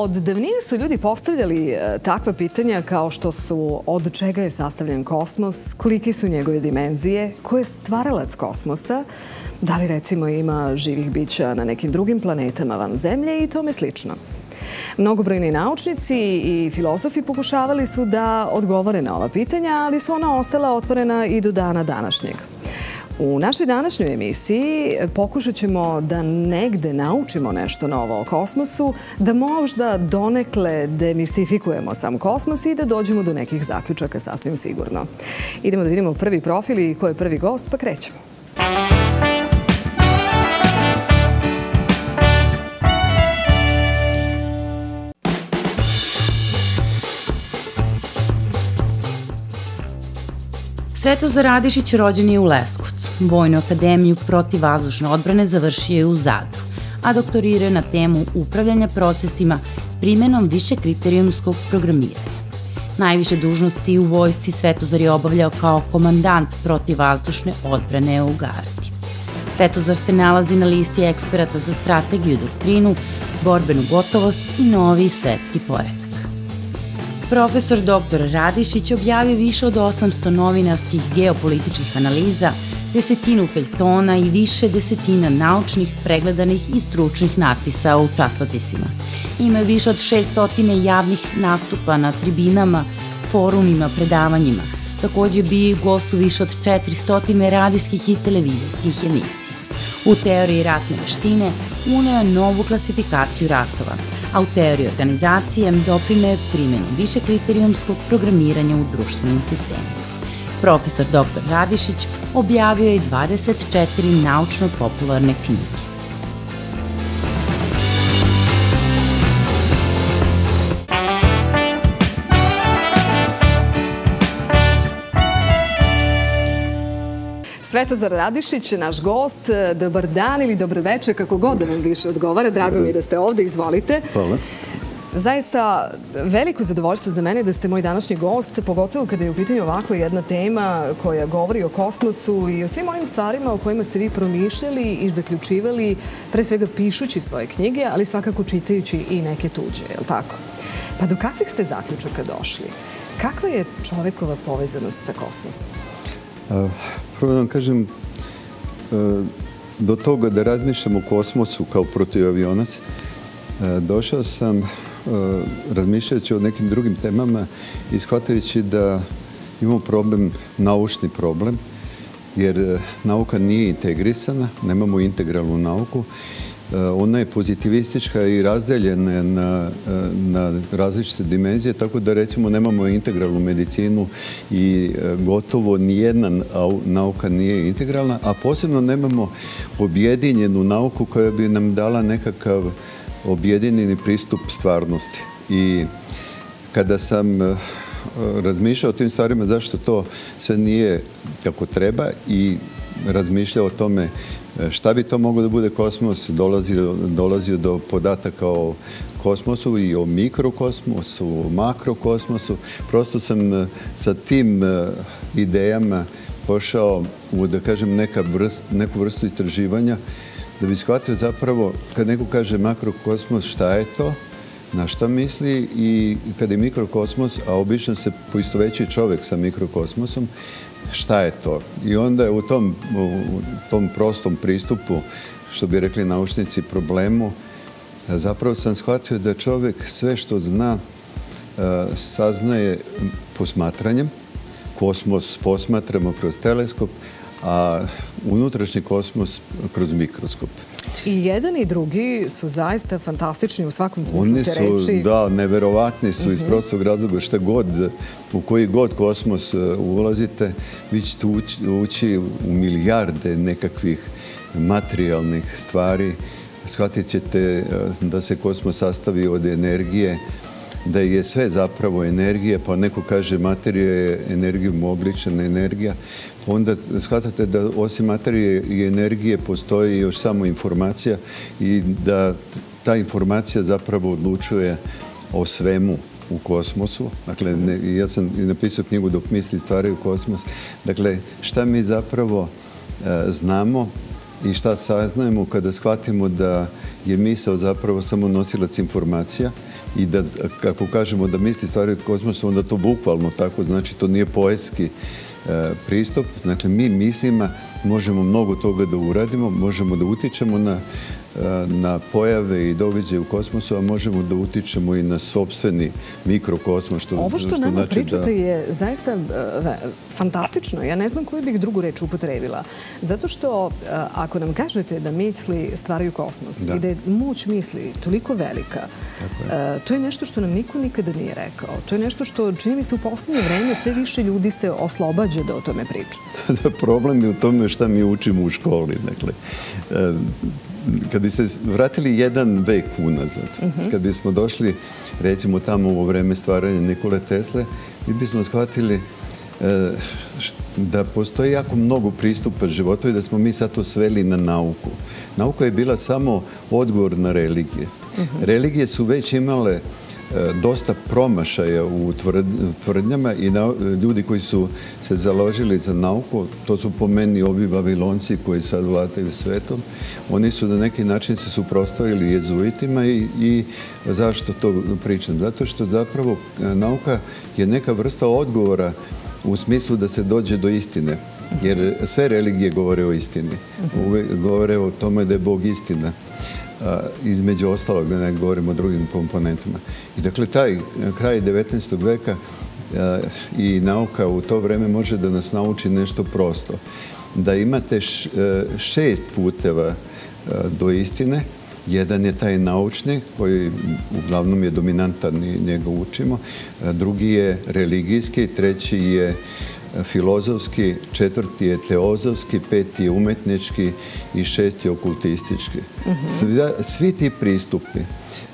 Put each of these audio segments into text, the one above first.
Od davnije su ljudi postavljali e, takva pitanja kao što su od čega je sastavljen kosmos, koliki su njegove dimenzije, ko je stvaralac kosmosa, da li recimo ima živih bića na nekim drugim planetama van Zemlje i tome slično. Mnogobrojni naučnici i filozofi pokušavali su da odgovore na ova pitanja, ali su ona ostala otvorena i do dana današnjeg. U našoj današnjoj emisiji pokušat ćemo da negde naučimo nešto novo o kosmosu, da možda donekle demistifikujemo sam kosmos i da dođemo do nekih zaključaka sasvim sigurno. Idemo da vidimo prvi profil i ko je prvi gost, pa krećemo. Svetozar Radišić rođen je u Leskovcu. Vojnu akademiju protiv vazdušne odbrane završio je u Zadru, a doktorirao na temu upravljanja procesima primjenom više kriterijumskog programiranja. Najviše dužnosti u vojsci Svetozar je obavljao kao komandant protiv vazdušne odbrane u Gardi. Svetozar se nalazi na listi eksperata za strategiju, doktrinu, borbenu gotovost i novi svetski pored. Profesor dr. Radišić objavio više od 800 novinarskih geopolitičkih analiza, desetinu peljtona i više desetina naučnih, pregledanih i stručnih napisa u časopisima. Ima više od 600 javnih nastupa na tribinama, forumima, predavanjima. Također bi gostu više od 400 radijskih i televizijskih emisija. U teoriji ratne veštine uneo je novu klasifikaciju ratova – a u teoriji organizacije doprime primjenu više kriterijumskog programiranja u društvenim sistemima. Profesor dr. Radišić objavio je 24 naučno-popularne knjige. Svetozar Radišić, naš gost. Dobar dan ili dobro večer, kako god da vam više odgovara. Drago mi je da ste ovde, izvolite. Hvala. Zaista veliko zadovoljstvo za mene da ste moj današnji gost, pogotovo kada je u pitanju ovako jedna tema koja govori o kosmosu i o svim onim stvarima o kojima ste vi promišljali i zaključivali, pre svega pišući svoje knjige, ali svakako čitajući i neke tuđe, je li tako? Pa do kakvih ste zaključaka došli? Kakva je čovekova povezanost sa kosmosom? Prvo da vam kažem, do toga da razmišljam o kosmosu kao protivavionac, došao sam razmišljajući o nekim drugim temama i shvatajući da imamo problem, naučni problem, jer e, nauka nije integrisana, nemamo integralnu nauku Eh, ona je pozitivistička i razdeljena na, eh, na različite dimenzije, tako da recimo nemamo integralnu medicinu i eh, gotovo nijedna nauka nije integralna, a posebno nemamo objedinjenu nauku koja bi nam dala nekakav objedinjeni pristup stvarnosti. I kada sam razmišljao o tim stvarima zašto to sve nije kako treba i razmišljao o tome e, šta bi to moglo da bude kosmos? Dolazio do podataka o kosmosu i o mikrokosmosu, o makrokosmosu. Prosto sam e, sa tim e, idejama pošao u, da kažem, neku vrstu istraživanja da bi shvatio zapravo, kad neko kaže makrokosmos, šta je to? Na šta misli i kada je mikrokosmos, a obično se poistoveći čovek sa mikrokosmosom, šta je to. I onda je u tom, u tom prostom pristupu, što bi rekli naučnici, problemu, zapravo sam shvatio da čovjek sve što zna saznaje posmatranjem. Kosmos posmatramo kroz teleskop, a unutrašnji kosmos kroz mikroskop. I jedan i drugi su zaista fantastični u svakom smislu te reči. Oni su, da, neverovatni su iz mhm. prostog razloga šta god, u koji god kosmos e, ulazite, vi ćete ući u milijarde nekakvih materijalnih stvari. Shvatit ćete e, da se kosmos sastavi od energije, da je sve zapravo energija, pa neko kaže materija je energijom obličena energija, onda shvatate da osim materije i energije postoji još samo informacija i da ta informacija zapravo odlučuje o svemu u kosmosu. Dakle, ja sam napisao knjigu dok misli stvaraju kosmos. Dakle, šta mi zapravo e, znamo i šta saznajemo kada shvatimo da je misao zapravo samo nosilac informacija i da, kako kažemo, da misli stvaraju kosmos, onda to bukvalno tako, znači to nije poetski E, pristup. Dakle, mi mislima možemo mnogo toga da uradimo, možemo da utičemo na na pojave i događaje u kosmosu, a možemo da utičemo i na sobstveni mikrokosmos. Ovo što nama znači pričate je zaista e, fantastično. Ja ne znam koju bih drugu reč upotrebila. Zato što e, ako nam kažete da misli stvaraju kosmos i da je moć misli toliko velika, e, to je nešto što nam niko nikada nije rekao. To je nešto što čini mi se u posljednje vreme sve više ljudi se oslobađa da o tome priča. Problem je u tome šta mi učimo u školi. Dakle, kad bi se vratili jedan vek unazad, mhm. kad bismo došli, recimo tamo u vreme stvaranja Nikole Tesle, mi bismo shvatili e, da postoji jako mnogo pristupa životu i da smo mi sad to sveli na nauku. Nauka je bila samo odgovor na religije. Mhm. Religije su već imale E, dosta promašaja u tvrdnjama i ljudi koji su se založili za nauku, to su po meni ovi babilonci koji sad vlataju svetom, oni su na neki način se suprostavili jezuitima i zašto to pričam? Zato što zapravo e, nauka je neka vrsta odgovora u smislu da se dođe do istine. Jer sve religije govore o istini. Govore o tome da je Bog istina između ostalog, da ne govorimo o drugim komponentama. I dakle, taj kraj 19. veka i nauka u to vreme može da nas nauči nešto prosto. Da imate šest puteva do istine, jedan je taj naučni, koji uglavnom je dominantan i njega učimo, drugi je religijski, treći je filozofski, četvrti je teozovski, peti je umetnički i šesti je okultistički. Svi ti pristupi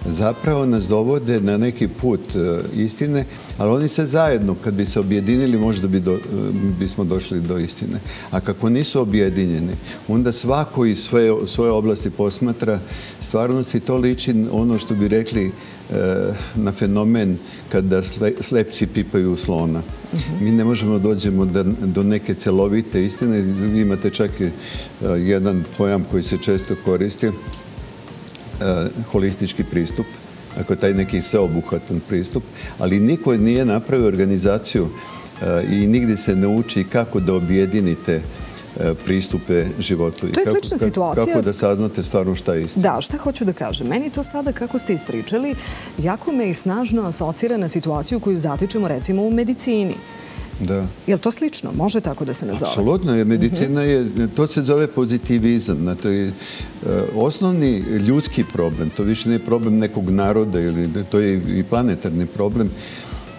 zapravo nas dovode na neki put e, istine, ali oni se zajedno, kad bi se objedinili, možda e, bismo došli do istine. A kako nisu objedinjeni, onda svako iz svoje oblasti posmatra stvarnosti, to liči ono što bi rekli e, na fenomen kada slepci pipaju slona. Mi ne možemo dođemo do neke celovite istine. Imate čak jedan pojam koji se često koristi, holistički pristup, ako taj neki sveobuhvatan pristup, ali niko nije napravio organizaciju eh, i nigdje se ne uči kako da objedinite eh, pristupe životu. To je slična situacija. Kako da saznate stvarno šta je isto. Da, šta hoću da kažem. Meni to sada, kako ste ispričali, jako me i snažno asocira na situaciju koju zatičemo recimo u medicini. Da. Je li to slično? Može tako da se nazove? Absolutno. Medicina je, to se zove pozitivizam. To je osnovni ljudski problem. To više nije problem nekog naroda ili to je i planetarni problem.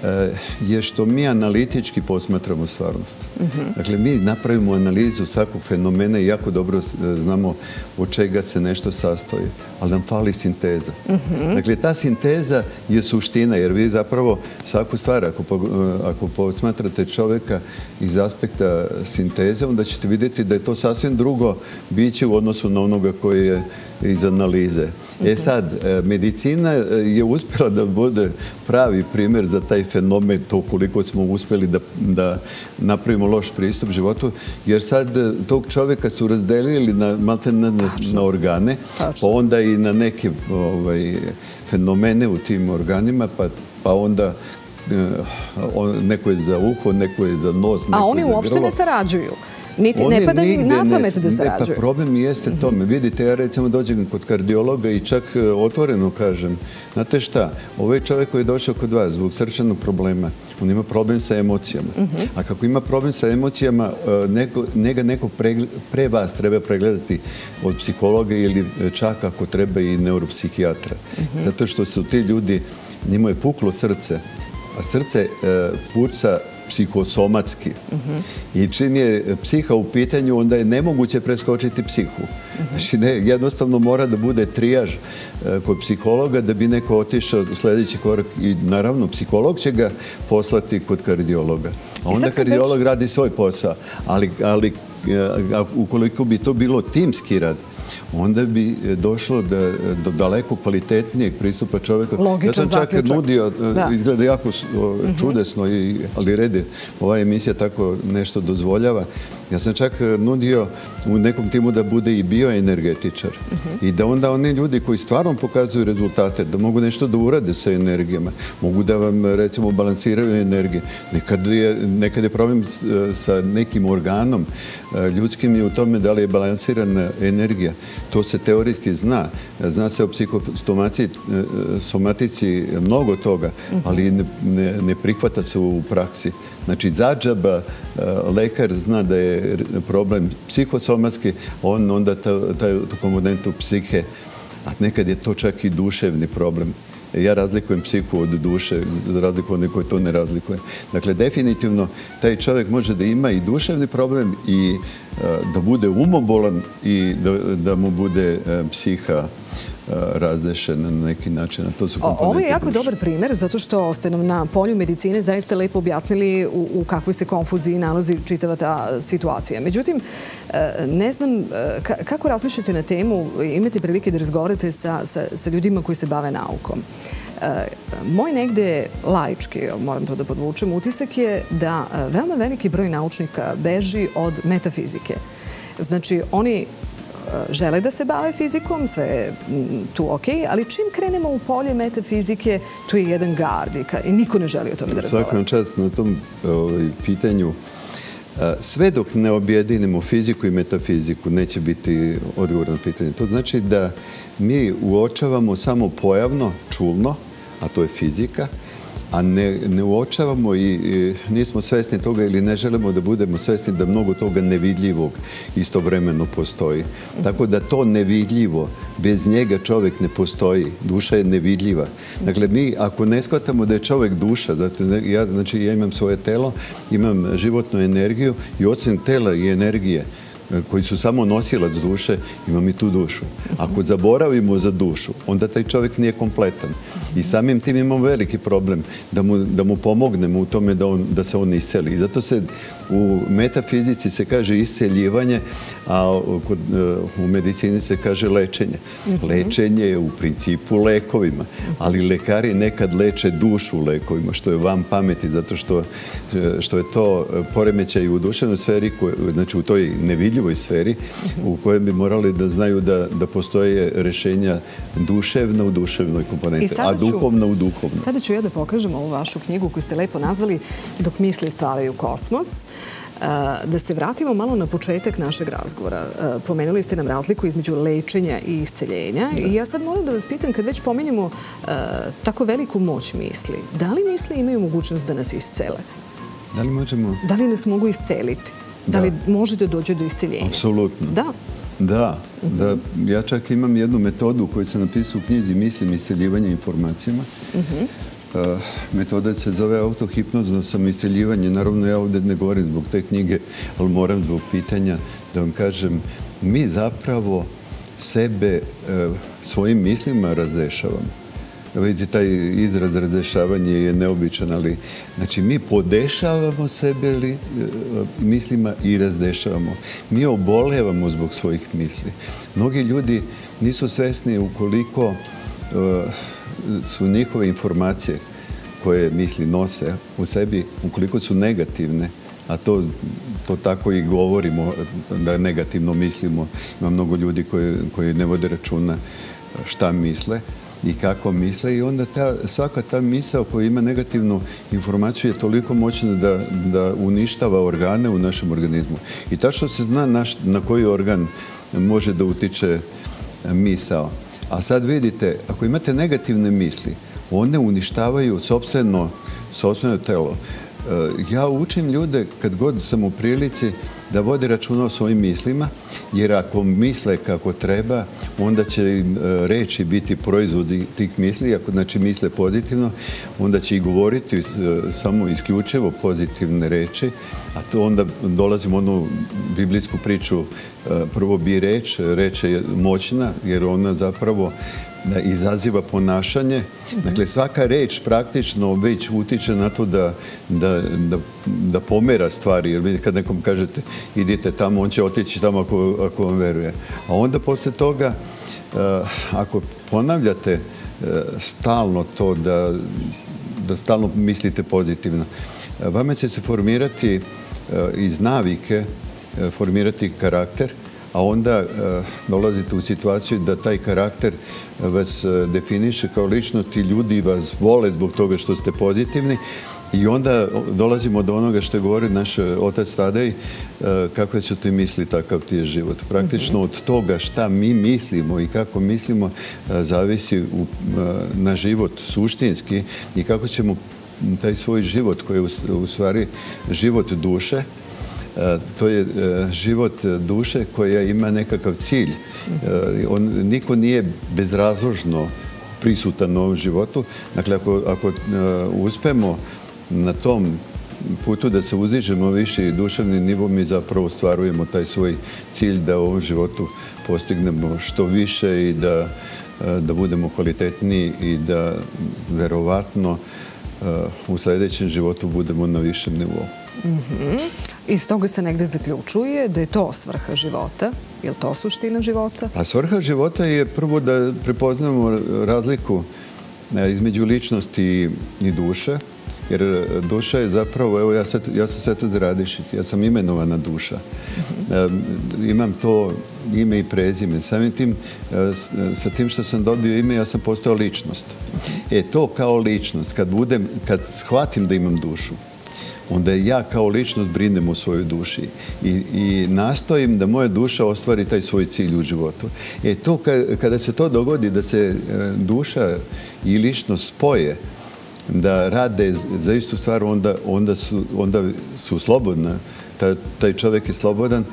Eh, je što mi analitički posmatramo stvarnost. Mhm. Dakle, mi napravimo analizu svakog fenomena i jako dobro eh, znamo od čega se nešto sastoji, ali nam fali sinteza. Mhm. Dakle, ta sinteza je suština, jer vi zapravo svaku stvar, ako eh, posmatrate čoveka iz aspekta sinteze, onda ćete vidjeti da je to sasvim drugo biće u odnosu na onoga koji je iz analize. E sad, medicina je uspjela da bude pravi primjer za taj fenomen, to koliko smo uspjeli da napravimo loš pristup životu, jer sad e, tog čovjeka su razdelili na organe, pa onda i na neke ovaj, fenomene u tim organima, pa, pa onda e, neko je za uho, neko je za nos, neko je za grlo. A oni uopšte ne sarađuju? Niti ne pada ni na pamet da se rađaju. Pa problem jeste tome. Vidite, ja recimo dođem kod kardiologa i čak e, otvoreno kažem, znate šta, ovaj čovjek koji je došao kod vas zbog srčanog problema, on ima problem sa emocijama. Mhm. A kako ima problem sa emocijama, e, njega neko pre vas treba pregledati od psihologa ili čak ako treba i neuropsihijatra. Mhm. Zato što su ti ljudi, njima je puklo srce, a srce e, puca psihosomatski. I čim je psiha u pitanju, onda je nemoguće preskočiti psihu. Znači, jednostavno mora da bude trijaž e, kod psihologa da bi neko otišao u sljedeći korak i naravno psiholog će ga poslati kod kardiologa. A onda kardiolog radi svoj posao. Ali e, ukoliko bi to bilo timski rad, onda bi došlo do daleko kvalitetnijeg pristupa. Logičan zaključak. Ja sam čak nudio, izgleda jako Mhm. čudesno, ali redi, ova emisija tako nešto dozvoljava. Ja sam čak nudio u nekom timu da bude i bioenergetičar i da onda oni ljudi koji stvarno pokazuju rezultate, da mogu nešto da urade sa energijama, mogu da vam recimo balansiraju energije. Nekad je, nekad je problem sa nekim organom ljudskim i u tome da li je balansirana energija. To se teorijski zna. Zna se o psihosomatici e, mnogo toga, ali ne, ne, ne prihvata se u praksi. Znači, zađaba e, lekar zna da je problem psihosomatski, on onda tu komponentu psihe, a nekad je to čak i duševni problem. Ja razlikujem psihu od duše, za razliku od nekoj to ne razlikujem. Dakle, definitivno, taj čovjek može da ima i duševni problem i e, da bude umobolan i da mu bude e, psiha razdešen na neki način. To su Ovo je jako dobar primjer, zato što ste nam na polju medicine zaista lepo objasnili u kakvoj se konfuziji nalazi čitava ta situacija. Međutim, ne znam kako razmišljate na temu, imate prilike da razgovarate sa ljudima koji se bave naukom. Moj negde laički, moram to da podvučem, utisak je da veoma veliki broj naučnika beži od metafizike. Znači, oni žele da se bave fizikom, sve je mm, tu okej, ali čim krenemo u polje metafizike, tu je jedan gard i niko ne želi o tome da razgovara. Svakom čast na tom ovaj, pitanju. E, sve dok ne objedinimo fiziku i metafiziku, neće biti odgovor na pitanje. To znači da mi uočavamo samo pojavno, čulno, a to je fizika, a ne uočavamo i nismo svesni toga ili ne želimo da budemo svesni da mnogo toga nevidljivog istovremeno postoji. Tako da to nevidljivo, bez njega čovjek ne postoji. Duša je nevidljiva. Dakle, mi ako ne shvatamo da je čovjek duša, znači ja imam svoje telo, imam životnu energiju i ocen tela i energije, E, koji su samo nosilac duše, imam i tu dušu. Ako zaboravimo za dušu, onda taj čovjek nije kompletan. I samim tim imamo veliki problem da mu pomognemo u tome da se on isceli. I zato se u metafizici se kaže isceljivanje, a u medicini se kaže lečenje. Lečenje je u principu lekovima, ali lekari nekad leče dušu lekovima, što je vam pameti, zato što je to poremećaj u duševnoj sferi, znači u toj nevidljivosti vidljivoj sferi u kojoj bi morali da znaju da postoje rešenja duševna u duševnoj komponenti, a duhovna u duhovnoj. Sada ću ja da pokažem ovu vašu knjigu koju ste lepo nazvali Dok misli stvaraju kosmos. Da se vratimo malo na početak našeg razgovora. Pomenuli ste nam razliku između lečenja i isceljenja. I ja sad moram da vas pitam, kad već pomenjamo tako veliku moć misli, da li misli imaju mogućnost da nas iscele? Da li možemo... Da li nas mogu isceliti? Da li može da dođe do isceljenja? Apsolutno. Da. Da. Ja čak imam jednu metodu koju sam napisao u knjizi Mislim isceljivanje informacijama. E, Metoda se zove autohipnozno samosceljivanje. Naravno, ja ovdje ne govorim zbog te knjige, ali moram zbog pitanja da vam kažem, mi zapravo sebe e, svojim mislima razdešavamo. Vidite, taj izraz razrešavanje je neobičan, ali znači, mi podešavamo sebe li, e, mislima i razdešavamo. Mi obolevamo zbog svojih misli. Mnogi ljudi nisu svesni ukoliko su njihove informacije koje misli nose u sebi, ukoliko su negativne, a to, to tako i govorimo, da negativno mislimo. Ima mnogo ljudi koji, koji ne vode računa šta misle, i kako misle i onda ta, svaka ta misao koja ima negativnu informaciju je toliko moćna da, da uništava organe u našem organizmu. I tačno se zna naš, na koji organ može da utiče misao. A sad vidite, ako imate negativne misli, one uništavaju sobstveno, sobstveno telo. Eh, ja učim ljude, kad god sam u prilici, da vode računa o svojim mislima, jer ako misle kako treba, onda će im eh, reći biti proizvodi tih misli. Ako znači misle pozitivno, onda će i govoriti eh, samo isključivo pozitivne reči, a to onda dolazimo u onu biblijsku priču prvo bi reč, reč je moćna, jer ona zapravo da izaziva ponašanje. Dakle, svaka reč praktično već utiče na to da, da, da, da pomera stvari. Jer vidite, kad nekom kažete idite tamo, on će otići tamo ako, ako vam veruje. A onda posle toga, eh, ako ponavljate eh, stalno to da, da stalno mislite pozitivno, eh, vama će se formirati iz navike, formirati karakter, a onda dolazite u situaciju da taj karakter vas definiše kao ličnost i ljudi vas vole zbog toga što ste pozitivni i onda dolazimo do onoga što je govori naš otac Tadej kakve su ti misli, takav ti je život. Praktično od toga šta mi mislimo i kako mislimo zavisi na život suštinski i kako ćemo taj svoj život koji je u stvari život duše, E, to je e, život duše koja ima nekakav cilj. E, on, niko nije bezrazložno prisutan u ovom životu. Dakle, ako, ako uspemo na tom putu da se uzdižemo više duševni nivo, mi zapravo stvarujemo taj svoj cilj da u ovom životu postignemo što više i da, da budemo kvalitetniji i da verovatno u sljedećem životu budemo na višem nivou. Mhm. Iz toga se negde zaključuje da je to svrha života. Je li to suština života? A svrha života je prvo da prepoznamo razliku e, između ličnosti i duše. Jer duša je zapravo, evo ja, sam Svetad Radišić, ja sam imenovana duša. Mhm. Imam to ime i prezime. Samim tim, e, sa tim što sam dobio ime, ja sam postao ličnost. E, to kao ličnost, kad, budem, kad shvatim da imam dušu, onda ja kao ličnost brinem o svojoj duši i, i nastojim da moja duša ostvari taj svoj cilj u životu. E to, kada se to dogodi, da se e, duša i ličnost spoje, da rade za istu stvar, onda, onda, su, onda su slobodne. Ta, taj čovjek je slobodan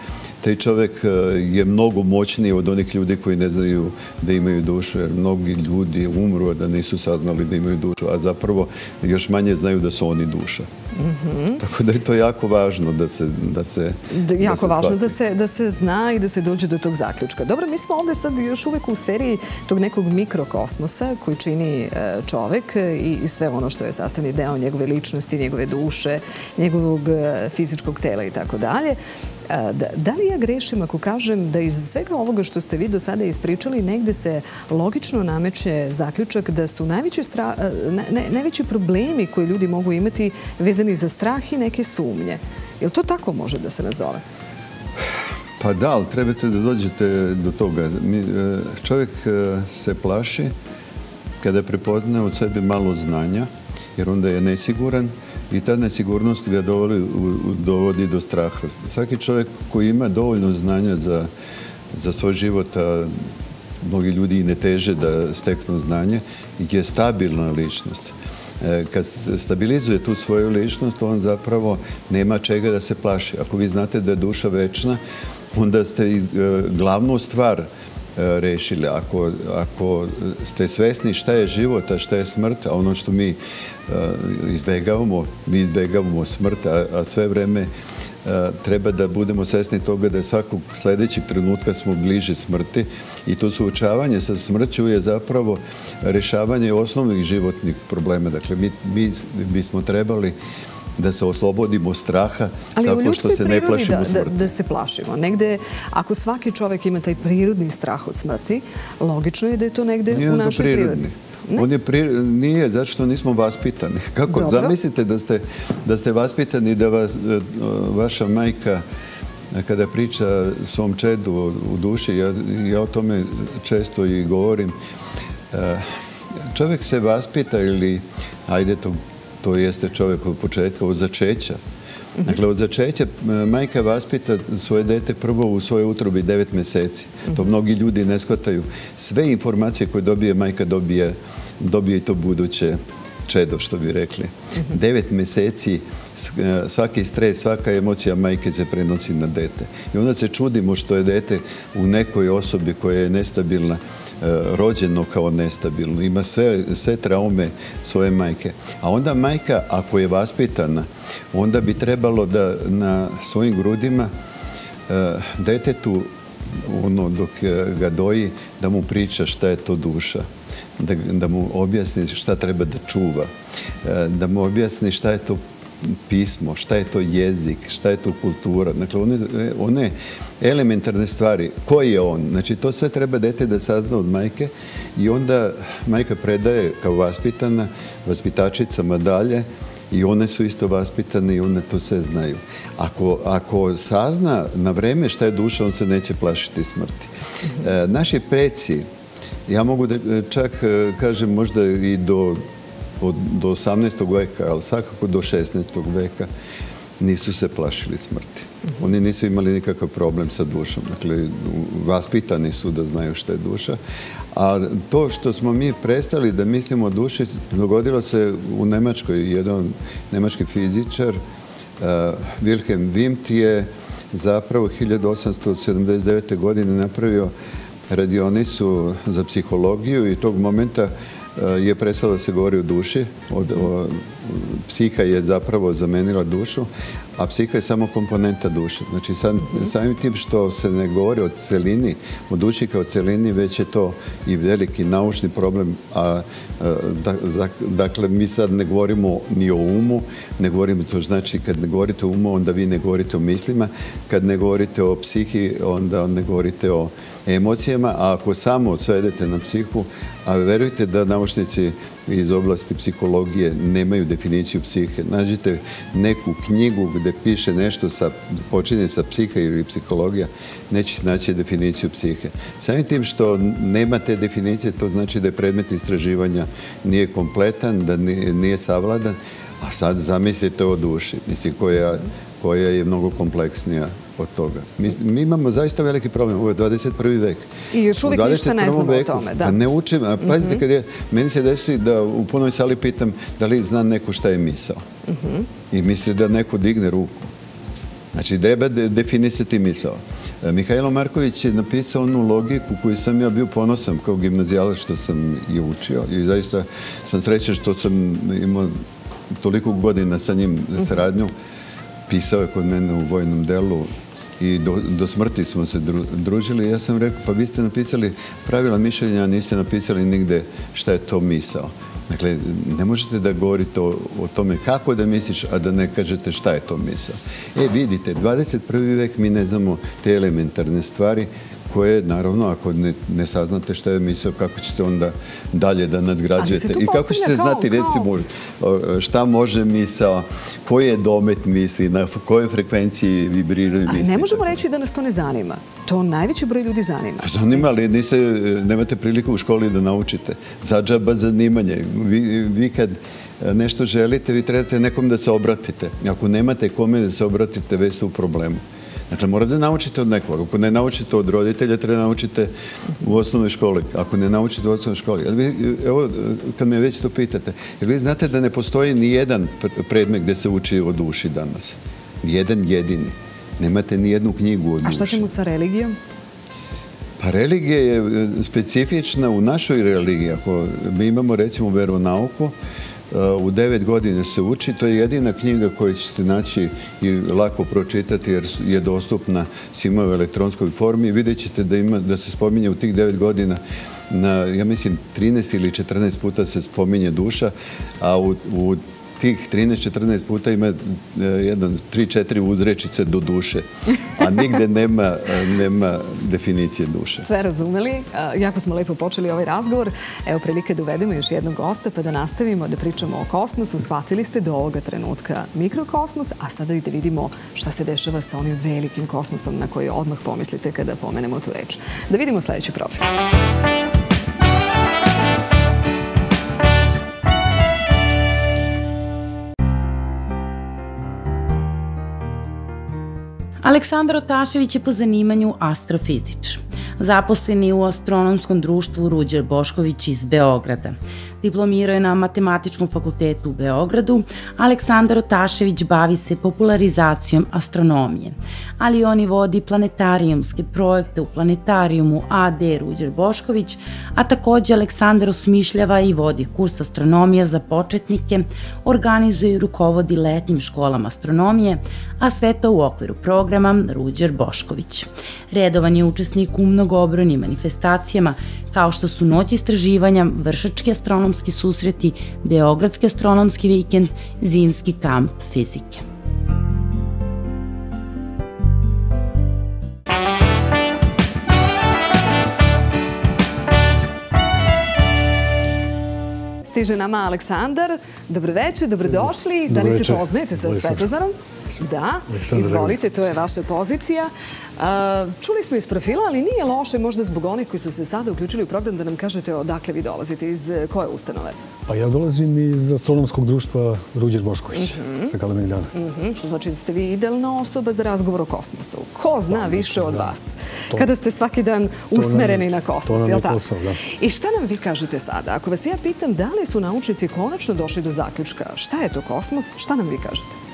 taj čovjek e, je mnogo moćniji od onih ljudi koji ne znaju da imaju dušu, jer mnogi ljudi umru da nisu saznali da imaju dušu, a zapravo još manje znaju da su oni duša. Mhm. Tako da je to jako važno da se da se Jako važno da se, da se zna i da se dođe do tog zaključka. Dobro, mi smo ovdje sad još uvek u sferi tog nekog mikrokosmosa koji čini e, čovek i sve ono što je sastavni deo njegove ličnosti, njegove duše, njegovog e, fizičkog tela i tako dalje. Da li ja grešim ako kažem da iz svega ovoga što ste vi do sada ispričali negde se logično nameće zaključak da su najveći problemi koje ljudi mogu imati vezani za strah i neke sumnje? Je li to tako može da se nazove? Pa da, ali trebate da dođete do toga. E, čovjek e, se plaši kada prepozna od sebe malo znanja, jer onda je nesiguran i ta nesigurnost ga dovodi do straha. Svaki čovjek koji ima dovoljno znanja za, za svoj život, a mnogi ljudi i ne teže da steknu znanje, je stabilna ličnost. E, kad stabilizuje tu svoju ličnost, on zapravo nema čega da se plaši. Ako vi znate da je duša večna, onda ste e, glavnu stvar E, rešili. Ako, ako ste svesni šta je život, a šta je smrt, a ono što mi e, izbegavamo, mi izbegavamo smrt, a, a sve vreme e, treba da budemo svesni toga da svakog sljedećeg trenutka smo bliže smrti i to suočavanje sa smrću je zapravo rešavanje osnovnih životnih problema. Dakle, mi, mi bismo trebali da se oslobodimo straha tako što se ne plašimo smrti. Da se plašimo. Negde, ako svaki čovjek ima taj prirodni strah od smrti, logično je da je to negde u našoj prirodi. On je nije, zato što nismo vaspitani. Kako? Zamislite da ste, da ste vaspitani da vas, e, vaša majka kada priča svom čedu u duši, ja, ja o tome često i govorim, e, čovjek se vaspita ili, ajde to to jeste čovjek od početka, od začeća. Dakle, od začeća majka vaspita svoje dete prvo u svojoj utrobi devet meseci. To mnogi ljudi ne shvataju. Sve informacije koje dobije majka dobije, dobije i to buduće čedo, što bi rekli. Devet meseci e, svaki stres, svaka emocija majke se prenosi na dete. I onda se čudimo što je dete u nekoj osobi koja je nestabilna, E, rođeno kao nestabilno. Ima sve, sve traume svoje majke. A onda majka, ako je vaspitana, onda bi trebalo da na svojim grudima e, detetu ono dok e, ga doji da mu priča šta je to duša. da, da mu objasni šta treba da čuva, da mu objasni šta je to pismo, šta je to jezik, šta je to kultura. Dakle, one, one elementarne stvari, koji je on? Znači, to sve treba dete da sazna od majke i onda majka predaje kao vaspitana, vaspitačicama dalje i one su isto vaspitane i one to sve znaju. Ako, ako sazna na vreme šta je duša, on se neće plašiti smrti. E, naši preci, ja mogu da e, čak e, kažem možda i do do 18. veka, ali svakako do 16. veka, nisu se plašili smrti. Oni nisu imali nikakav problem sa dušom. Dakle, vaspitani su da znaju što je duša. A to što smo mi prestali da mislimo o duši, dogodilo se u Nemačkoj. Jedan nemački fizičar, uh, Wilhelm Wimt, je zapravo 1879. godine napravio radionicu za psihologiju i tog momenta je prestalo da se govori o duši. Psiha je zapravo zamenila dušu, a psiha je samo komponenta duše. Znači, samim tim što se ne govori o celini, o duši kao celini, već je to i veliki naučni problem. Dakle, mi sad ne govorimo ni o umu, ne govorimo to znači kad ne govorite o umu, onda vi ne govorite o mislima. Kad ne govorite o psihi, onda ne govorite o emocijama, a ako samo odsvedete na psihu, a verujte da naučnici iz oblasti psihologije nemaju definiciju psihe. Nađite neku knjigu gde piše nešto sa, počinje sa psiha ili psihologija, nećete naći definiciju psihe. Samim tim što nema te definicije, to znači da je predmet istraživanja nije kompletan, da nije savladan, a sad zamislite o duši, mislim, koja, koja je mnogo kompleksnija od toga. Mi imamo zaista veliki problem. Ovo je 21. vek. I još uvijek ništa ne znamo o tome. Pa ne učim. Pazite, kad je, meni se desi da u punoj sali pitam da li zna neko šta je misao. I misli da neko digne ruku. Znači, treba definisati misao. E, Mihajlo Marković je napisao onu logiku koju sam ja bio ponosan kao gimnazijalac što sam je učio. I zaista sam srećan što sam imao toliko godina sa njim saradnju. Pisao je kod mene u vojnom delu i do, do smrti smo se družili. Ja sam rekao, pa vi ste napisali pravila mišljenja, niste napisali nigde šta je to misao. Dakle, ne možete da govorite o, o tome kako da misliš, a da ne kažete šta je to misao. E, vidite, 21. vek mi ne znamo te elementarne stvari koje, naravno, ako ne, ne saznate šta je misao, kako ćete onda dalje da nadgrađujete i kako ćete znati, recimo, šta može misao, koji je domet misli, na kojoj frekvenciji vibriraju misli. Ali ne možemo reći da nas to ne zanima. To najveći broj ljudi zanima. Pa zanima, ali niste, nemate priliku u školi da naučite. Zađaba zanimanje. Vi, vi kad nešto želite, vi trebate nekom da se obratite. Ako nemate kome da se obratite, već ste u problemu. Dakle, morate da naučite od nekog. Ako ne naučite od roditelja, treba naučite u osnovnoj školi. Ako ne naučite u osnovnoj školi. Evo, kad me već to pitate, jer vi znate da ne postoji ni jedan predmet gdje se uči o duši danas? Jedan jedini. Nemate ni jednu knjigu o duši. A šta ćemo sa religijom? Pa religija je e, specifična u našoj religiji. Ako mi imamo, recimo, veronauku, u devet godine se uči. To je jedina knjiga koju ćete naći i lako pročitati jer je dostupna svima u elektronskoj formi. Vidjet ćete da, ima, da se spominje u tih devet godina na, ja mislim, 13 ili 14 puta se spominje duša, a u, u tih 13-14 puta ima e, jedan, 3-4 uzrečice do duše, a nigde nema, e, nema definicije duše. Sve razumeli. E, jako smo lepo počeli ovaj razgovor. Evo prilike da uvedemo još jednog gosta pa da nastavimo da pričamo o kosmosu. Shvatili ste do ovoga trenutka mikrokosmos, a sada i da vidimo šta se dešava sa onim velikim kosmosom na koji odmah pomislite kada pomenemo tu reč. Da vidimo sljedeći profil. Aleksandar Otašević je po zanimanju astrofizičar. Zaposleni u astronomskom društvu Ruđer Bošković iz Beograda. Diplomirao je na Matematičkom fakultetu u Beogradu. Aleksandar Otašević bavi se popularizacijom astronomije, ali on i vodi planetarijumske projekte u planetarijumu AD Ruđer Bošković, a takođe Aleksandar osmišljava i vodi kurs astronomija za početnike, organizuje i rukovodi letnim školama astronomije, a sve to u okviru programa Ruđer Bošković. Redovan je učesnik u mnogobrojnim manifestacijama kao što su Noć istraživanja, Vršački astronomski susreti, Beogradski astronomski vikend, Zimski kamp fizike. Stiže nama Aleksandar. Dobroveče, dobrodošli. Da li se poznajete sa Svetozarom? Da, izvolite, to je vaša pozicija. Čuli smo iz profila, ali nije loše možda zbog onih koji su se sada uključili u program da nam kažete odakle vi dolazite, iz koje ustanove? Pa ja dolazim iz astronomskog društva Ruđer Bošković mhm. sa Kalemegdana. Mhm, što znači da ste vi idealna osoba za razgovor o kosmosu. Ko zna pa, više od vas? Kada ste svaki dan usmereni na kosmos, je li tako? To je posao, da. I šta nam vi kažete sada? Ako vas ja pitam da li su naučnici konačno došli do zaključka, šta je to kosmos, šta nam vi kažete?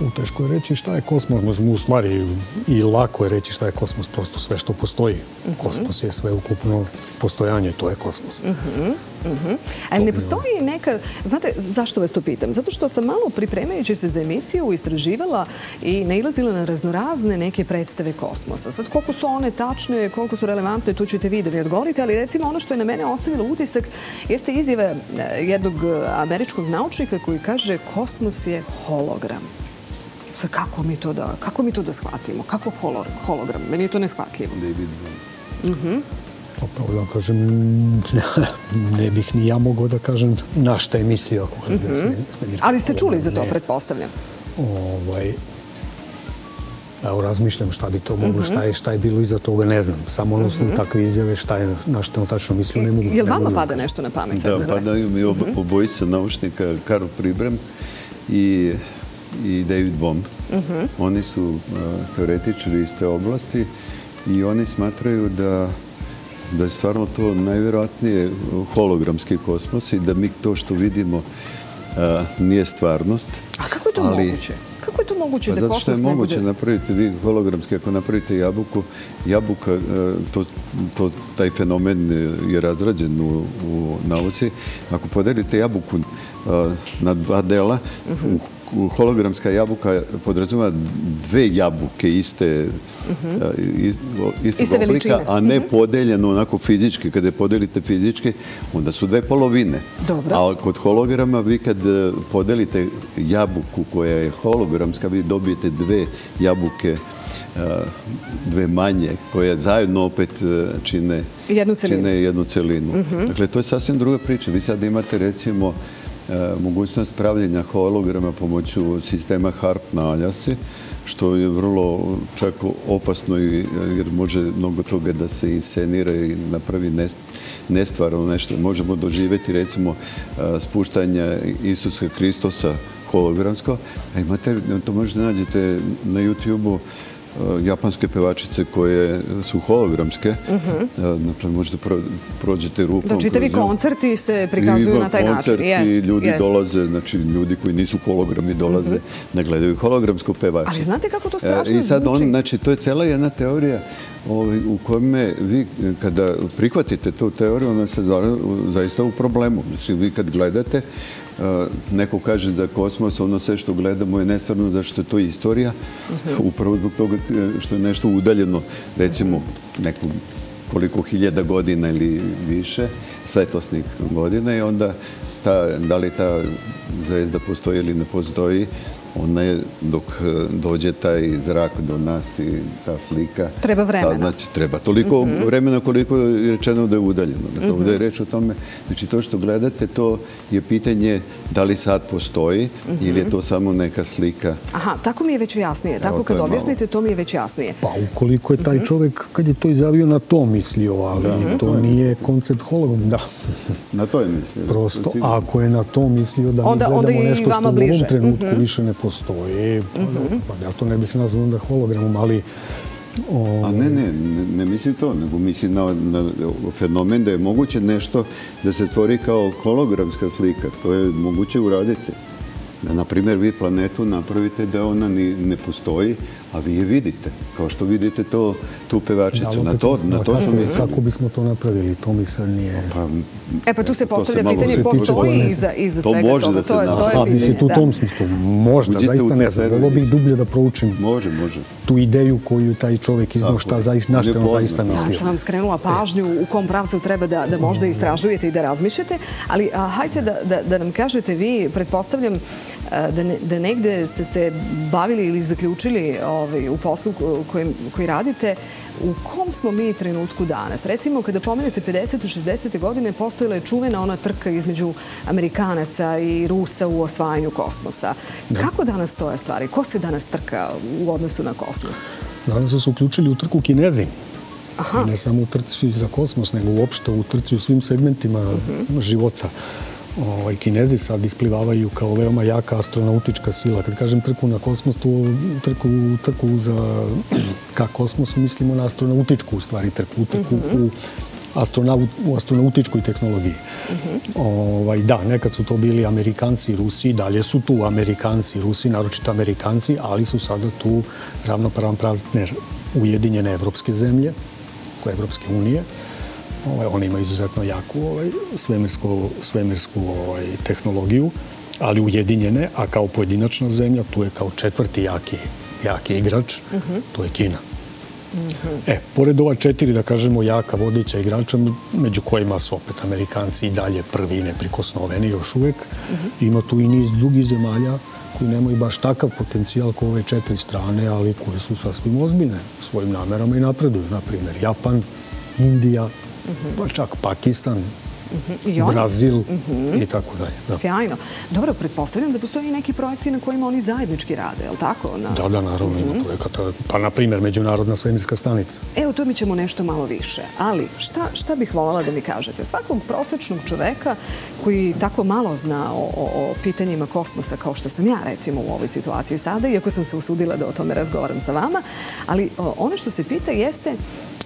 U teško je reći šta je kosmos, u stvari i lako je reći šta je kosmos, prosto sve što postoji. Uh -huh. Kosmos je sve ukupno postojanje, to je kosmos. Uh -huh. Uh -huh. Ali ne postoji neka, znate zašto vas to pitam? Zato što sam malo pripremajući se za emisiju istraživala i nailazila na raznorazne neke predstave kosmosa. Sad koliko su one tačne, koliko su relevantne, tu ćete vi da mi odgovorite, ali recimo ono što je na mene ostavilo utisak jeste izjave eh, jednog američkog naučnika koji kaže kosmos je hologram. Sad, kako mi to da, kako mi to da shvatimo? Kako hologram? Meni je to neshvatljivo. David Bowie. Pa pravo da kažem, ne bih ni ja mogao da kažem na šta je mislio. Ako mm -hmm. Ali ste čuli za to, pretpostavljam. Ovaj, Evo, razmišljam šta bi to moglo, šta je, šta je bilo iza toga, ne znam. Samo ono mm takve izjave, šta je, na što on tačno mislio, ne mogu. Je li vama pada nešto na pamet? Da, padaju mi oba mhm. obojica naučnika, Karl Pribrem i i David Bomb. Oni su uh, teoretičari iz te oblasti i oni smatraju da da je stvarno to najvjerojatnije hologramski kosmos i da mi to što vidimo uh, nije stvarnost. A kako je to moguće? Kako je to moguće pa da kosmos ne bude? Zato što je moguće napraviti vi hologramski, ako napravite jabuku, jabuka, uh, to, to, taj fenomen je razrađen u, u nauci. Ako podelite jabuku na dva dela, uh u hologramska jabuka podrazuma dve jabuke iste istog oblika, a ne mhm. podeljeno onako fizički. Kada je podelite fizički, onda su dve polovine. A kod holograma, vi kad e, podelite jabuku koja je hologramska, vi dobijete dve jabuke e, dve manje, koje zajedno opet čine jednu celinu. Mhm. Dakle, to je sasvim druga priča. Vi sad imate, recimo, E, mogućnost pravljenja holograma pomoću sistema HARP na Aljasi, što je vrlo čak opasno jer može mnogo toga da se inscenira i napravi nestvarno nešto. Možemo doživjeti recimo e, spuštanje Isusa Hristosa hologramsko, a imate, to možete nađete na YouTube-u, japanske pevačice koje su hologramske. Dakle, možete prođete rukom. Da čitavi koncerti se prikazuju na taj način. Koncerti, ljudi dolaze, znači ljudi koji nisu hologrami dolaze, mhm. ne gledaju hologramsku pevačicu. Ali znate kako to strašno zvuči? I sad on, znači, to je cela jedna teorija ovaj, u kojome vi, kada prihvatite tu teoriju, ona se zaista u problemu. Znači, vi kad gledate, neko kaže da kosmos, ono sve što gledamo je nestvarno, zašto je to istorija, upravo zbog toga što je nešto udaljeno, recimo, neku koliko hiljada godina ili više, svetlosnih godina i onda da li ta zvezda postoji ili ne postoji, ona je, dok e, dođe taj zrak do nas i ta slika... Treba vremena. Znači, treba toliko mhm. vremena koliko je rečeno da je udaljeno. Dakle, ovdje je reč o tome, znači to što gledate, to je pitanje da li sad postoji ili je to samo neka slika. Aha, tako mi je već jasnije. Tako kad objasnite, to mi je već jasnije. Pa, ukoliko je taj mhm. čovjek, kad je to izjavio, na to mislio, ali to nije koncept hologom, da. Na to je mislio. Prosto, ako je na to mislio da mi gledamo nešto što u ovom trenutku mhm. više ne postoji. постои, па, варијатно па, не бих назвал да холограм, али А не, не, не, мисли тоа, него мисли на, на феномен да е могуче нешто да се твори као холограмска слика. Тоа е могуче урадите. Да, например, ви планету направите да она не, не постои, a vi je vidite. Kao što vidite to, tu pevačicu. Na to, na to smo mi... Kako bismo to napravili? To mi sad nije... Pa, e pa tu se postavlja pitanje, postoji iza, iza svega to može Da se to, je, to je a, mislim, tu u tom smislu, možda, zaista ne znam. Ovo bih dublje da proučim može, može. tu ideju koju taj čovjek iznao, šta zaista, na što on zaista mislio. Sad sam vam skrenula pažnju u kom pravcu treba da, da možda istražujete i da razmišljate, ali a, hajte da, da, da nam kažete vi, pretpostavljam, da, ne, da negde ste se bavili ili zaključili ovaj, u poslu koji, koji radite, u kom smo mi trenutku danas? Recimo, kada pomenete 50. i 60. godine, postojila je čuvena ona trka između Amerikanaca i Rusa u osvajanju kosmosa. Kako danas stoje stvari? Ko se danas trka u odnosu na kosmos? Danas su se uključili u trku Kinezi. Aha. I ne samo u trci za kosmos, nego uopšte u trci u svim segmentima mhm. života ovaj, kinezi sad isplivavaju kao veoma jaka astronautička sila. Kad kažem trku na kosmos, tu trku, trku za ka kosmosu mislimo na astronautičku u stvari trku, trku mm -hmm. u astronaut, u astronautičkoj tehnologiji. Mm -hmm. ovaj, da, nekad su to bili Amerikanci i Rusi, dalje su tu Amerikanci i Rusi, naročito Amerikanci, ali su sada tu ravnopravan partner Ujedinjene evropske zemlje, koje Evropske unije. Ovaj, oni imaju izuzetno jaku ovaj, svemirsku, svemirsku ovaj, tehnologiju, ali ujedinjene, a kao pojedinačna zemlja, tu je kao četvrti jaki, jaki igrač, uh -huh. to je Kina. Uh -huh. E, pored ova četiri, da kažemo, jaka vodića igrača, među kojima su opet Amerikanci i dalje prvi neprikosnoveni još uvek, uh -huh. ima tu i niz drugih zemalja koji nemaju baš takav potencijal kao ove četiri strane, ali koje su sasvim ozbiljne svojim namerama i napreduju. Naprimjer, Japan, Indija, pa čak Pakistan, Brazil i tako dalje. Sjajno. Dobro, pretpostavljam da postoji neki projekti na kojima oni zajednički rade, je li tako? Da, da, naravno ima projekata. Pa, na primjer, Međunarodna svemirska stanica. Evo, to mi ćemo nešto malo više. Ali, šta bih voljela da mi kažete? Svakog prosječnog čoveka koji tako malo zna o pitanjima kosmosa, kao što sam ja, recimo, u ovoj situaciji sada, iako sam se usudila da o tome razgovaram sa vama, ali ono što se pita jeste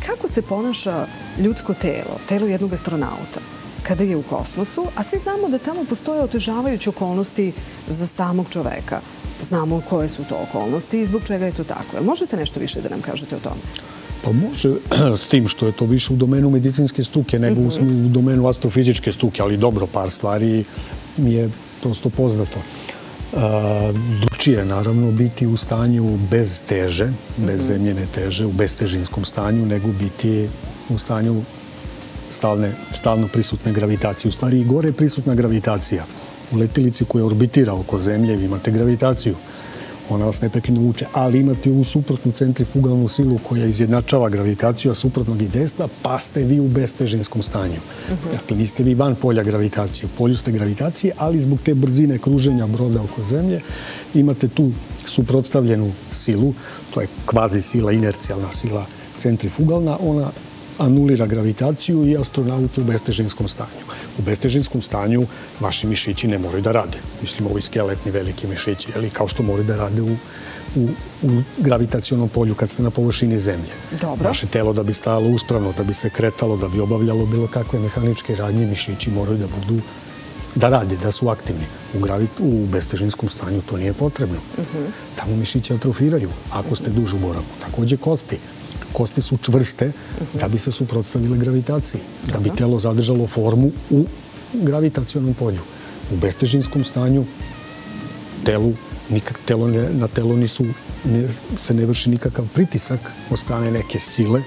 kako se ponaša ljudsko telo, telo jednog astronauta, kada je u kosmosu, a svi znamo da tamo postoje otežavajuće okolnosti za samog čoveka. Znamo koje su to okolnosti i zbog čega je to tako. Možete nešto više da nam kažete o tome? Pa može, s tim što je to više u domenu medicinske struke nego u mhm. domenu astrofizičke struke, ali dobro, par stvari mi je prosto poznato drugčije naravno biti u stanju bez teže, bez mhm. zemljene teže, u bestežinskom stanju, nego biti u stanju stalne, stalno prisutne gravitacije. U stvari i gore je prisutna gravitacija. U letilici koja orbitira oko zemlje vi imate gravitaciju ona vas neprekidno uče, ali imate ovu suprotnu centrifugalnu silu koja izjednačava gravitaciju, a suprotnog i desna, pa ste vi u bestežinskom stanju. Mhm. Dakle, niste vi van polja gravitacije. U polju ste gravitacije, ali zbog te brzine kruženja broda oko zemlje imate tu suprotstavljenu silu, to je kvazi sila, inercijalna sila centrifugalna, ona anulira gravitaciju i astronauti u bestežinskom stanju. U bestežinskom stanju vaši mišići ne moraju da rade. Mislim, ovi skeletni veliki mišići, ali kao što moraju da rade u, u, u gravitacijonom polju kad ste na površini zemlje. Dobro. Vaše telo da bi stajalo uspravno, da bi se kretalo, da bi obavljalo bilo kakve mehaničke radnje, mišići moraju da budu da rade, da su aktivni. U, gravit, u bestežinskom stanju to nije potrebno. Uh mhm. -huh. Tamo mišići atrofiraju, ako ste duž u boravu. Takođe kosti kosti su čvrste da bi se suprotstavile gravitaciji, da bi telo zadržalo formu u gravitacijonom polju. U bestežinskom stanju telu, nikak, telo ne, na telo nisu, ne, se ne vrši nikakav pritisak od strane neke sile,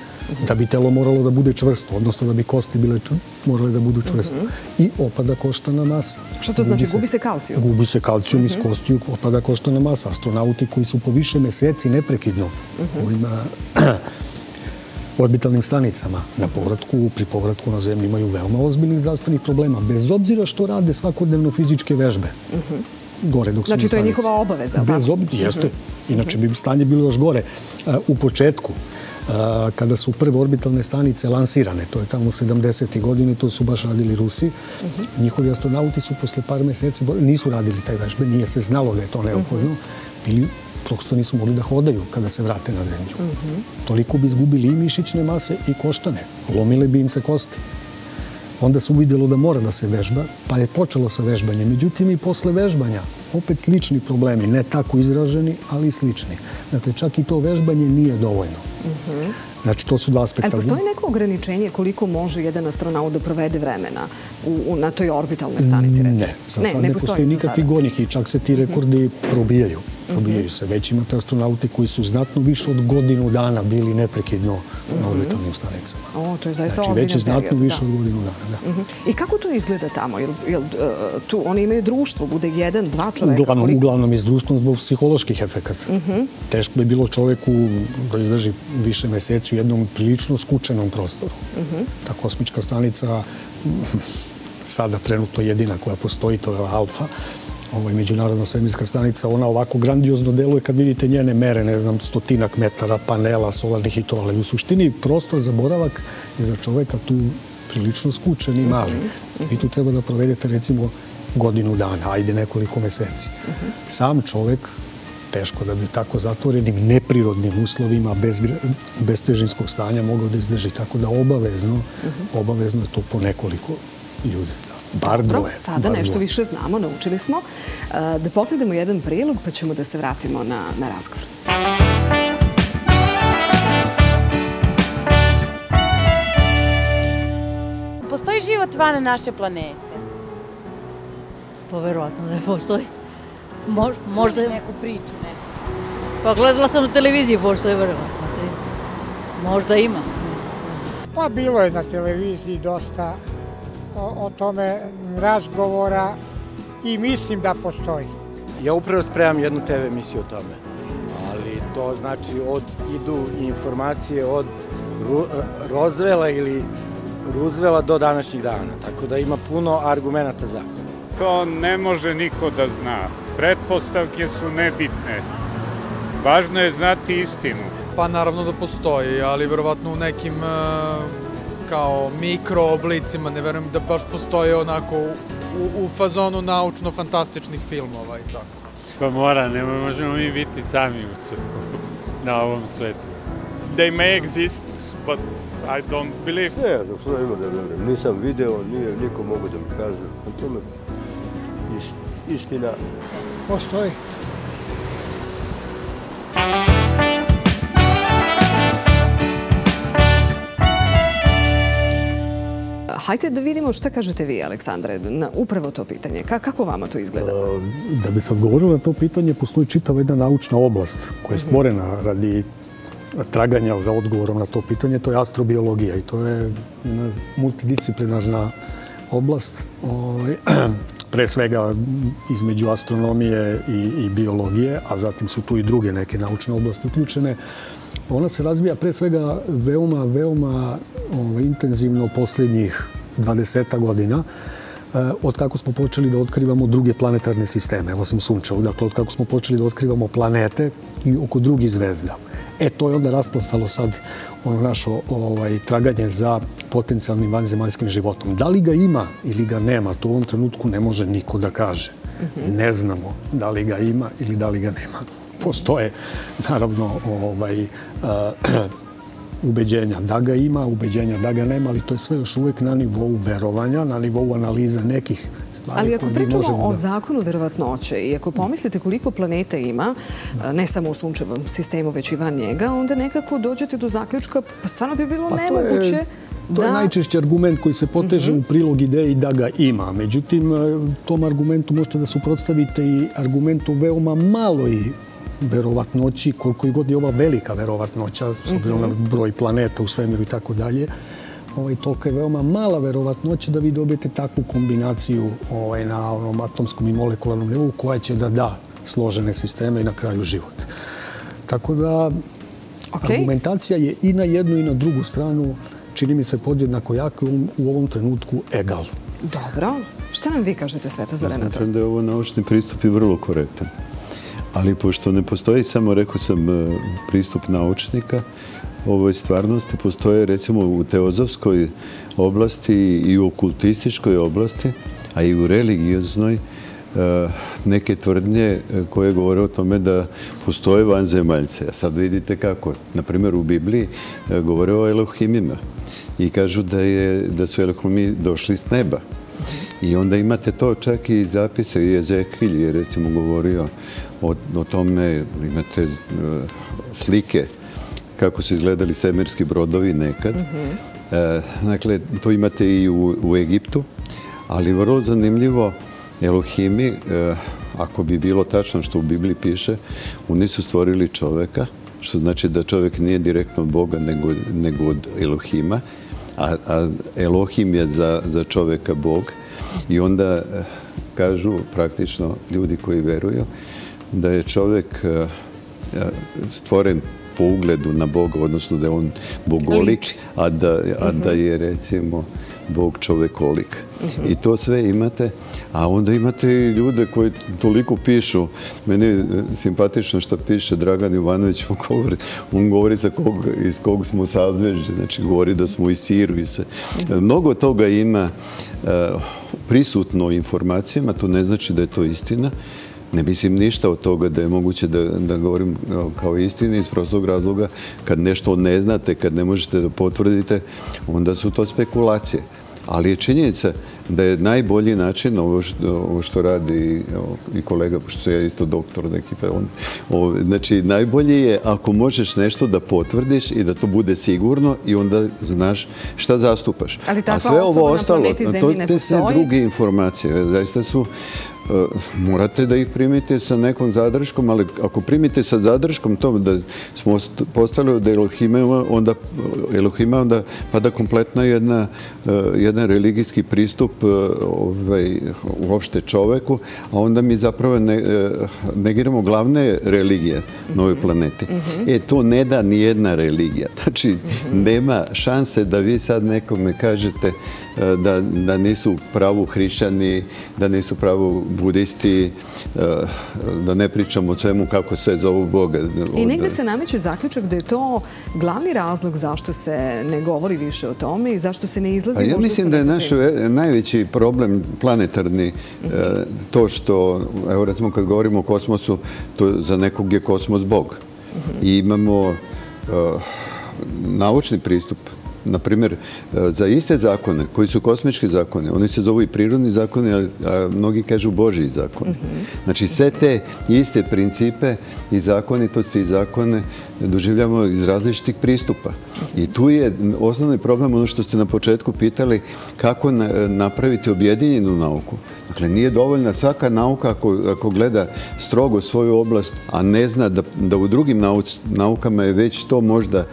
da bi telo moralo da bude čvrsto, odnosno da bi kosti bile morale da budu čvrste. I opada koštana masa. Što to znači? Gubi se kalcijum? Gubi se kalcijum iz kostiju, opada koštana masa. Astronauti koji su po više meseci neprekidno ovima orbitalnim stanicama na povratku, pri povratku na zemlji imaju veoma ozbiljnih zdravstvenih problema, bez obzira što rade svakodnevno fizičke vežbe. Gore dok znači, to je njihova obaveza, Bez obzira, jeste. Inače bi stanje bilo još gore. U početku, kada su prve orbitalne stanice lansirane, to je tamo u 70. godine, to su baš radili Rusi, njihovi astronauti su posle par meseci, nisu radili taj vežbe, nije se znalo da je to neophodno, bili prosto nisu mogli da hodaju kada se vrate na zemlju. Toliko bi izgubili i mišićne mase i koštane. Lomile bi im se kosti. Onda se uvidjelo da mora da se vežba, pa je počelo sa vežbanjem. Međutim, i posle vežbanja, opet slični problemi, ne tako izraženi, ali i slični. Dakle, čak i to vežbanje nije dovoljno. Znači, to su dva aspekta. Ali postoji neko ograničenje koliko može jedan astronaut da provede vremena u, na toj orbitalnoj stanici, recimo? Ne, za sad ne, postoji nikakvi gornjih i čak se ti rekordi probijaju probijaju se. Već imate astronauti koji su znatno više od godinu dana bili neprekidno na mhm. orbitalnim stanicama. O, to je zaista znači, već je znatno više od godinu dana. Da. Mhm. I kako to izgleda tamo? Jel, jel, e, tu oni imaju društvo, bude jedan, dva čoveka? Uglavnom, uglavnom je s društvom zbog psiholoških efekata. Mhm. Teško bi bilo čoveku da izdrži više meseci u jednom prilično skučenom prostoru. Ta kosmička stanica sada trenutno jedina koja postoji, to je Alfa, ovaj, međunarodna svemirska stanica, ona ovako grandiozno deluje kad vidite njene mere, ne znam, stotinak metara panela, solarnih i to, ali u suštini prostor za boravak je za čoveka tu prilično skučen i mali. Vi tu treba da provedete recimo godinu dana, ajde nekoliko meseci. Sam čovek teško da bi tako zatvorenim, neprirodnim uslovima, bez, bez težinskog stanja mogao da izdrži. Tako da obavezno, obavezno je to po nekoliko ljudi. Bar dvoje. Sada nešto više znamo, naučili smo. E, da pogledamo jedan prilog pa ćemo da se vratimo na, na razgovor. Postoji život van naše planete? Pa verovatno ne postoji. možda je neku priču. Neku. Pa gledala sam na televiziji, postoji verovatno. Možda ima. Pa bilo je na televiziji dosta o, tome razgovora i mislim da postoji. Ja upravo spremam jednu TV emisiju o tome, ali to znači od, idu informacije od Ru, Rozvela ili Ruzvela do današnjih dana, tako da ima puno argumenta za. To ne može niko da zna. Pretpostavke su nebitne. Važno je znati istinu. Pa naravno da postoji, ali verovatno u nekim kao mikro oblicima, ne verujem da baš postoje onako u, u fazonu naučno-fantastičnih filmova i tako. Pa mora, ne možemo mi biti sami u svetu, na ovom svetu. They may exist, but I don't believe. Ne, dok što ima da verujem. Nisam video, nije, niko mogu da mi kaže. O tome istina. Postoji. Hajde da vidimo šta kažete vi, Aleksandre, na upravo to pitanje. Kako vama to izgleda? Da bi se odgovorilo na to pitanje, postoji čitava jedna naučna oblast koja je mhm. stvorena radi traganja za odgovorom na to pitanje. To je astrobiologija i to je multidisciplinarna oblast. Ovaj, pre svega između astronomije i, i biologije, a zatim su tu i druge neke naučne oblasti uključene. Ona se razvija pre svega veoma, veoma ovaj, intenzivno posljednjih 20 godina eh, od kako smo počeli da otkrivamo druge planetarne sisteme, osim Sunčeva, dakle od kako smo počeli da otkrivamo planete i oko drugih zvezda. E, to je onda rasplasalo sad ono naše ovaj, traganje za potencijalnim vanzemaljskim životom. Da li ga ima ili ga nema, to u ovom trenutku ne može niko da kaže. Mhm. Ne znamo da li ga ima ili da li ga nema postoje naravno ovaj, ubeđenja da ga ima, ubeđenja da ga nema, ali to je sve još uvijek na nivou verovanja, na nivou analiza nekih stvari ali ako pričamo o zakonu verovatnoće i ako pomislite koliko planeta ima, ne samo u sunčevom sistemu, već i van njega, onda nekako dođete do zaključka, pa stvarno bi bilo pa nemoguće To je najčešći argument koji se poteže u prilog ideji da ga ima. Međutim, tom argumentu možete da suprotstavite i argumentu veoma maloj verovatnoći, koliko god je ova velika verovatnoća, s obzirom na broj planeta u svemiru i tako dalje, ovaj, toliko je veoma mala verovatnoća da vi dobijete takvu kombinaciju ovaj, na onom atomskom i molekularnom nivou koja će da da složene sisteme i na kraju život. Tako da argumentacija je i na jednu i na drugu stranu čini mi se podjednako jako u ovom trenutku egal. Dobro. Šta nam vi kažete, Sveta Zelena? Smatram da je ovo naučni pristup i vrlo korektan. Ali pošto ne postoji samo, rekao sam, e, pristup naučnika ovoj stvarnosti, postoje recimo u teozofskoj oblasti i u okultističkoj oblasti, a i u religioznoj, e, neke tvrdnje e, koje govore o tome da postoje vanzemaljce. A sad vidite kako. Naprimjer, u Bibliji govore o Elohimima. i kažu da, je, da su Elohimi došli s neba. I onda imate to čak i zapise i Ezekilj je recimo govorio o, o tome, imate uh, slike kako su izgledali semirski brodovi nekad. Mm -hmm. uh, dakle, to imate i u, u Egiptu, ali vrlo zanimljivo, Elohimi, uh, ako bi bilo tačno što u Bibliji piše, oni su stvorili čoveka, što znači da čovek nije direktno od Boga, nego, nego od Elohima, a, a Elohim je za, za čoveka Bog. I onda eh, kažu praktično ljudi koji veruju da je čovek eh, stvoren po ugledu na Boga, odnosno da je on bogolik, a da, a da mhm. je recimo Bog čovekolik. I to sve imate, a onda imate i ljude koji toliko pišu. Meni je simpatično što piše Dragan Jovanović, on govori, on govori za kog, iz kog smo sazvežđe, znači govori da smo iz Sirvise. Mnogo toga ima uh, prisutno informacijama, to ne znači da je to istina, Ne mislim ništa od toga da je moguće da, da govorim kao istini iz prostog razloga. Kad nešto ne znate, kad ne možete da potvrdite, onda su to spekulacije. Ali je činjenica da je najbolji način ovo što, ovo što radi i kolega, pošto ja isto doktor neki, pa on, ovo, znači najbolje je ako možeš nešto da potvrdiš i da to bude sigurno i onda znaš šta zastupaš. Ali takva A sve ovo ostalo, to, te sve druge informacije, zaista su E, morate da ih primite sa nekom zadrškom, ali ako primite sa zadrškom to da smo postali od Elohima, onda, Elohima, onda pada kompletna jedna, e, jedan religijski pristup e, ovaj, uopšte čoveku, a onda mi zapravo ne, negiramo glavne religije na ovoj planeti. Mhm. E, to ne da ni jedna religija. Znači, mhm. nema šanse da vi sad nekome kažete da, da nisu pravu hrišćani, da nisu pravu budisti, eh, da ne pričamo o svemu kako se zovu Boga. I negde se nameće zaključak da je to glavni razlog zašto se ne govori više o tome i zašto se ne izlazi Ja mislim da je naš najveći problem planetarni eh, to što, evo recimo kad govorimo o kosmosu, to za nekog je kosmos Bog. I imamo naučni pristup na primjer, e, za iste zakone, koji su kosmički zakone, oni se zovu i prirodni zakoni, a mnogi kažu Božji zakon. Mhm. Znači, sve te iste principe i zakonitosti i zakone doživljamo iz različitih pristupa. I tu je osnovni problem, ono što ste na početku pitali, kako napraviti objedinjenu nauku. Dakle, nije dovoljna svaka nauka ako, ako gleda strogo svoju oblast, a ne zna da, da u drugim nauc, naukama je već to možda e,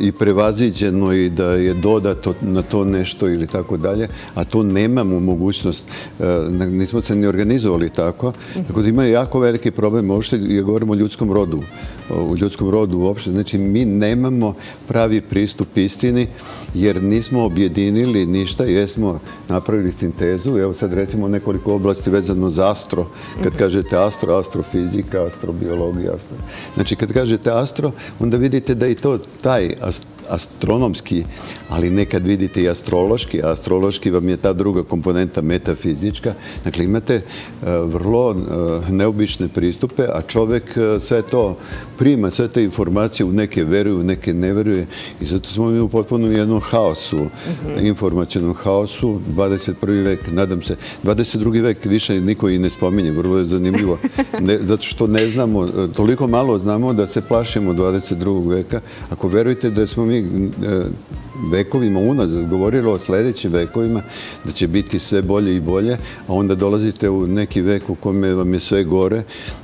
i prevaziđeno i da je dodato na to nešto ili tako dalje, a to nemamo mogućnost, e, nismo se ni organizovali tako. Tako da ima jako veliki problem, uopšte je govorimo o ljudskom rodu, u ljudskom rodu uopšte. Znači, mi nemamo pravi pristup istini, jer nismo objedinili ništa, jesmo napravili sintezu. Evo sad recimo nekoliko oblasti vezano za astro. Kad kažete astro, astrofizika, astrobiologija. Astro... Znači, kad kažete astro, onda vidite da i to taj astronomski, ali nekad vidite i astrološki. Astrološki vam je ta druga komponenta metafizička. Dakle, imate eh, vrlo eh, neobične pristupe, a čovek eh, sve to prima, sve te informacije u neke veruju, u neke ne veruje. I zato smo mi u potpuno jednom haosu, mhm. informacijenom haosu, 21. vek, nadam se, 22. vek više niko i ne spominje, vrlo je zanimljivo, zato što ne znamo, toliko malo znamo da se plašimo 22. veka. Ako verujete da smo mi E, vekovima unazad govorilo o sljedećim vekovima da će biti sve bolje i bolje, a onda dolazite u neki vek u kome vam je sve gore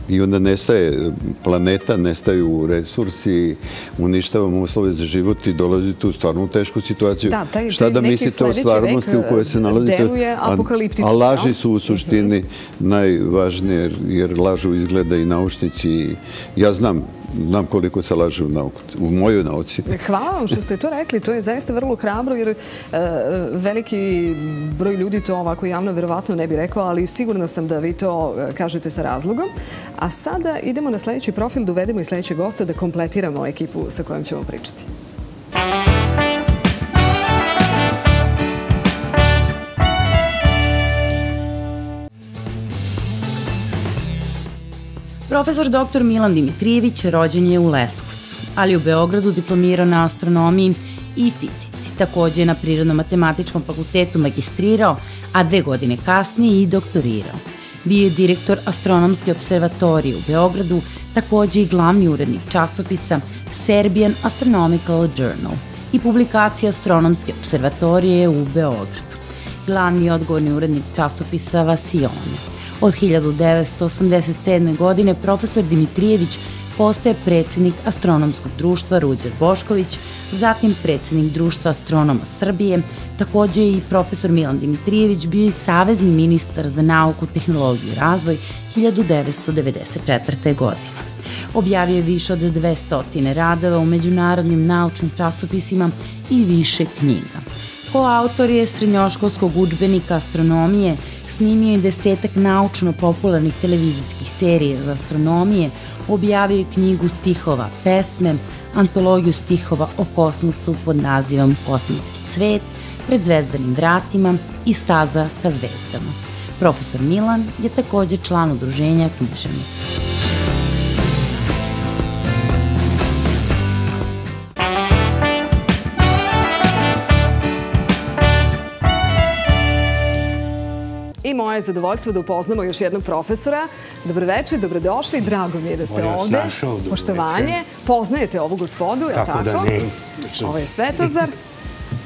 i onda nestaje planeta, nestaju resursi, uništavamo uslove za život i dolazite u stvarno tešku situaciju. Da, taj, Šta da mislite o stvarnosti u kojoj se nalazite? Deluje apokaliptično. A, a laži su u suštini najvažnije jer lažu izgleda i naučnici. Ja znam znam koliko se laže u, nauku, u mojoj nauci. Hvala vam što ste to rekli. To je zaista vrlo hrabro jer e, veliki broj ljudi to ovako javno verovatno ne bi rekao, ali sigurna sam da vi to e, kažete sa razlogom. A sada idemo na sljedeći profil dovedemo i sljedećeg gosta da kompletiramo ekipu sa kojom ćemo pričati. Profesor dr. Milan Dimitrijević rođen je u Leskovcu, ali u Beogradu diplomirao na astronomiji i fizici. Takođe je na Prirodno-matematičkom fakultetu magistrirao, a dve godine kasnije i doktorirao. Bio je direktor Astronomske observatorije u Beogradu, takođe i glavni urednik časopisa Serbian Astronomical Journal i publikacija Astronomske observatorije u Beogradu. Glavni odgovorni urednik časopisa Vasione. Od 1987. godine profesor Dimitrijević postaje predsjednik Astronomskog društva Ruđer Bošković, zatim predsjednik Društva astronoma Srbije, također i profesor Milan Dimitrijević bio i savezni ministar za nauku, tehnologiju i razvoj 1994. godine. Objavio je više od 200 radova u međunarodnim naučnim časopisima i više knjiga. Koautor je srednjoškolskog učbenika astronomije, snimio je desetak naučno-popularnih televizijskih serija za astronomije, objavio je knjigu stihova pesme, antologiju stihova o kosmosu pod nazivom Kosmički cvet, pred zvezdanim vratima i staza ka zvezdama. Profesor Milan je također član udruženja književnika. I moje zadovoljstvo da upoznamo još jednog profesora. Dobroveče, dobrodošli, drago mi je da ste Bolje ovde. našao, Poštovanje. Poznajete ovu gospodu, je li tako? Tako da ne. Ovo je Svetozar.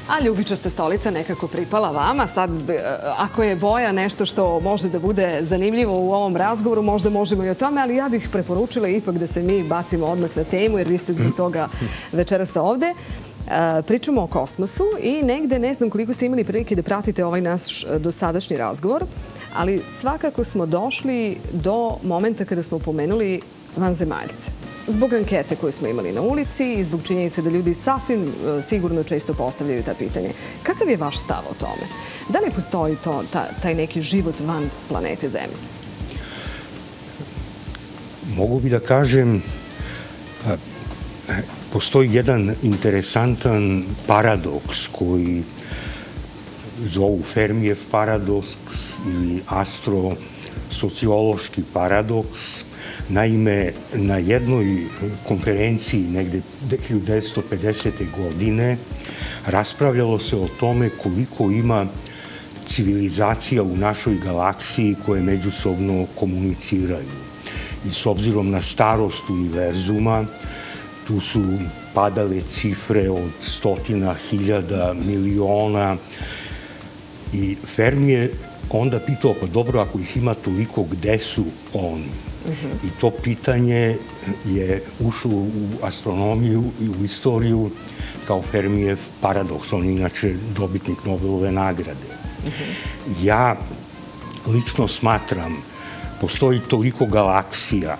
A ljubičasta stolica nekako pripala vama. Sad, e, ako je boja nešto što može da bude zanimljivo u ovom razgovoru, možda možemo i o tome, ali ja bih preporučila ipak da se mi bacimo odmah na temu, jer vi ste zbog toga večeras ovde. E, pričamo o kosmosu i negde, ne znam koliko ste imali prilike da pratite ovaj naš e, dosadašnji razgovor, ali svakako smo došli do momenta kada smo pomenuli vanzemaljce. Zbog ankete koju smo imali na ulici i zbog činjenice da ljudi sasvim e, sigurno često postavljaju ta pitanje. Kakav je vaš stav o tome? Da li postoji to, taj neki život van planete Zemlje? Mogu bi da kažem, postoji jedan interesantan paradoks koji zovu Fermijev paradoks ili astrosociološki paradoks. Naime, na jednoj konferenciji negde 1950. godine raspravljalo se o tome koliko ima civilizacija u našoj galaksiji koje međusobno komuniciraju. I s obzirom na starost univerzuma, tu su padale cifre od stotina hiljada, miliona i Fermi je onda pitao, pa dobro, ako ih ima toliko, gde su oni? I to pitanje je ušlo u astronomiju i u istoriju kao Fermijev paradoks. On je inače dobitnik Nobelove nagrade. Ja lično smatram, postoji toliko galaksija,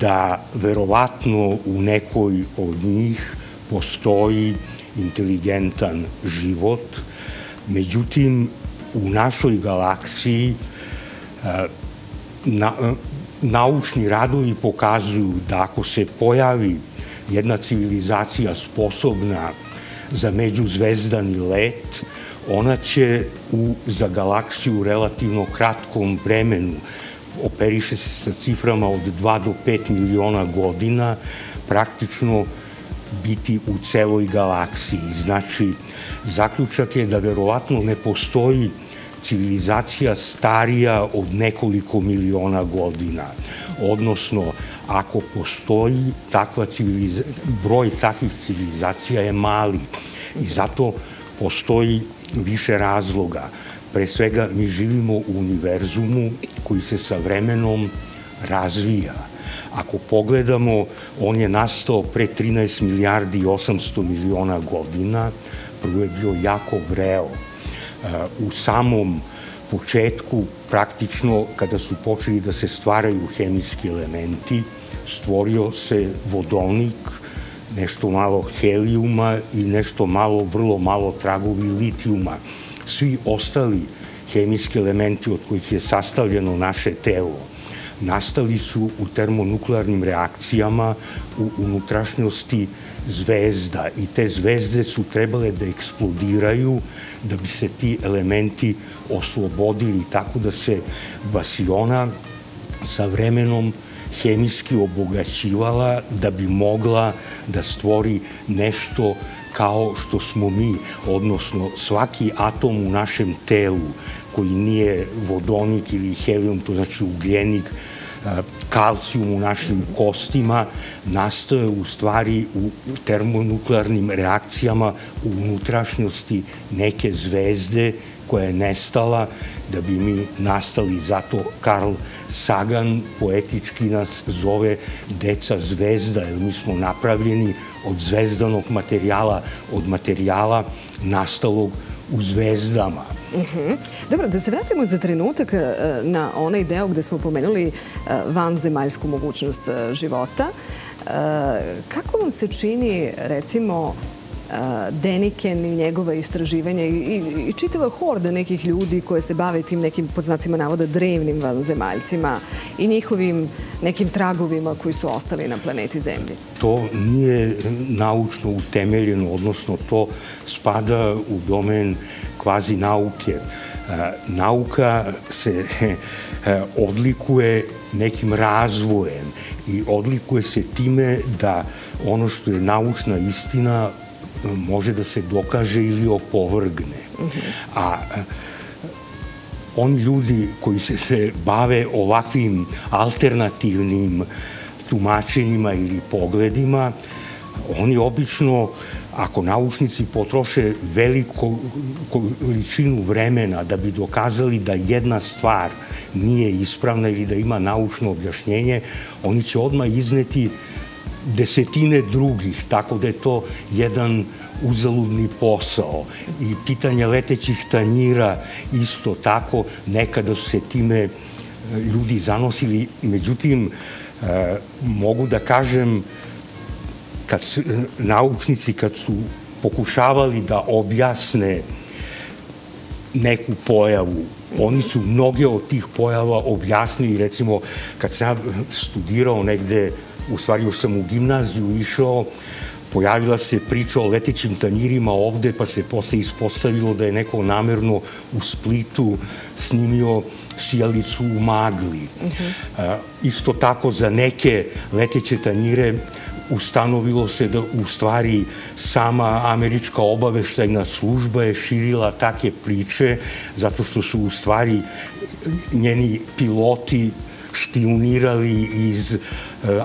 da verovatno u nekoj od njih postoji inteligentan život. Međutim, u našoj galaksiji e, na, e, naučni radovi pokazuju da ako se pojavi jedna civilizacija sposobna za međuzvezdani let, ona će u, za galaksiju u relativno kratkom vremenu operiše se sa ciframa od 2 do 5 miliona godina, praktično biti u celoj galaksiji. Znači, zaključak je da verovatno ne postoji civilizacija starija od nekoliko miliona godina. Odnosno, ako postoji takva civilizacija, broj takvih civilizacija je mali i zato postoji više razloga. Pre svega, mi živimo u univerzumu koji se sa vremenom razvija. Ako pogledamo, on je nastao pre 13 milijardi i 800 miliona godina, prvo je bio jako vreo. Uh, u samom početku, praktično, kada su počeli da se stvaraju hemijski elementi, stvorio se vodonik, nešto malo helijuma i nešto malo, vrlo malo tragovi litijuma svi ostali hemijski elementi od kojih je sastavljeno naše telo nastali su u termonuklearnim reakcijama u unutrašnjosti zvezda i te zvezde su trebale da eksplodiraju da bi se ti elementi oslobodili tako da se basiona sa vremenom hemijski obogaćivala da bi mogla da stvori nešto kao što smo mi, odnosno svaki atom u našem telu koji nije vodonik ili helium, to znači ugljenik, kalcijum u našim kostima nastaje u stvari u termonuklearnim reakcijama u unutrašnjosti neke zvezde koja je nestala da bi mi nastali. Zato Karl Sagan poetički nas zove deca zvezda, jer mi smo napravljeni od zvezdanog materijala, od materijala nastalog u zvezdama. Mhm. Dobro, da se vratimo za trenutak e, na onaj deo gde smo pomenuli e, vanzemaljsku mogućnost e, života. Kako vam se čini, recimo, Deniken i njegova istraživanja i čitava horda nekih ljudi koje se bave tim nekim, pod znacima navoda, drevnim vanzemaljcima i njihovim nekim tragovima koji su ostali na planeti Zemlji? To nije naučno utemeljeno, odnosno to spada u domen kvazi nauke. E, nauka se odlikuje nekim razvojem i odlikuje se time da ono što je naučna istina može da se dokaže ili opovrgne. A oni ljudi koji se se bave ovakvim alternativnim tumačenjima ili pogledima, oni obično, ako naučnici potroše veliku količinu vremena da bi dokazali da jedna stvar nije ispravna ili da ima naučno objašnjenje, oni će odmah izneti desetine drugih, tako da je to jedan uzaludni posao. I pitanje letećih tanjira isto tako, nekada su se time e, ljudi zanosili. Međutim, e, mogu da kažem, kad su, e, naučnici kad su pokušavali da objasne neku pojavu, oni su mnoge od tih pojava objasnili, recimo, kad sam studirao negde u stvari još sam u gimnaziju išao, pojavila se priča o letećim tanjirima ovde, pa se posle ispostavilo da je neko namerno u Splitu snimio sjelicu u magli. Mhm. Isto tako za neke leteće tanjire ustanovilo se da u stvari sama američka obaveštajna služba je širila take priče zato što su u stvari njeni piloti špionirali iz e,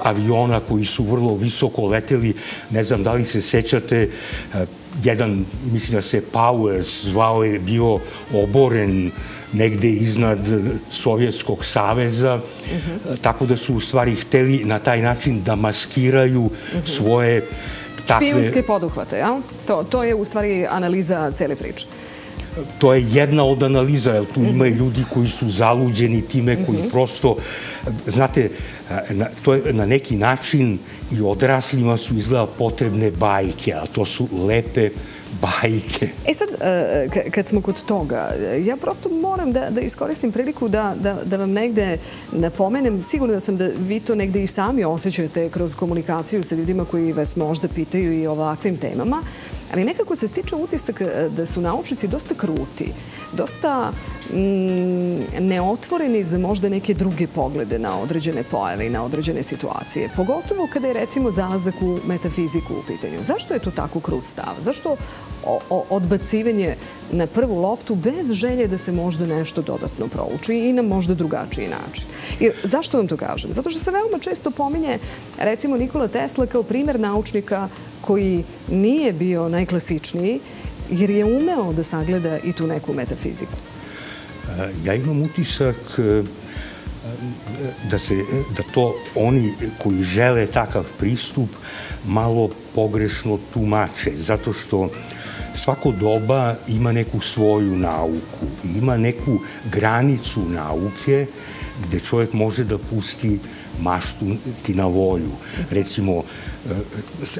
aviona koji su vrlo visoko leteli. Ne znam da li se sećate, e, jedan, mislim da se Powers zvao je bio oboren negde iznad Sovjetskog saveza, mhm. tako da su u stvari hteli na taj način da maskiraju mhm. svoje takve... Špijunske poduhvate, ja? To, to je u stvari analiza cele priče to je jedna od analiza, jer tu ima ljudi koji su zaluđeni time, koji prosto, znate, to je na neki način i odraslima su izgleda potrebne bajke, a to su lepe bajke. E sad, e, kad smo kod toga, ja prosto moram da, da iskoristim priliku da, da, da vam negde napomenem, sigurno da sam da vi to negde i sami osjećate kroz komunikaciju sa ljudima koji vas možda pitaju i ovakvim temama, ali nekako se stiče utisak e, da su naučnici dosta kruti, dosta mm, neotvoreni za možda neke druge poglede na određene pojave i na određene situacije. Pogotovo kada je recimo zalazak u metafiziku u pitanju. Zašto je to tako krut stav? Zašto odbacivanje na prvu loptu bez želje da se možda nešto dodatno prouči i na možda drugačiji način? Jer, zašto vam to kažem? Zato što se veoma često pominje recimo Nikola Tesla kao primjer naučnika koji nije bio najklasičniji, jer je umeo da sagleda i tu neku metafiziku. E, ja imam utisak e, da se da to oni koji žele takav pristup malo pogrešno tumače zato što svako doba ima neku svoju nauku ima neku granicu nauke gde čovjek može da pusti maštu ti na volju. Recimo, e,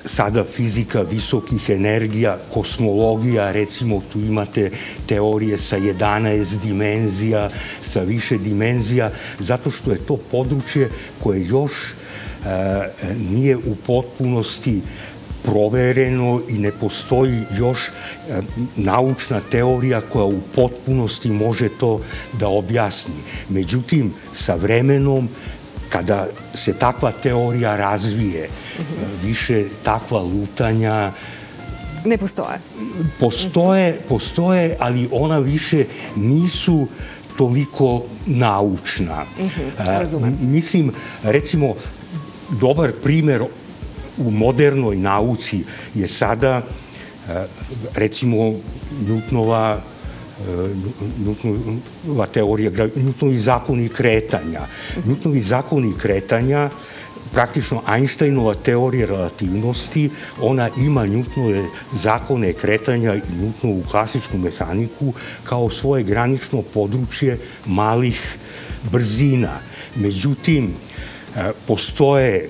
sada fizika visokih energija, kosmologija, recimo tu imate teorije sa 11 dimenzija, sa više dimenzija, zato što je to područje koje još e, e, nije u potpunosti provereno i ne postoji još e, naučna teorija koja u potpunosti može to da objasni. Međutim, sa vremenom kada se takva teorija razvije, više takva lutanja Ne postoje? Postoje, postoje, ali ona više nisu toliko naučna. Razumem. Mislim, recimo, dobar primjer u modernoj nauci je sada, e, recimo, Newtonova e, Newtonova teorija, Newtonovi zakoni kretanja. Newtonovi zakoni kretanja praktično Einsteinova teorija relativnosti, ona ima Newtonove zakone kretanja i Newtonovu klasičnu mehaniku kao svoje granično područje malih brzina. Međutim, e, postoje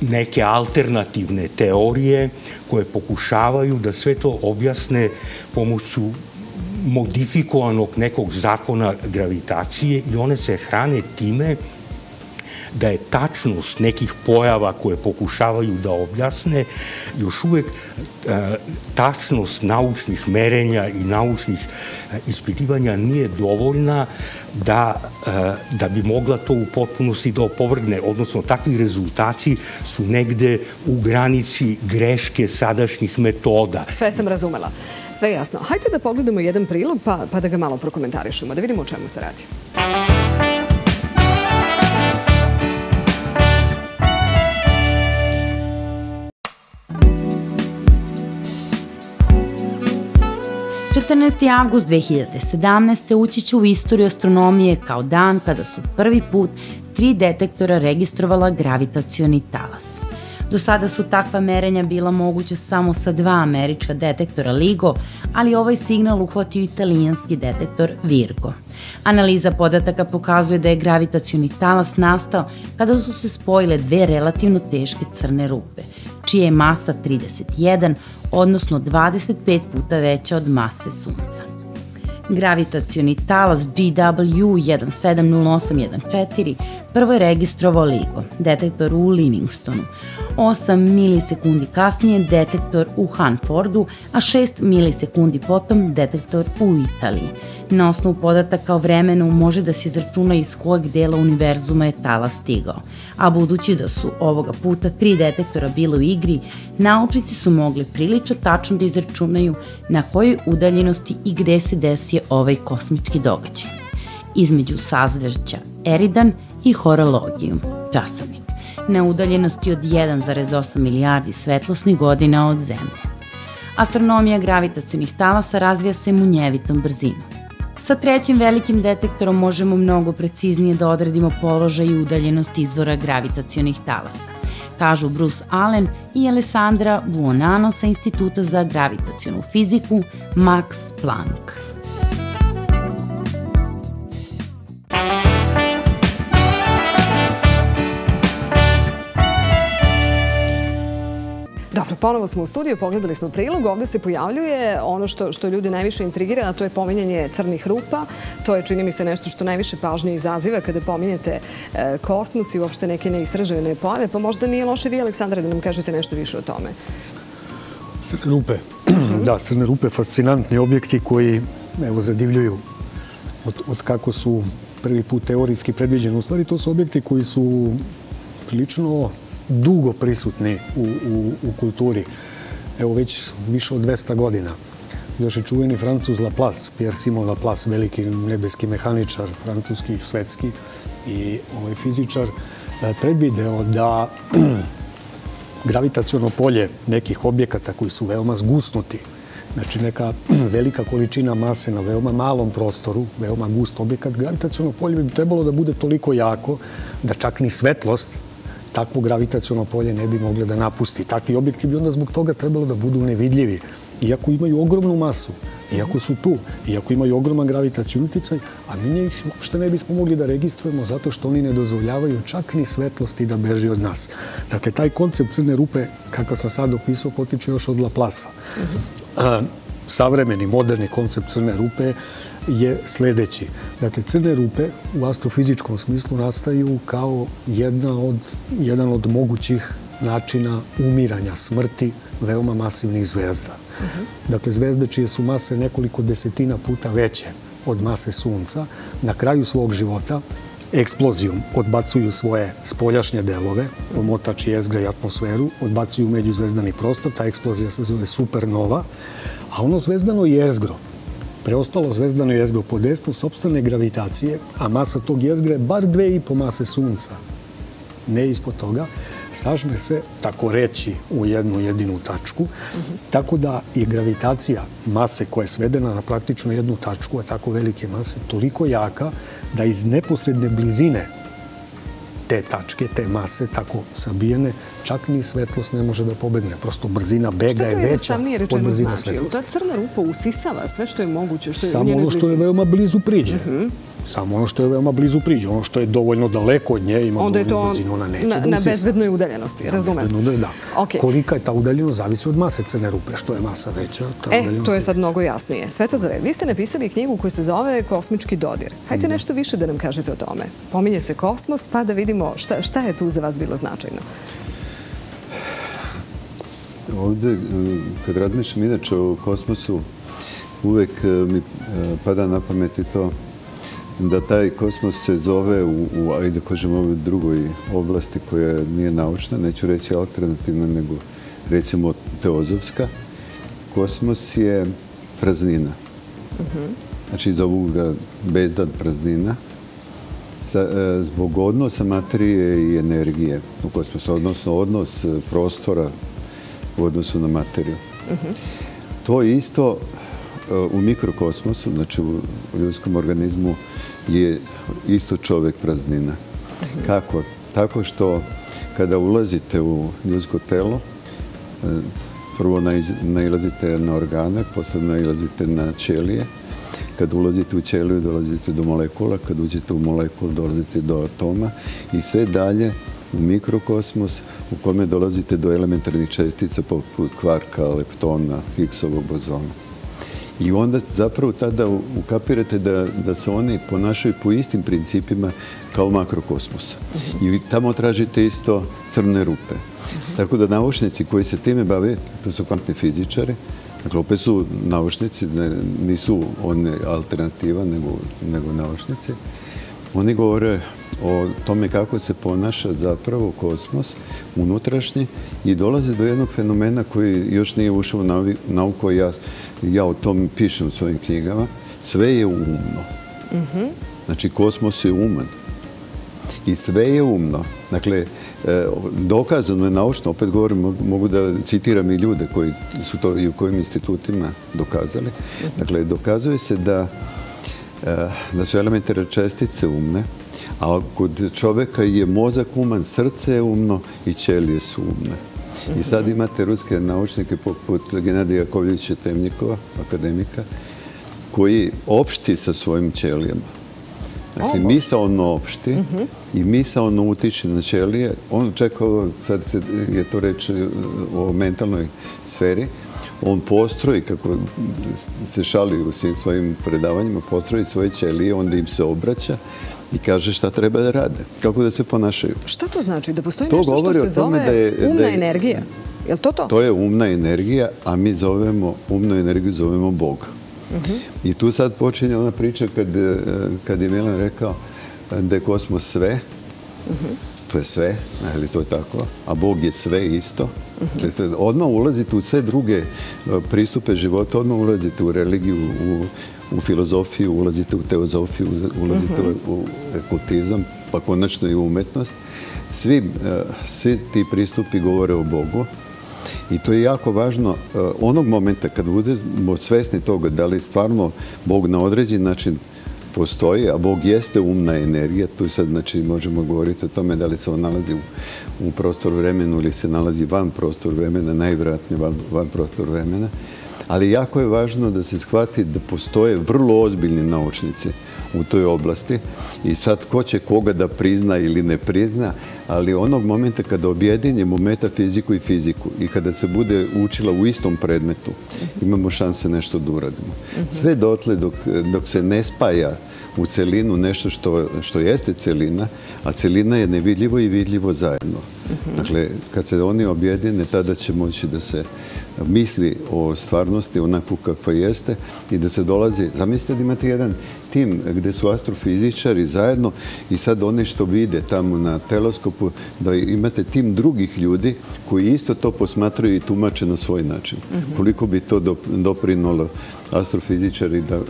neke alternativne teorije koje pokušavaju da sve to objasne pomoću modifikovanog nekog zakona gravitacije i one se hrane time da je tačnost nekih pojava koje pokušavaju da objasne, još uvek e, tačnost naučnih merenja i naučnih e, ispitivanja nije dovoljna da, e, da bi mogla to u potpunosti da opovrgne. Odnosno, takvi rezultati su negde u granici greške sadašnjih metoda. Sve sam razumela. Sve jasno. Hajde da pogledamo jedan prilog pa, pa da ga malo prokomentarišemo, da vidimo o čemu se radi. 14. avgust 2017. ući će u istoriju astronomije kao dan kada su prvi put tri detektora registrovala gravitacioni talas. Do sada su takva merenja bila moguća samo sa dva američka detektora LIGO, ali ovaj signal uhvatio italijanski detektor Virgo. Analiza podataka pokazuje da je gravitacioni talas nastao kada su se spojile dve relativno teške crne rupe, čija je masa 31, odnosno 25 puta veća od mase Sunca. Gravitacioni talas GW170814 prvo je registrovao LIGO, detektor u Livingstonu. 8 milisekundi kasnije detektor u Hanfordu, a 6 milisekundi potom detektor u Italiji. Na osnovu podataka o vremenu može da se izračuna iz kojeg dela univerzuma je tala stigao. A budući da su ovoga puta tri detektora bile u igri, naučici su mogli prilično tačno da izračunaju na kojoj udaljenosti i gde se je ovaj kosmički događaj. Između sazvežća Eridan i Horologijum, časovnik, na udaljenosti od 1,8 milijardi svetlosnih godina od Zemlje. Astronomija gravitacijnih talasa razvija se munjevitom brzinom. Sa trećim velikim detektorom možemo mnogo preciznije da odredimo položaj i udaljenost izvora gravitacionih talasa, kažu Bruce Allen i Alessandra Buonano sa Instituta za gravitacionu fiziku Max Planck. Ponovo smo u studiju, pogledali smo prilog. Ovdje se pojavljuje ono što, što ljudi najviše intrigira, a to je pominjanje crnih rupa. To je, čini mi se, nešto što najviše pažnje izaziva kada pominjete e, kosmos i uopšte neke neistražene pojave. Pa možda nije loše vi, Aleksandra, da nam kažete nešto više o tome. Crne rupe. da, crne rupe, fascinantni objekti koji evo, zadivljuju od, od kako su prvi put teorijski predviđeni. U stvari, to su objekti koji su prilično dugo prisutni u, u, u kulturi. Evo već više od 200 godina. Još je čuveni francuz Laplace, Pierre Simon Laplace, veliki nebeski mehaničar, francuski, svetski i ovaj fizičar, e, predvideo da gravitacijono polje nekih objekata koji su veoma zgusnuti, znači neka velika količina mase na veoma malom prostoru, veoma gust objekat, gravitacijono polje bi trebalo da bude toliko jako da čak ni svetlost takvo gravitacijono polje ne bi mogle da napusti. Takvi objekti bi onda zbog toga trebalo da budu nevidljivi. Iako imaju ogromnu masu, iako su tu, iako imaju ogroman gravitacijun uticaj, a mi njih što ne bismo mogli da registrujemo zato što oni ne dozvoljavaju čak ni svetlosti da beži od nas. Dakle, taj koncept crne rupe, kakav sam sad opisao, potiče još od Laplasa. Savremeni, moderni koncept crne rupe je sljedeći. Dakle, crne rupe u astrofizičkom smislu nastaju kao jedna od, jedan od mogućih načina umiranja smrti veoma masivnih zvezda. Dakle, zvezde čije su mase nekoliko desetina puta veće od mase Sunca, na kraju svog života eksplozijom odbacuju svoje spoljašnje delove, omotač jezgra i atmosferu, odbacuju međuzvezdani prostor, ta eksplozija se zove supernova, a ono zvezdano jezgro, preostalo zvezdano jezgro pod desno sobstvene gravitacije, a masa tog jezgra je bar dve i po mase sunca, ne ispod toga, sažme se, tako reći, u jednu jedinu tačku, tako da je gravitacija mase koja je svedena na praktično jednu tačku, a tako velike mase, toliko jaka da iz neposredne blizine te tačke, te mase, tako sabijene, čak ni svetlost ne može da pobegne. Prosto brzina bega je veća od brzine svetlosti. Šta to ta crna rupa usisava sve što je moguće? Što je Samo ono što je veoma blizu priđe. Mhm. Samo ono što je veoma blizu priđe. Ono što je dovoljno daleko od nje ima dovoljnu brzinu, ona neće na, da na bezbednoj udaljenosti, razumem. Da. Okay. Kolika je ta udaljenost, zavisi od mase crne rupe. Što je masa veća, ta e, to je sad mnogo jasnije. Sve to zared. Vi ste napisali knjigu koja se zove Kosmički dodir. Hajde nešto više da nam kažete o tome. Pominje se kosmos, pa da vidimo šta, šta je tu za vas bilo značajno. Ovde, e, kad razmišljam inače o kosmosu, uvek e, mi e, pada na pameti to da taj kosmos se zove u, u ajde kažemo, ovoj drugoj oblasti koja nije naučna, neću reći alternativna, nego recimo teozovska. Kosmos je praznina. Znači, zovu ga bezdan praznina. Zbog odnosa materije i energije u kosmosu, odnosno odnos prostora u odnosu na materiju. To isto e, u mikrokosmosu, znači u ljudskom organizmu, je isto čovek praznina. Kako? Tako što kada ulazite u ljudsko telo, e, prvo nailazite na organe, posebno nailazite na ćelije. Kad ulazite u ćeliju, dolazite do molekula. Kad uđete u molekul, dolazite do atoma. I sve dalje u mikrokosmos u kome dolazite do elementarnih čestica poput kvarka, leptona, Higgsovog bozona. I onda zapravo tada ukapirate da, da se oni ponašaju po istim principima kao makrokosmos. I tamo tražite isto crne rupe. Tako da naučnici koji se time bave, to su kvantni fizičari, dakle opet su naučnici, ne, nisu one alternativa nego, nego naučnici, oni govore o tome kako se ponaša zapravo kosmos unutrašnji i dolaze do jednog fenomena koji još nije ušao u nauku, ja, ja o tom pišem u svojim knjigama. Sve je umno. Znači, kosmos je uman. I sve je umno. Dakle, e, dokazano je naučno, opet govorim, mogu da citiram i ljude koji su to i u kojim institutima dokazali. Dakle, dokazuje se da, e, da su elementarne čestice umne, A kod čoveka je mozak uman, srce je umno i ćelije su umne. I sad imate ruske naučnike poput Genadija Jakovljevića Temnikova, akademika, koji opšti sa svojim ćelijama. Dakle, misa ono opšti i misa ono utiče na ćelije. On čeka, sad je to reč o mentalnoj sferi, on postroji, kako se šali u svim svojim predavanjima, postroji svoje ćelije, onda im se obraća i kaže šta treba da rade, kako da se ponašaju. Šta to znači? Da postoji nešto što se zove umna energija? Je li to to? To je umna energija, a mi zovemo, umnu energiju zovemo Boga. I tu sad počinje ona priča kad, e, kad je Milan rekao da je kosmos sve, to je sve, ali to je tako, a Bog je sve isto. Odmah ulazite u sve druge e, pristupe života, odmah ulazite u religiju, u, u filozofiju, ulazite u teozofiju, ulazite u ekultizam, pa konačno i u umetnost. Svi, e, svi ti pristupi govore o Bogu. I to je jako važno e, onog momenta kad budemo svesni toga da li stvarno Bog na određen način postoji, a Bog jeste umna energija, tu sad znači, možemo govoriti o tome da li se on nalazi u, u vremenu ili se nalazi van prostor vremena, najvjerojatnije van, van vremena. Ali jako je važno da se shvati da postoje vrlo ozbiljni naučnici u toj oblasti i sad ko će koga da prizna ili ne prizna, ali onog momenta kada objedinjemo metafiziku i fiziku i kada se bude učila u istom predmetu, imamo šanse nešto da uradimo. Sve dotle dok, dok se ne spaja u celinu nešto što, što jeste celina, a celina je nevidljivo i vidljivo zajedno. Dakle, kad se oni objedine, tada će moći da se misli o stvarnosti onako kakva jeste i da se dolazi. Zamislite da imate jedan tim gde su astrofizičari zajedno i sad oni što vide tamo na teleskopu, da imate tim drugih ljudi koji isto to posmatraju i tumače na svoj način. Koliko bi to doprinolo astrofizičari da e, e,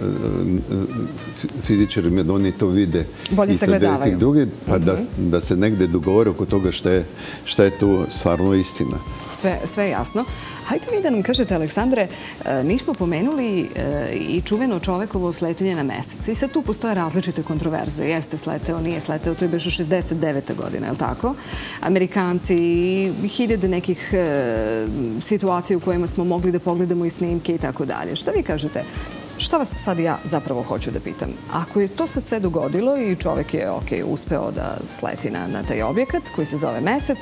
fizičari med oni to vide Bolje i se gledavaju. drugih, pa da, da se negde dogovore oko toga šta je, šta je tu stvarno istina. Sve, sve jasno. Hajde vi da nam kažete, Aleksandre, e, nismo pomenuli e, i čuveno čovekovo sletenje na mesec. I sad tu postoje različite kontroverze. Jeste sleteo, nije sleteo, to je beše 69. godina, je li tako? Amerikanci i hiljade nekih e, situacija u kojima smo mogli da pogledamo i snimke i tako dalje. Šta vi kažete? Šta vas sad ja zapravo hoću da pitam? Ako je to se sve dogodilo i čovek je okay, uspeo da sleti na, na taj objekat koji se zove mesec,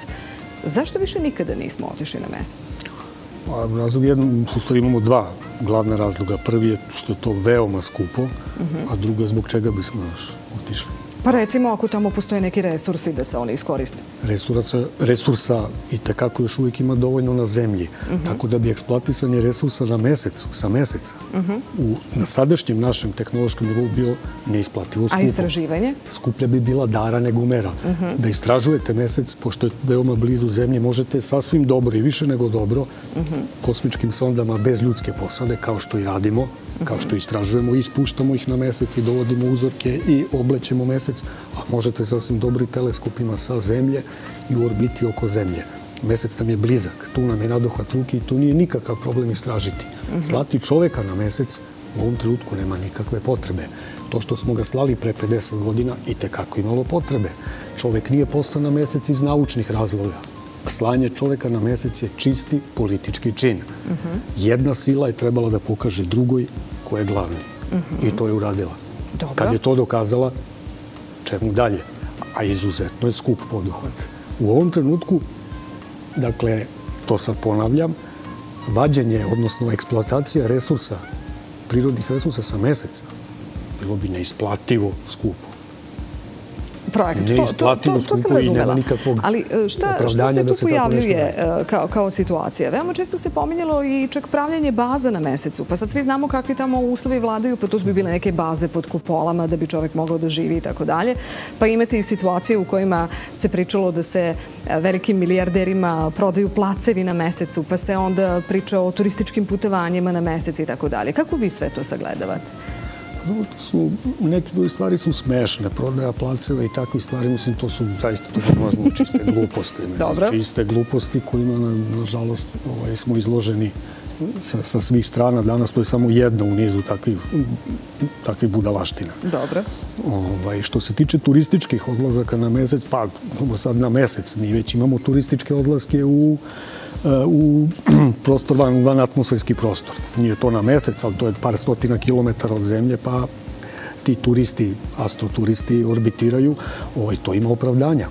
zašto više nikada nismo otišli na mesec? Pa, razlog jedan, u stvari imamo dva glavna razloga. Prvi je što je to veoma skupo, a drugo je zbog čega bismo još otišli. Pa recimo ako tamo postoje neki resursi da se oni iskoriste. Resursa, resursa i tekako još uvijek ima dovoljno na zemlji. Tako da bi eksploatisanje resursa na mesecu, sa meseca, u, na sadašnjem našem tehnološkom nivou bilo neisplativo skupo. A istraživanje? Skuplja bi bila dara nego mera. Da istražujete mesec, pošto je veoma blizu zemlje, možete sasvim dobro i više nego dobro kosmičkim sondama bez ljudske posade, kao što i radimo, kao što istražujemo i ispuštamo ih na mesec i dovodimo uzorke i oblećemo mesec, a možete sasvim dobri teleskopima sa zemlje i u orbiti oko zemlje. Mesec nam je blizak, tu nam je nadohvat ruke i tu nije nikakav problem istražiti. Slati čoveka na mesec u ovom trenutku nema nikakve potrebe. To što smo ga slali pre 50 godina i tekako imalo potrebe. Čovek nije postao na mesec iz naučnih razloga. Slanje čoveka na mesec je čisti politički čin. Jedna sila je trebala da pokaže drugoj ko je glavni. I to je uradila. Dobro. Kad je to dokazala, čemu dalje? A izuzetno je skup poduhvat. U ovom trenutku, dakle, to sad ponavljam, vađenje, odnosno eksploatacija resursa, prirodnih resursa sa meseca, bilo bi neisplativo skupo projekat. To, to, to, Neisplativo to sam skupo i nema razumela. nikakvog Ali e, šta, šta opravdanja se da tu se tako nešto pojavljuje e, kao, kao situacija? Veoma često se pominjalo i čak pravljanje baza na mesecu. Pa sad svi znamo kakvi tamo uslovi vladaju, pa to su bi bile neke baze pod kupolama da bi čovek mogao da živi i tako dalje. Pa imate i situacije u kojima se pričalo da se e, velikim milijarderima prodaju placevi na mesecu, pa se onda priča o turističkim putovanjima na mesec i tako dalje. Kako vi sve to sagledavate? To su, neke druge stvari su smešne, prodaja placeva i takve stvari, mislim, to su zaista, to možemo nazvati čiste gluposti. mislim, Dobro. Čiste gluposti kojima, na- nažalost, ovaj, smo izloženi sa, sa svih strana. Danas to je samo jedna u nizu takvih, takvih budalaština. Dobro. Ovaj, što se tiče turističkih odlazaka na mesec, pa sad na mesec, mi već imamo turističke odlaske u, u prostor van, van atmosferski prostor. Nije to na mesec, ali to je par stotina kilometara od zemlje, pa ti turisti, astroturisti orbitiraju, ovaj, to ima opravdanja.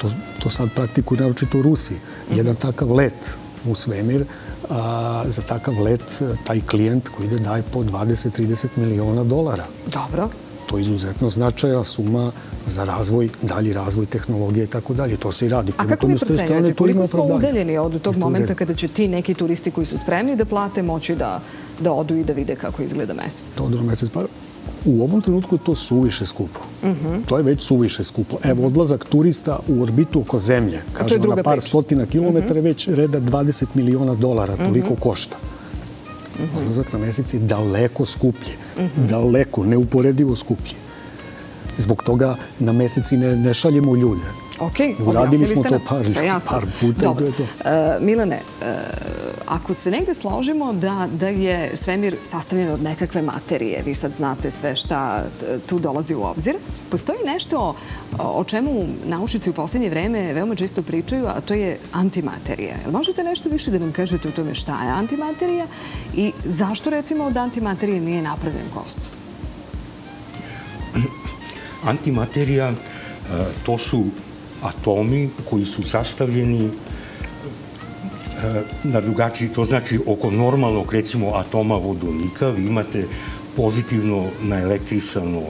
To, to sad praktikuju naročito Rusi. Rusiji. Jedan takav let u svemir, a, za takav let taj klijent koji ide daje po 20-30 miliona dolara Dobro to je izuzetno značaja suma za razvoj, dalji razvoj tehnologije i tako dalje. To se i radi. A kako vi s te strane, procenjujete? to ima Koliko smo udaljeni od tog momenta kada će ti neki turisti koji su spremni da plate moći da, da odu i da vide kako izgleda mesec? To odro mesec. Pa, u ovom trenutku je to suviše skupo. Mhm. To je već suviše skupo. Evo, odlazak turista u orbitu oko zemlje, kažemo na par priča. Mhm. stotina kilometara, je već reda 20 miliona dolara, toliko košta. Mhm. Odlazak na mesec je daleko skuplje. Daleko, neuporedivo skuplje. Zbog toga na meseci ne, ne šaljemo ljude. Ok, Uradili smo to par- par puta Dobro. E, Milane, e, ako se negde složimo da, da je svemir sastavljen od nekakve materije, vi sad znate sve šta tu dolazi u obzir, postoji nešto o čemu naučnici u posljednje vreme veoma često pričaju, a to je antimaterija. Jel možete nešto više da nam kažete o tome šta je antimaterija i zašto recimo od antimaterije nije napravljen kosmos? Antimaterija, e, to su atomi koji su sastavljeni e, na drugačiji, to znači oko normalnog, recimo, atoma vodonika, vi imate pozitivno naelektrisano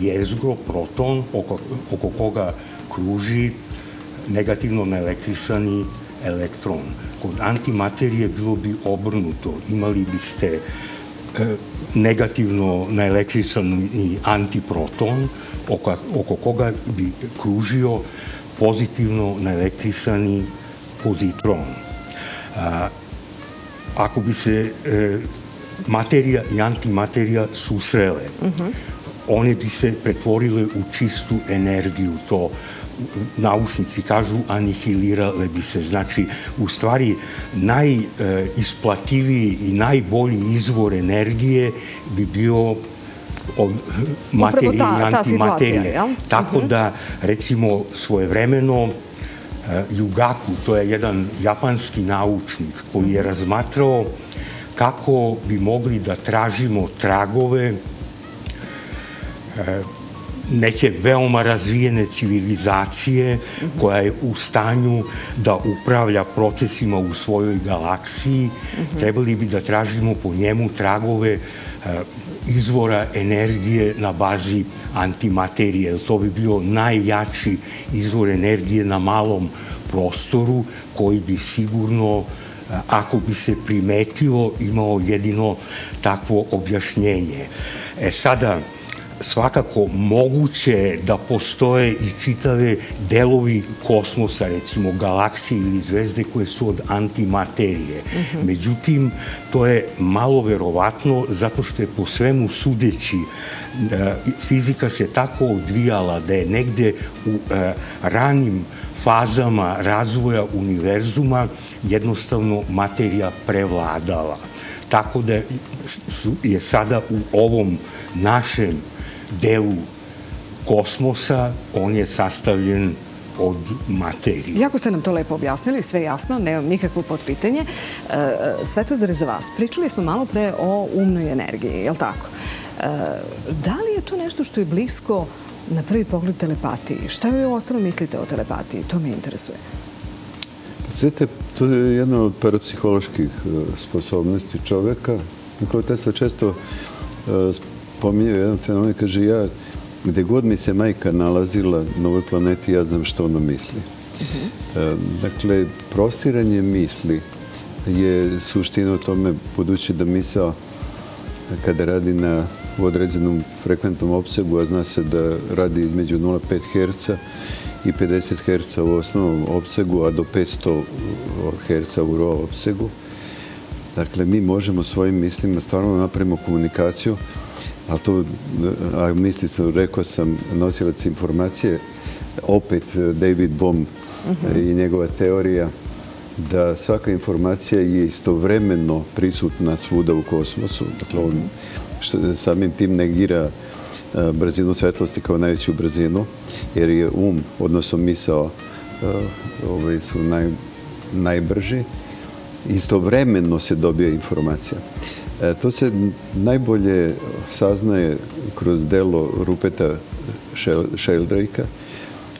jezgro, proton, oko, oko koga kruži negativno naelektrisani elektron. Kod antimaterije bilo bi obrnuto. Imali biste e, negativno naelektrisani antiproton oko, oko koga bi kružio pozitivno naelektrisani pozitron. Ako bi se e, materija i antimaterija susrele, uh -huh. one bi se pretvorile u čistu energiju. To naučnici kažu anihilirale bi se. Znači, u stvari, najisplativiji i najbolji izvor energije bi bio od materije ta, i antimaterije. Tako uh -huh. da, recimo, svojevremeno Jugaku, to je jedan japanski naučnik koji je razmatrao kako bi mogli da tražimo tragove neke veoma razvijene civilizacije koja je u stanju da upravlja procesima u svojoj galaksiji. Trebali bi da tražimo po njemu tragove izvora energije na bazi antimaterije. To bi bio najjači izvor energije na malom prostoru koji bi sigurno, e, ako bi se primetilo, imao jedino takvo objašnjenje. E sada, svakako moguće da postoje i čitave delovi kosmosa, recimo galaksije ili zvezde koje su od antimaterije. Mhm. Međutim, to je malo verovatno zato što je po svemu sudeći fizika se tako odvijala da je negde u e, ranim fazama razvoja univerzuma jednostavno materija prevladala. Tako da je sada u ovom našem delu kosmosa, on je sastavljen od materije. Jako ste nam to lepo objasnili, sve jasno, nemam nikakvo potpitanje. E, Svetozar za vas, pričali smo malo pre o umnoj energiji, je li tako? E, da li je to nešto što je blisko na prvi pogled telepatiji? Šta vi u ostalom mislite o telepatiji? To me interesuje. Svete, to je jedna od parapsiholoških e, sposobnosti čoveka. Nikola Tesla često pominjao jedan fenomen, kaže ja, gde god mi se majka nalazila na ovoj planeti, ja znam što ona misli. E, dakle, prostiranje misli je suština o tome, budući da misao kada radi na u određenom frekventnom opsegu, a zna se da radi između 0,5 Hz i 50 Hz u osnovnom opsegu, a do 500 Hz u RO opsegu. Dakle, mi možemo svojim mislima stvarno napravimo komunikaciju a to, a misli sam, rekao sam, nosilac informacije, opet David Bohm i njegova teorija da svaka informacija je istovremeno prisutna svuda u kosmosu. Dakle, on samim tim negira brzinu svetlosti kao najveću brzinu, jer je um, odnosno misao, ovaj, su najbrži. Istovremeno se dobija informacija. E, to se najbolje saznaje kroz delo Rupeta Sheldrake'a,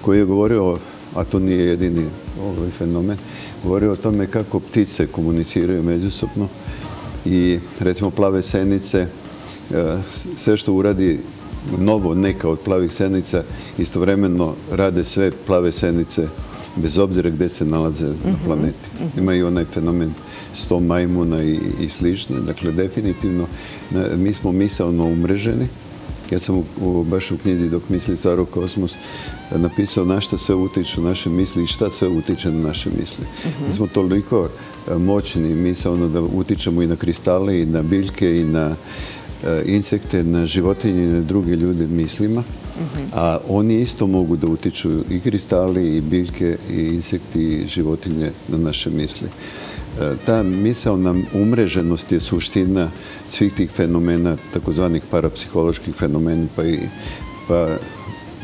koji je govorio, a to nije jedini ovaj fenomen, govorio o tome kako ptice komuniciraju međusobno i recimo plave senice, e, sve što uradi novo neka od plavih senica, istovremeno rade sve plave senice bez obzira gde se nalaze na mhm, planeti. Ima i onaj fenomen sto majmuna i, i slične. Dakle, definitivno, mi smo misalno umreženi. Ja sam u, baš u knjizi dok misli Staro kosmos napisao na šta sve utiču naše misli i šta sve utiče na naše misli. Mhm. Mi smo toliko moćni misalno da utičemo i na kristale i na biljke i na insekte, na životinje i na druge ljude mislima. A oni isto mogu da utiču i kristali, i biljke, i insekti, i životinje na naše misli. E, ta misalna umreženost je suština svih tih fenomena, takozvanih parapsiholoških fenomena, pa i pa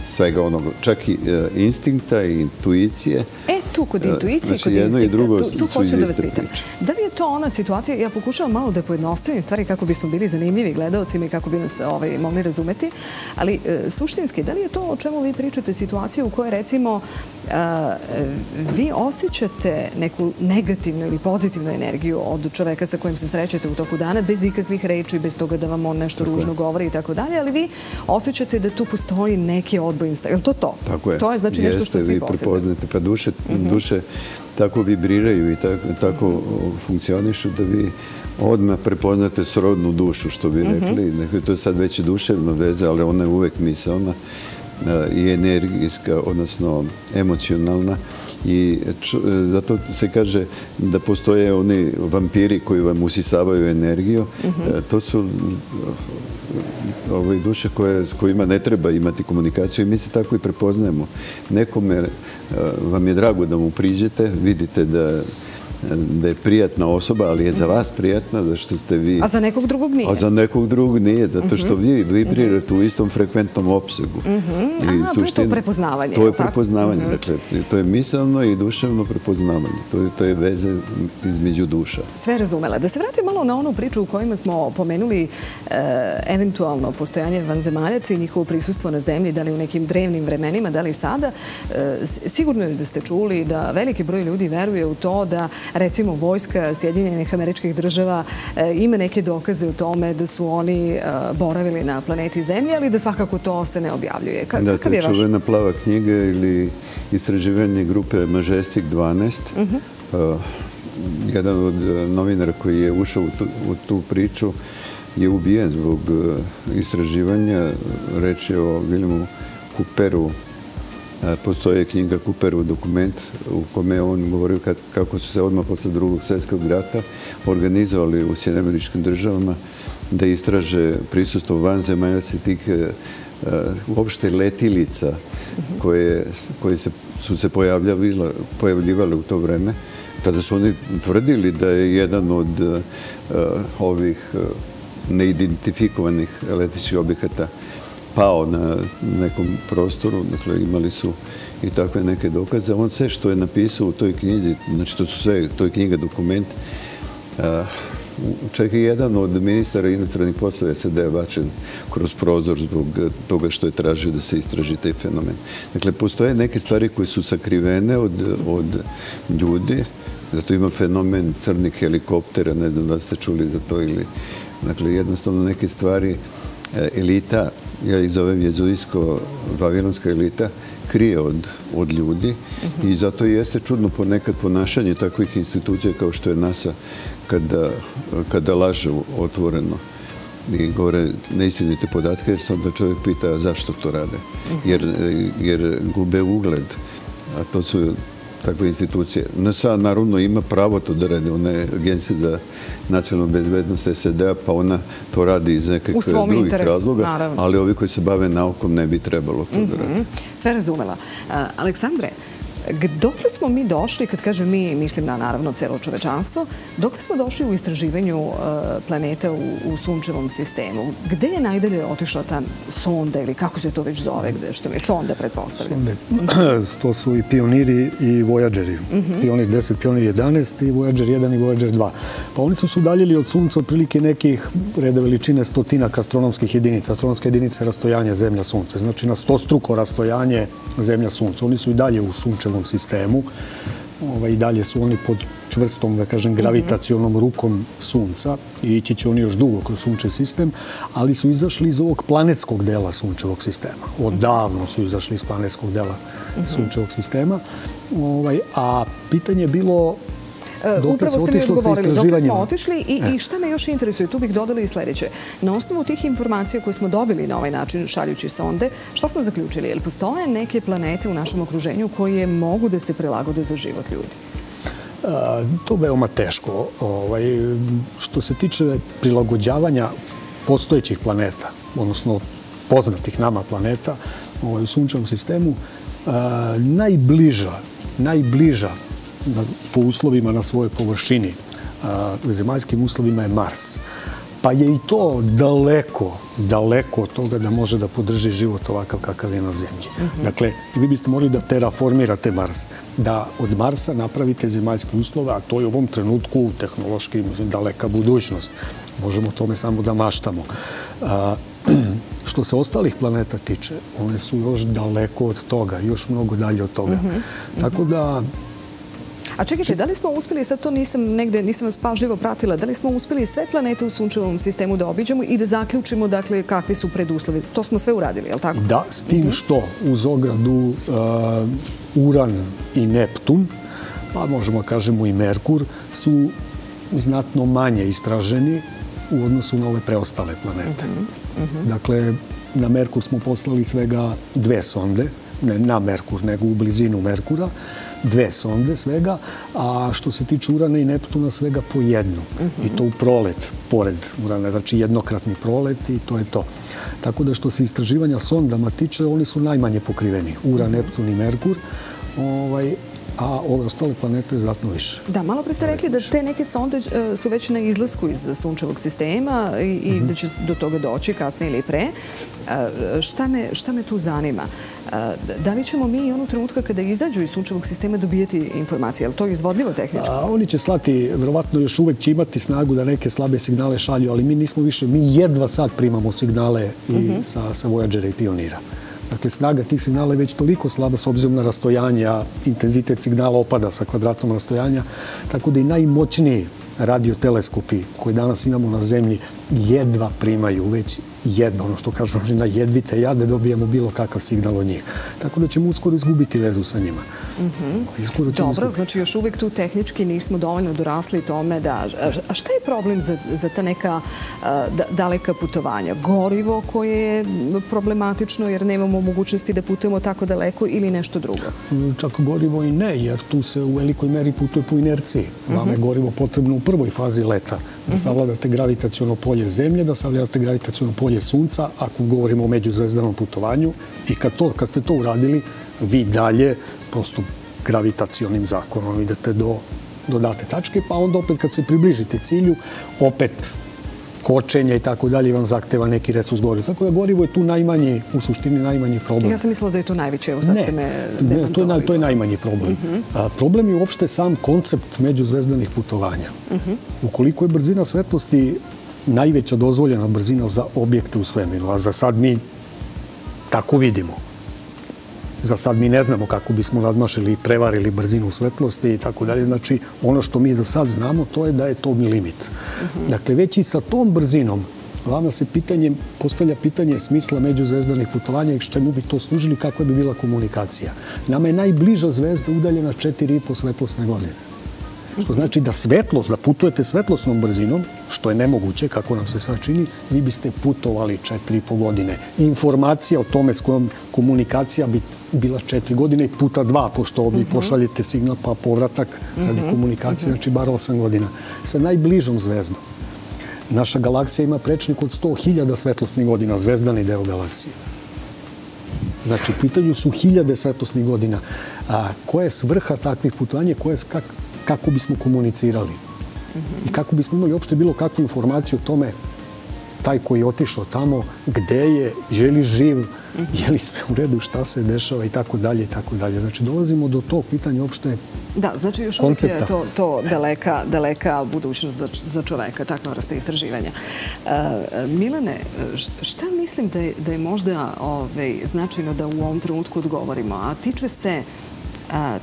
svega onog, čak i e, instinkta i intuicije. E, tu kod intuicije, znači, kod jedno i drugo Tu, tu su hoću iz da vas iste pitam. priče. Da li je to ona situacija, ja pokušavam malo da pojednostavim stvari kako bismo bili zanimljivi gledalcima i kako bi nas ovaj, mogli razumeti, ali e, suštinski, da li je to o čemu vi pričate situacija u kojoj recimo e, vi osjećate neku negativnu ili pozitivnu energiju od čoveka sa kojim se srećete u toku dana bez ikakvih reči, bez toga da vam on nešto ružno govori i tako dalje, ali vi osjećate da tu postoji neki odbojni stav. Je li to to? Tako je. To je znači nešto što Jeste, svi vi posjeduju. prepoznate. Pa duše, duše tako vibriraju i tako, tako funkcionišu da vi odmah prepoznate srodnu dušu, što bi rekli. Dakle, to je sad već duševna veza, ali ona je uvek misalna e, i energijska, odnosno emocionalna. I e, zato se kaže da postoje oni vampiri koji vam usisavaju energiju. E, To su Ovaj, ove duše koje, s kojima ne treba imati komunikaciju i mi se tako i prepoznajemo. Nekome eh, vam je drago da mu priđete, vidite da da je prijatna osoba, ali je za vas prijatna, zašto ste vi... A za nekog drugog nije? A za nekog drugog nije, zato što vi vibrirate u istom frekventnom opsegu. Mhm. A, to je to prepoznavanje, To je prepoznavanje, dakle, to je misalno i duševno prepoznavanje. To je, to je veze između duša. Sve razumela. Da se vratim malo na onu priču u kojima smo pomenuli e, eventualno postojanje vanzemaljaca i njihovo prisustvo na zemlji, da li u nekim drevnim vremenima, da li sada. E, s- sigurno je da ste čuli da veliki broj ljudi veruje u to da recimo vojska Sjedinjenih američkih država e, ima neke dokaze u tome da su oni e, boravili na planeti Zemlji, ali da svakako to se ne objavljuje. Da, to je čuvena plava knjiga ili istraživanje grupe Majestic 12. Mhm. Uh, jedan od novinara koji je ušao u tu, u tu priču je ubijen zbog istraživanja. Reč je o Williamu Cooperu. E, Postoje knjiga Cooperov dokument u kome je on govorio kad, kako su se odmah posle drugog svjetskog rata organizovali u Sjedinjeničkim državama da istraže prisustvo vanzemaljaca tih e, e, uopšte letilica koje, koje se, su se pojavljavile, pojavljivale u to vreme. Tada su oni tvrdili da je jedan od e, ovih neidentifikovanih letičkih objekata pao na nekom prostoru, dakle imali su i takve neke dokaze. On sve što je napisao u toj knjizi, znači to su sve, to je knjiga dokument, eh, a, čak i jedan od ministara inostranih poslova SAD je bačen kroz prozor zbog toga što je tražio da se istraži taj fenomen. Dakle, postoje neke stvari koje su sakrivene od, od ljudi, zato ima fenomen crnih helikoptera, ne znam da ste čuli za to ili... Dakle, jednostavno neke stvari eh, elita, ja ih zovem jezuitsko-vavilonska elita, krije od, od ljudi i zato jeste čudno ponekad ponašanje takvih institucija kao što je NASA kada, kada laže otvoreno i govore neistinite podatke jer se onda čovjek pita zašto to rade. Jer, jer gube ugled, a to su takve institucije. NASA naravno ima pravo to da radi. Ona je agencija za nacionalnu bezbednost SED-a, pa ona to radi iz nekakve drugih interesu, razloga, naravno. ali ovi koji se bave naukom ne bi trebalo to da radi. Mhm, Sve razumela. Aleksandre, dokle smo mi došli, kad kažem mi, mislim na naravno celo čovečanstvo, dokle smo došli u istraživanju e, planeta u, u sunčevom sistemu? Gde je najdalje otišla ta sonda ili kako se to već zove, gde što mi sonda pretpostavljam? Sonde. To su i pioniri i Voyageri. Pionir 10, Pionir 11 i Voyager 1 i Voyager 2. Pa oni su se udaljili od Sunca otprilike nekih reda veličine stotinak astronomskih jedinica. Astronomska jedinica je rastojanje Zemlja-Sunce. Znači na sto struko rastojanje Zemlja-Sunce. Oni su i dalje u sunčevom sistemu. Ovaj, I dalje su oni pod čvrstom, da kažem, gravitacionom rukom Sunca i ići će oni još dugo kroz sunčev sistem, ali su izašli iz ovog planetskog dela sunčevog sistema. Odavno su izašli iz planetskog dela sunčevog sistema. Ovaj, a pitanje je bilo dokle Upravo ste mi odgovorili, dok smo otišli i, i šta me još interesuje, tu bih dodala i sljedeće. Na osnovu tih informacija koje smo dobili na ovaj način šaljući sonde, šta smo zaključili? Jel postoje neke planete u našem okruženju koje mogu da se prilagode za život ljudi? A, To je veoma teško. Ovaj, što se tiče prilagođavanja postojećih planeta, odnosno poznatih nama planeta ovaj, u sunčevom sistemu, a, najbliža, najbliža na, po uslovima na svojoj površini, a, zemaljskim uslovima je Mars. Pa je i to daleko, daleko od toga da može da podrži život ovakav kakav je na zemlji. Dakle, vi biste morali da terraformirate Mars, da od Marsa napravite zemaljske uslove, a to je u ovom trenutku tehnološki daleka budućnost. Možemo tome samo da maštamo. Što se ostalih planeta tiče, one su još daleko od toga, još mnogo dalje od toga. Tako da A čekajte, da li smo uspjeli, sad to nisam negde, nisam vas pažljivo pratila, da li smo uspjeli sve planete u sunčevom sistemu da obiđemo i da zaključimo dakle, kakvi su preduslovi? To smo sve uradili, je li tako? Da, s tim što uz ogradu uh, Uran i Neptun, pa možemo kažemo i Merkur, su znatno manje istraženi u odnosu na ove preostale planete. Dakle, na Merkur smo poslali svega dve sonde, ne na Merkur, nego u blizinu Merkura, dve sonde svega, a što se tiče Urana i Neptuna svega po jednu. I to u prolet, pored Urana, znači jednokratni prolet i to je to. Tako da što se istraživanja sondama tiče, oni su najmanje pokriveni. Uran, Neptun i Merkur. Ovaj, a ove ostale planete znatno više. Da, malo pre ste rekli da te neke sonde e, su već na izlasku iz sunčevog sistema i Mhm. da će do toga doći kasnije ili pre. E, Šta me tu zanima? E, Da li ćemo mi i onu trenutka kada izađu iz sunčevog sistema dobijeti informacije? Je li to izvodljivo tehničko? A oni će slati, verovatno još uvek će imati snagu da neke slabe signale šalju, ali mi nismo više, mi jedva sad primamo signale i sa, sa Voyagera i Pionira. Dakle, snaga tih signala je već toliko slaba s obzirom na rastojanje, a intenzitet signala opada sa kvadratom rastojanja, tako da i najmoćniji radioteleskopi koje danas imamo na zemlji jedva primaju, već jedva, ono što kažu na jedvite jade dobijamo bilo kakav signal od njih. Tako da ćemo uskoro izgubiti vezu sa njima. Ćemo Dobro, izgubiti. znači još uvijek tu tehnički nismo dovoljno dorasli tome da... A šta je problem za, za ta neka a, daleka putovanja? Gorivo koje je problematično jer nemamo mogućnosti da putujemo tako daleko ili nešto drugo? Čak gorivo i ne, jer tu se u velikoj meri putuje po inerciji. Vama je gorivo potrebno u prvoj fazi leta da savladate gravitacijono polje Zemlje, da savladate gravitacijono polje Sunca, ako govorimo o međuzvezdanom putovanju. I kad, to, kad ste to uradili, vi dalje prosto gravitacionim zakonom idete do, do date tačke, pa onda opet kad se približite cilju, opet kočenja i tako dalje vam zahteva neki resurs goriva. Tako da gorivo je tu najmanji, u suštini najmanji problem. Ja sam mislila da je to najveće, evo sad ste me ne, to je, demantovali. to je najmanji problem. A, problem je uopšte sam koncept međuzvezdanih putovanja. Ukoliko je brzina svetlosti najveća dozvoljena brzina za objekte u svemiru, a za sad mi tako vidimo. Za sad mi ne znamo kako bismo nadmašili i prevarili brzinu svetlosti i tako dalje. Znači, ono što mi do sad znamo, to je da je to limit. Dakle, već i sa tom brzinom vama se pitanje, postavlja pitanje smisla međuzvezdanih putovanja i s čemu bi to služili, kakva bi bila komunikacija. Nama je najbliža zvezda udaljena 4,5 svetlosne godine. Što znači da svetlost, da putujete svetlosnom brzinom, što je nemoguće, kako nam se sad čini, vi biste putovali 4,5 godine. Informacija o tome s kojom komunikacija bi bila 4 godine i puta dva, pošto ovdje pošaljete signal pa povratak radi komunikacije, znači bar 8 godina. Sa najbližom zvezdom. Naša galaksija ima prečnik od 100.000 svetlosnih godina, zvezdani deo galaksije. Znači, u pitanju su hiljade svetlosnih godina. A, koja je svrha takvih putovanja, koja je, kak, kako bismo komunicirali? I kako bismo imali uopšte bilo kakvu informaciju o tome taj koji je otišao tamo, gde je, je li živ, je li sve u redu, šta se dešava i tako dalje i tako dalje. Znači, dolazimo do tog pitanja uopšte Da, znači još uvijek je koncepta. to, to daleka, daleka budućnost za, za čoveka, takva vrsta istraživanja. E, Milane, šta mislim da je, da je možda ovaj, značajno da u ovom trenutku odgovorimo, a tiče se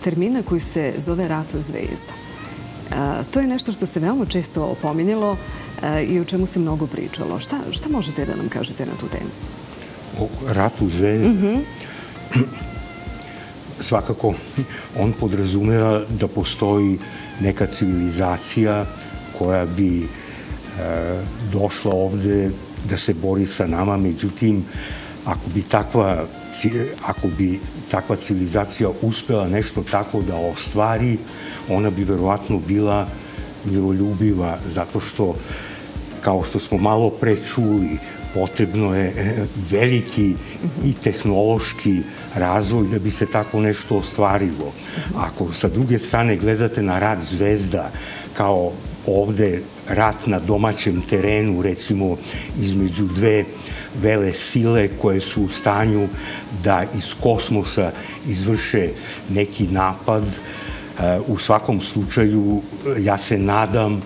termina koji se zove rat zvezda. To je nešto što se veoma često opominjalo i o čemu se mnogo pričalo. Šta, šta možete da nam kažete na tu temu? O ratu zvezda. Svakako, on podrazumeva da postoji neka civilizacija koja bi e, došla ovde da se bori sa nama, međutim, ako bi takva, ci- ako bi takva civilizacija uspela nešto tako da ostvari, ona bi verovatno bila miroljubiva, zato što kao što smo malo pre čuli, potrebno je e, veliki i tehnološki razvoj da bi se tako nešto ostvarilo. Ako sa druge strane gledate na rad zvezda kao ovde rat na domaćem terenu, recimo između dve vele sile koje su u stanju da iz kosmosa izvrše neki napad, e, U svakom slučaju, ja se nadam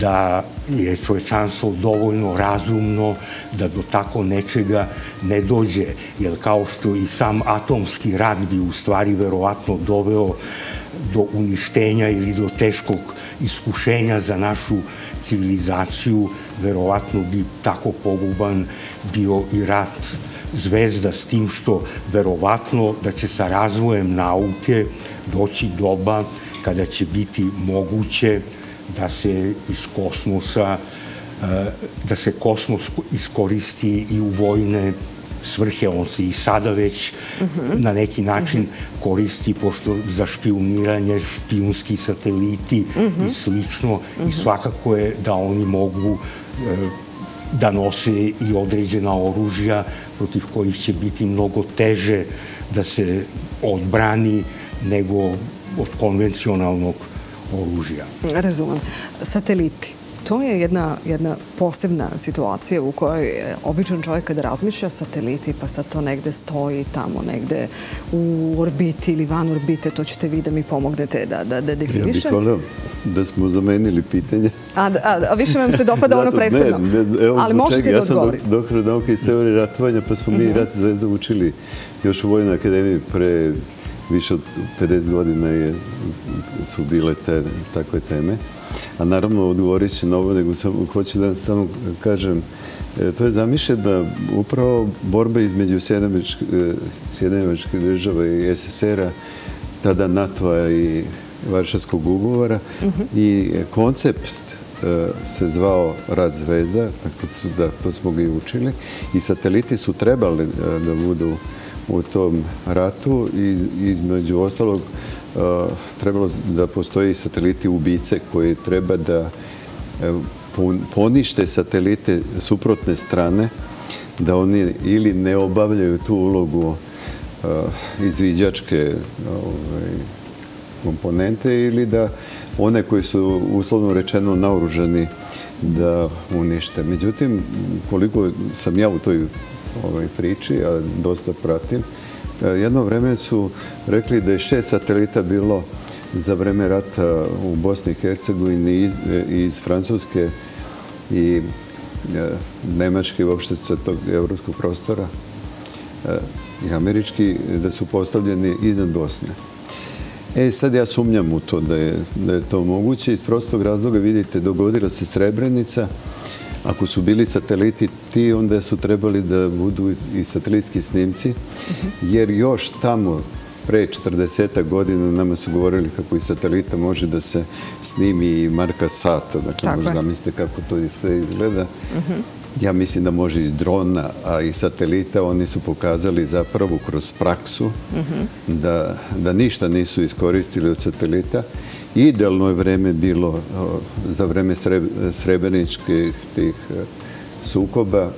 da je čovečanstvo dovoljno razumno da do tako nečega ne dođe. Jer kao što i sam atomski rat bi u stvari verovatno doveo do uništenja ili do teškog iskušenja za našu civilizaciju, verovatno bi tako poguban bio i rat zvezda s tim što verovatno da će sa razvojem nauke doći doba kada će biti moguće da se iz kosmosa eh, da se kosmos iskoristi i u vojne svrhe, on se i sada već mhm. na neki način mhm. koristi, pošto za špioniranje, špijunski sateliti i mhm. slično, i svakako je da oni mogu eh, da nose i određena oružja protiv kojih će biti mnogo teže da se odbrani nego od konvencionalnog oružja. Razumem. Sateliti. To je jedna, jedna posebna situacija u kojoj običan čovjek kada razmišlja sateliti pa sad to negde stoji tamo negde u orbiti ili van orbite, to ćete vi da mi pomognete da, da, da definišem. Ja bih volio da smo zamenili pitanje. A, a, a više vam se dopada ono prethodno. Ne, ne, evo, Ali možete da odgovoriti. Ja sam doktor nauke iz teorije ratovanja pa smo mi uh -huh. rat zvezda učili još u Vojnoj akademiji pre više od 50 godina je, su bile te takve teme. A naravno, odgovorit ću na ovo, nego sam, hoću da samo kažem, e, to je zamišljena upravo borba između Sjedinjavačke države i SSR-a, tada NATO-a i Varšavskog ugovora. Mhm. I koncept e, se zvao Rad zvezda, tako da, to smo ga i učili. I sateliti su trebali e, da budu u tom ratu i između ostalog Eh, trebalo da postoji sateliti ubice koji treba da eh, ponište satelite suprotne strane, da oni ili ne obavljaju tu ulogu eh, izviđačke ovaj, komponente ili da one koji su uslovno rečeno naoruženi da unište. Međutim, koliko sam ja u toj ovaj, priči, a dosta pratim. E, jedno vreme su rekli da je šest satelita bilo za vreme rata u Bosni i Hercegovini e, iz Francuske i e, Nemačke i uopšte sa tog evropskog prostora i američki da su postavljeni iznad Bosne. E, sad ja sumnjam u to da je, da je to moguće. Iz prostog razloga vidite, dogodila se Srebrenica, ako su bili sateliti ti, onda su trebali da budu i satelitski snimci, jer još tamo pre 40 godina nama su govorili kako iz satelita može da se snimi i marka sata. Dakle, možda zamislite kako to sve izgleda. Ja mislim da može iz drona, a i satelita, oni su pokazali zapravo kroz praksu da, da ništa nisu iskoristili od satelita idealno je vreme bilo za vreme srebreničkih tih e, sukoba.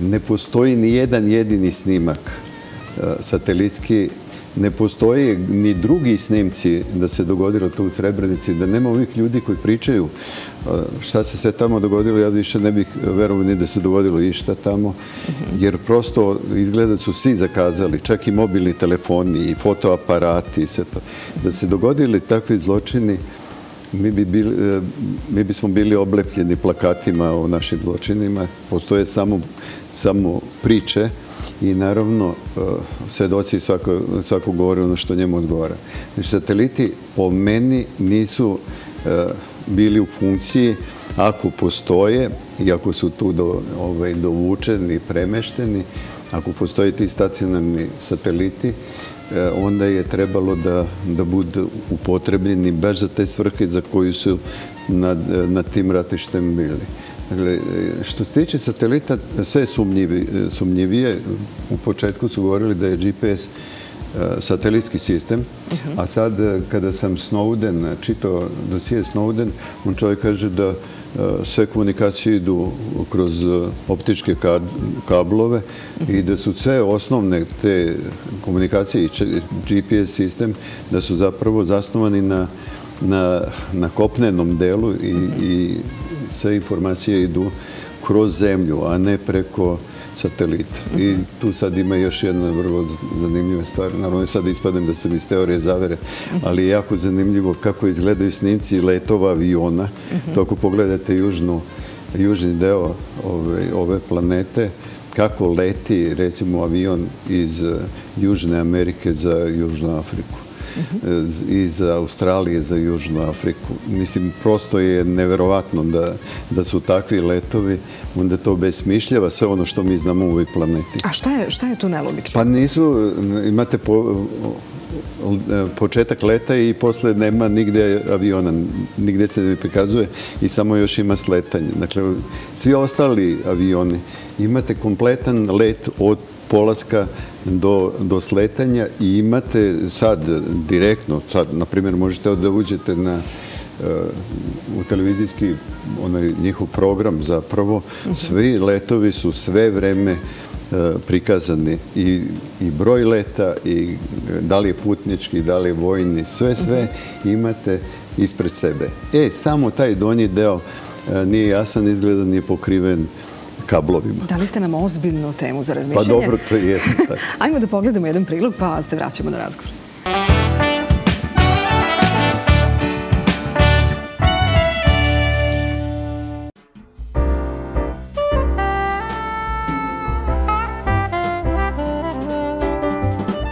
Ne postoji ni jedan jedini snimak e, satelitski ne postoje ni drugi snimci da se dogodilo to u Srebrenici, da nema ovih ljudi koji pričaju e, šta se sve tamo dogodilo, ja više ne bih verovao ni da se dogodilo išta tamo, jer prosto izgleda su svi zakazali, čak i mobilni telefoni i fotoaparati, i sve to. da se dogodili takvi zločini, mi, bi bili, e, mi bismo bili oblepljeni plakatima o našim zločinima, postoje samo, samo priče, i naravno e, svedoci svako, svako govore ono što njemu odgovara. Znači, sateliti po meni nisu e, bili u funkciji ako postoje i ako su tu do, ovaj, dovučeni, premešteni, ako postoje ti stacionarni sateliti, e, onda je trebalo da, da budu upotrebljeni baš za te svrhe za koju su nad, nad tim ratištem bili. Dakle, što se tiče satelita, sve je sumnjivije. U početku su govorili da je GPS e, satelitski sistem, a sad e, kada sam Snowden, čitao dosije Snowden, on čovjek kaže da e, sve komunikacije idu kroz optičke kablove i da su sve osnovne te komunikacije i GPS sistem da su zapravo zasnovani na na, na kopnenom delu i, i sve informacije idu kroz zemlju, a ne preko satelita. I tu sad ima još jedna vrlo zanimljiva stvar. Naravno, sad ispadem da sam iz teorije zavere, ali je jako zanimljivo kako izgledaju snimci letova aviona. To ako pogledate južnu, južni deo ove, ove planete, kako leti, recimo, avion iz eh, Južne Amerike za Južnu Afriku iz Australije za Južnu Afriku. Mislim, prosto je neverovatno da, da su takvi letovi, onda to besmišljava sve ono što mi znamo u ovoj planeti. A šta je, šta je tu nelogično? Pa nisu, imate po, početak leta i posle nema nigde aviona, nigde se ne prikazuje i samo još ima sletanje. Dakle, svi ostali avioni imate kompletan let od polaska do, do sletanja i imate sad direktno, sad, na primjer, možete da uđete na uh, u televizijski onaj njihov program zapravo, svi letovi su sve vreme uh, prikazani i, i broj leta i da li je putnički, da li je vojni, sve, sve imate ispred sebe. E, samo taj donji deo nije jasan, izgleda nije pokriven kablovima. Dali ste nam ozbiljnu temu za razmišljanje. Pa dobro, to je. Ajmo da pogledamo jedan prilog pa se vraćamo na razgovor.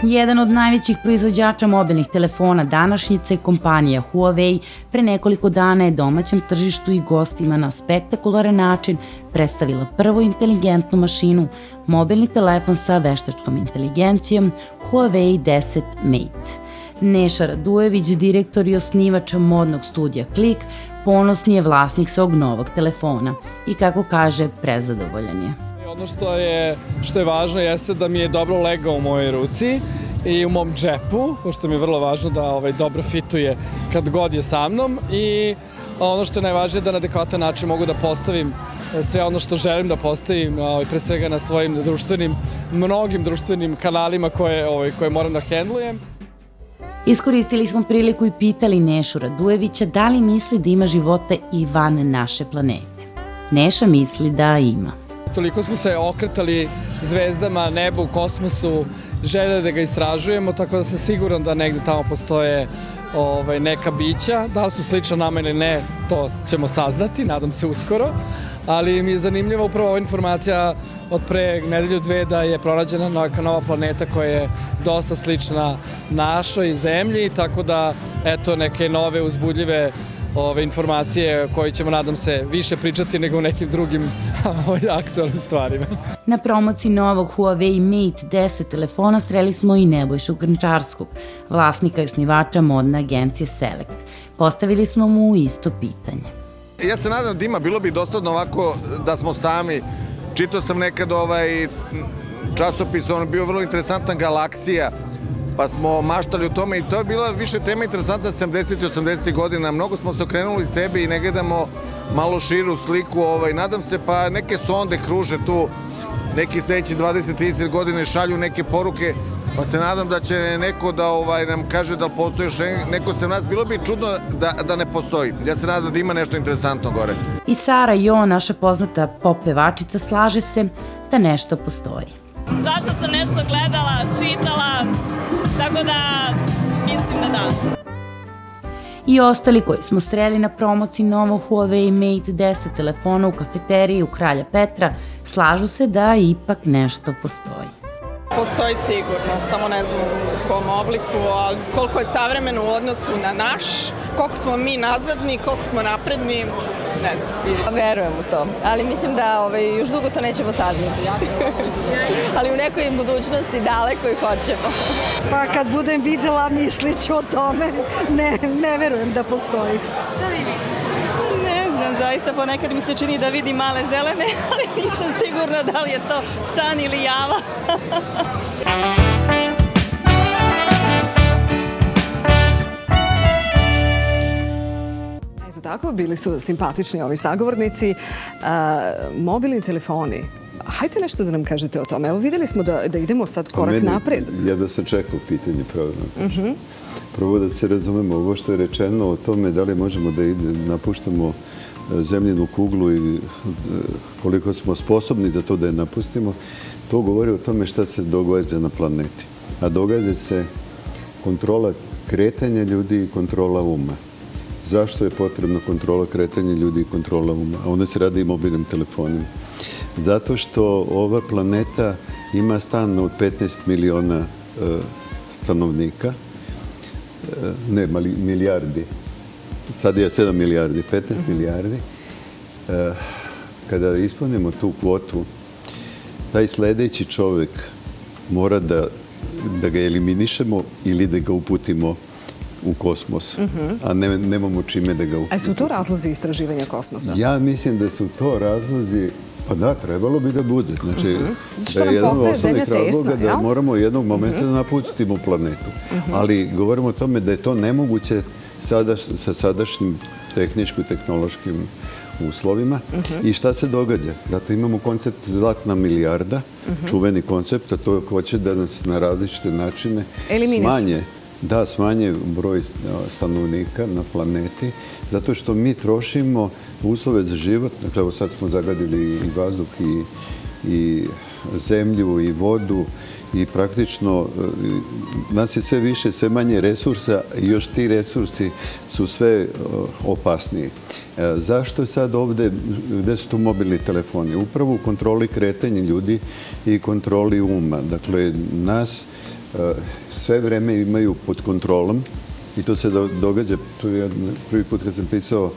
Jedan od najvećih proizvođača mobilnih telefona današnjice, kompanija Huawei, pre nekoliko dana je domaćem tržištu i gostima na spektakularan način predstavila prvu inteligentnu mašinu, mobilni telefon sa veštačkom inteligencijom Huawei 10 Mate. Neša Radujević, direktor i osnivač modnog studija Klik, ponosni je vlasnik svog novog telefona i kako kaže, prezadovoljan je. Ono što je, što je važno jeste da mi je dobro legao u mojoj ruci i u mom džepu, što mi je vrlo važno da ovaj, dobro fituje kad god je sa mnom i ono što je najvažnije da na adekvatan način mogu da postavim e, sve ono što želim da postavim, ovaj, pre svega na svojim društvenim, mnogim društvenim kanalima koje, ovaj, koje moram da hendlujem. Iskoristili smo priliku i pitali Nešu Radujevića da li misli da ima života i van naše planete. Neša misli da ima toliko smo se okretali zvezdama, nebu, kosmosu, želje da ga istražujemo, tako da sam siguran da negde tamo postoje ovaj, neka bića. Da li su slična nama ili ne, to ćemo saznati, nadam se uskoro. Ali mi je zanimljiva upravo ova informacija od pre nedelju dve da je pronađena neka nova planeta koja je dosta slična našoj zemlji, tako da eto neke nove uzbudljive ove informacije koje ćemo, nadam se, više pričati nego u nekim drugim ovaj, aktualnim stvarima. Na promociji novog Huawei Mate 10 telefona sreli smo i Nebojšu Grnčarskog, vlasnika i osnivača modne agencije Select. Postavili smo mu isto pitanje. Ja se nadam da ima, bilo bi dostatno ovako da smo sami. Čitao sam nekad ovaj časopis, on bio vrlo interesantan galaksija, pa smo maštali o tome i to je bila više tema interesantna 70. i 80. godina. Mnogo smo se okrenuli sebi i ne gledamo malo širu sliku. Ovaj, nadam se pa neke sonde kruže tu neki sledeći 20-30 godine šalju neke poruke pa se nadam da će neko da ovaj nam kaže da postoji još neko se nas bilo bi čudno da, da ne postoji. Ja se nadam da ima nešto interesantno gore. I Sara Jo, naša poznata pop pevačica, slaže se da nešto postoji. Zašto sam nešto gledala, čitala, Tako da, mislim da da. I ostali koji smo sreli na promociji novog Huawei Mate 10 telefona u kafeteriji u Kralja Petra, slažu se da ipak nešto postoji. Postoji sigurno, samo ne znam u kom obliku, ali koliko je savremeno u odnosu na naš, koliko smo mi nazadni, koliko smo napredni, ne znam. Verujem u to, ali mislim da ovaj, još dugo to nećemo saznati. ali u nekoj budućnosti daleko i hoćemo. Pa kad budem videla, mislit ću o tome. Ne, ne verujem da postoji. Šta vi znam, zaista ponekad mi se čini da vidim male zelene, ali nisam sigurna da li je to san ili java. tako, bili su simpatični ovi sagovornici. E, mobilni telefoni, hajte nešto da nam kažete o tome. Evo videli smo da, da idemo sad korak napred. Ja da sam čekao pitanje pravilno. Uh -huh. Prvo da se razumemo ovo što je rečeno o tome da li možemo da napuštamo zemljinu kuglu i e, koliko smo sposobni za to da je napustimo, to govori o tome šta se događa na planeti. A događa se kontrola kretanja ljudi i kontrola uma. Zašto je potrebna kontrola kretanja ljudi i kontrola uma? A onda se radi i mobilnim telefonima. Zato što ova planeta ima stan od 15 miliona e, stanovnika, e, ne, milijardi, sad je 7 milijardi, 15 milijardi, kada ispunimo tu kvotu, taj sledeći čovjek mora da, da ga eliminišemo ili da ga uputimo u kosmos, a ne, nemamo čime da ga uputimo. A su to razlozi istraživanja kosmosa? Ja mislim da su to razlozi Pa da, trebalo bi da bude. Znači, uh -huh. da je jedan od osnovnih razloga da moramo jednog momenta uh -huh. da napustimo planetu. Uh -huh. Ali govorimo o tome da je to nemoguće sa sadašnjim tehničko-tehnološkim uslovima. Uh -huh. I šta se događa? Zato imamo koncept zlatna milijarda, uh -huh. čuveni koncept, a to hoće da nas na različite načine Eliminiš. smanje da smanje broj stanovnika na planeti, zato što mi trošimo uslove za život. Dakle, evo sad smo zagadili i vazduh i, i zemlju i vodu i praktično e, nas je sve više, sve manje resursa i još ti resursi su sve e, opasniji. E, zašto je sad ovde, gde su tu mobilni telefoni? Upravo u kontroli kretanja ljudi i kontroli uma. Dakle, nas sve vreme imaju pod kontrolom i to se događa. Prvi put kad sam pisao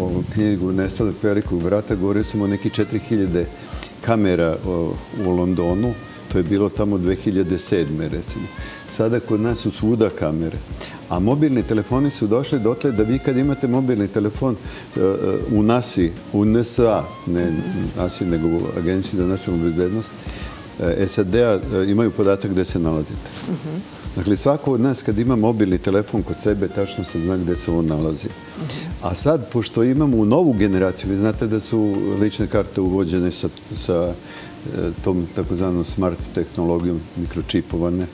ovu knjigu Nestalog velikog vrata, govorio sam o neki 4000 kamera u Londonu. To je bilo tamo 2007. recimo. Sada kod nas su svuda kamere. A mobilni telefoni su došli dotle da vi kad imate mobilni telefon e, e, u NASI, u NSA, ne NASI nego u Agenciji za nacionalnu bezbednost, e, SAD-a imaju podatak gde se nalazite. Mhm. Dakle, svako od nas kad ima mobilni telefon kod sebe, tačno se zna gde se on nalazi. A sad, pošto imamo u novu generaciju, vi znate da su lične karte uvođene sa, sa tom takozvanom smart tehnologijom, mikročipovane.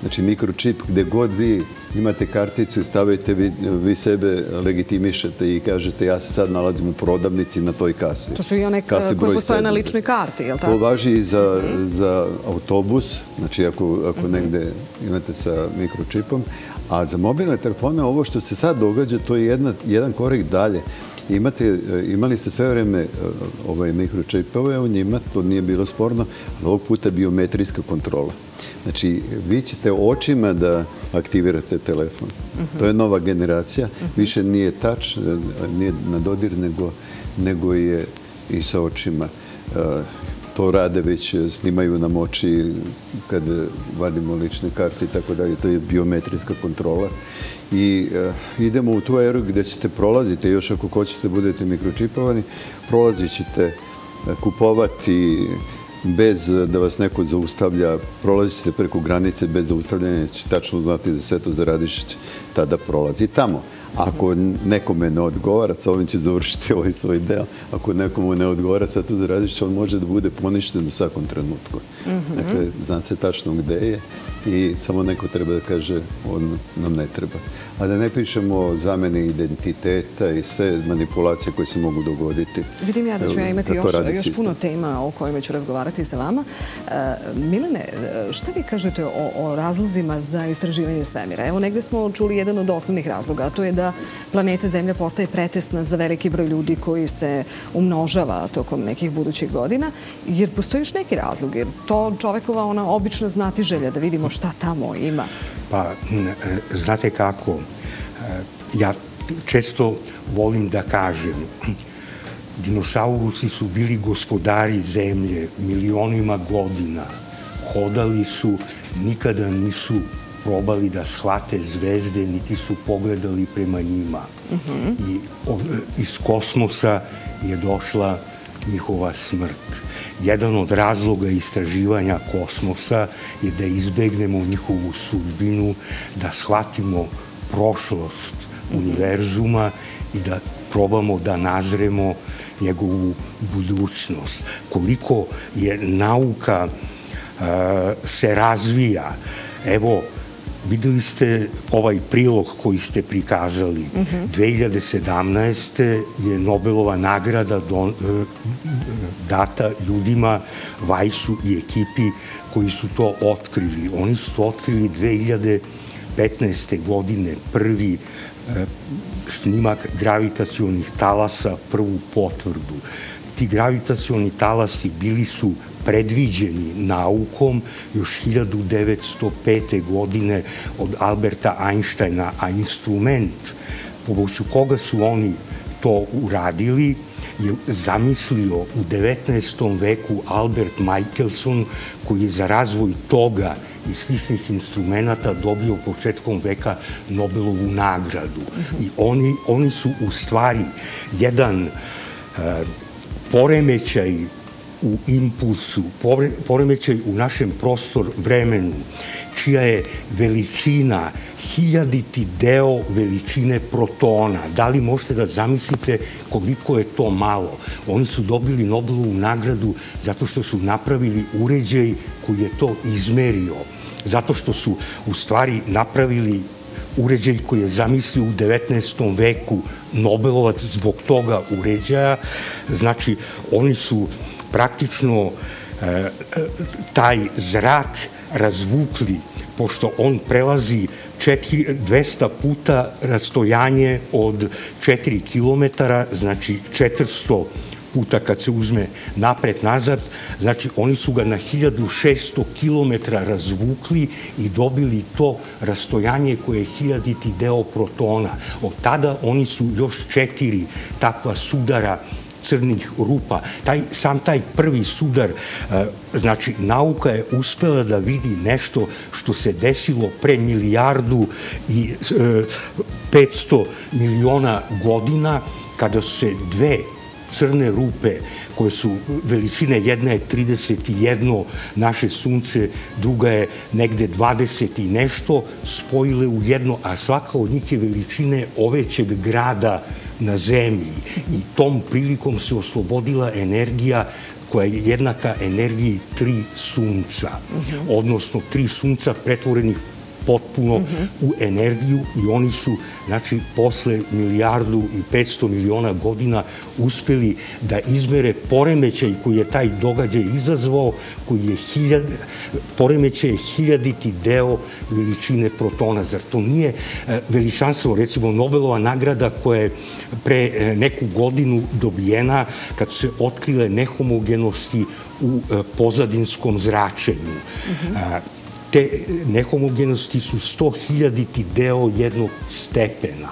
Znači, mikročip, gde god vi imate karticu i stavite, vi, vi sebe legitimišete i kažete ja se sad nalazim u prodavnici na toj kasi. To su i one koje postoje na ličnoj karti, je li tako? To važi i za, za autobus, znači ako, ako mm -hmm. negde imate sa mikročipom. A za mobilne telefone ovo što se sad događa, to je jedna, jedan korek dalje. Imate, imali ste sve vreme e, ovaj mikročipove u njima, to nije bilo sporno, ali ovog puta biometrijska kontrola. Znači, vi ćete očima da aktivirate telefon. To je nova generacija. Više nije touch, nije na dodir, nego, nego je i sa očima. To rade već, snimaju nam oči kad vadimo lične karte i tako dalje. To je biometrijska kontrola. I eh, idemo u tu eru gdje ćete prolaziti, još ako hoćete budete mikročipovani, prolazit ćete eh, kupovati bez eh, da vas neko zaustavlja, prolazite preko granice bez zaustavljanja, će tačno znati da sve to zaradiš tada prolazi tamo. Ako nekome ne odgovara, sa ovim će završiti ovaj svoj deo, ako nekome ne odgovara, sve to zaradiš, on može da bude poništen u svakom trenutku. Mhm. Dakle, zna se tačno gde je i samo neko treba da kaže on nam ne treba. A da ne pišemo o zamene identiteta i sve manipulacije koje se mogu dogoditi. Vidim ja da ću ja imati još, još puno tema o kojima ću razgovarati sa vama. E, Milene, šta vi kažete o, o razlozima za istraživanje svemira? Evo, negde smo čuli jedan od osnovnih razloga, a to je da planeta Zemlja postaje pretesna za veliki broj ljudi koji se umnožava tokom nekih budućih godina. Jer postoji još neki razlog, jer to čovekova ona obična znati želja da vidimo šta tamo ima. Pa, e, znate kako, e, ja često volim da kažem, dinosaurusi su bili gospodari zemlje milionima godina, hodali su, nikada nisu probali da shvate zvezde, niti su pogledali prema njima. Mhm. I iz kosmosa je došla njihova smrt. Jedan od razloga istraživanja kosmosa je da izbegnemo njihovu sudbinu, da shvatimo prošlost univerzuma i da probamo da nazremo njegovu budućnost. Koliko je nauka uh, se razvija. Evo, videli ste ovaj prilog koji ste prikazali. 2017. je Nobelova nagrada don, e, data ljudima, Vajsu i ekipi koji su to otkrili. Oni su to otkrili 2015. godine, prvi e, snimak gravitacionih talasa, prvu potvrdu. Ti gravitacioni talasi bili su predviđeni naukom još 1905. godine od Alberta Einsteina, a instrument pomoću koga su oni to uradili je zamislio u 19. veku Albert Michelson koji je za razvoj toga i sličnih instrumenta dobio početkom veka Nobelovu nagradu. I oni, oni su u stvari jedan uh, poremećaj u impulsu, poremećaj u našem prostor vremenu, čija je veličina hiljaditi deo veličine protona. Da li možete da zamislite koliko je to malo? Oni su dobili Nobelovu nagradu zato što su napravili uređaj koji je to izmerio. Zato što su u stvari napravili uređaj koji je zamislio u 19. veku Nobelovac zbog toga uređaja. Znači, oni su praktično e, e taj zrak razvukli, pošto on prelazi 200 puta rastojanje od 4 km, znači 400 puta kad se uzme napred-nazad, znači oni su ga na 1600 km razvukli i dobili to rastojanje koje je hiljaditi deo protona. Od tada oni su još četiri takva sudara crnih rupa. Taj, sam taj prvi sudar, e, znači, nauka je uspela da vidi nešto što se desilo pre milijardu i e, 500 miliona godina, kada su se dve crne rupe koje su veličine, jedna je 31 naše sunce, druga je negde 20 i nešto, spojile u jedno, a svaka od njih je veličine ovećeg grada na zemlji. I tom prilikom se oslobodila energija koja je jednaka energiji tri sunca, odnosno tri sunca pretvorenih potpuno u energiju i oni su, znači, posle milijardu i 500 miliona godina uspeli da izmere poremećaj koji je taj događaj izazvao, koji je hiljad, poremećaj je hiljaditi deo veličine protona. Zar to nije e, veličanstvo, recimo, Nobelova nagrada koja je pre e, neku godinu dobijena kad se otkrile nehomogenosti u e, pozadinskom zračenju te nehomogenosti su 100.000 deo jednog stepena.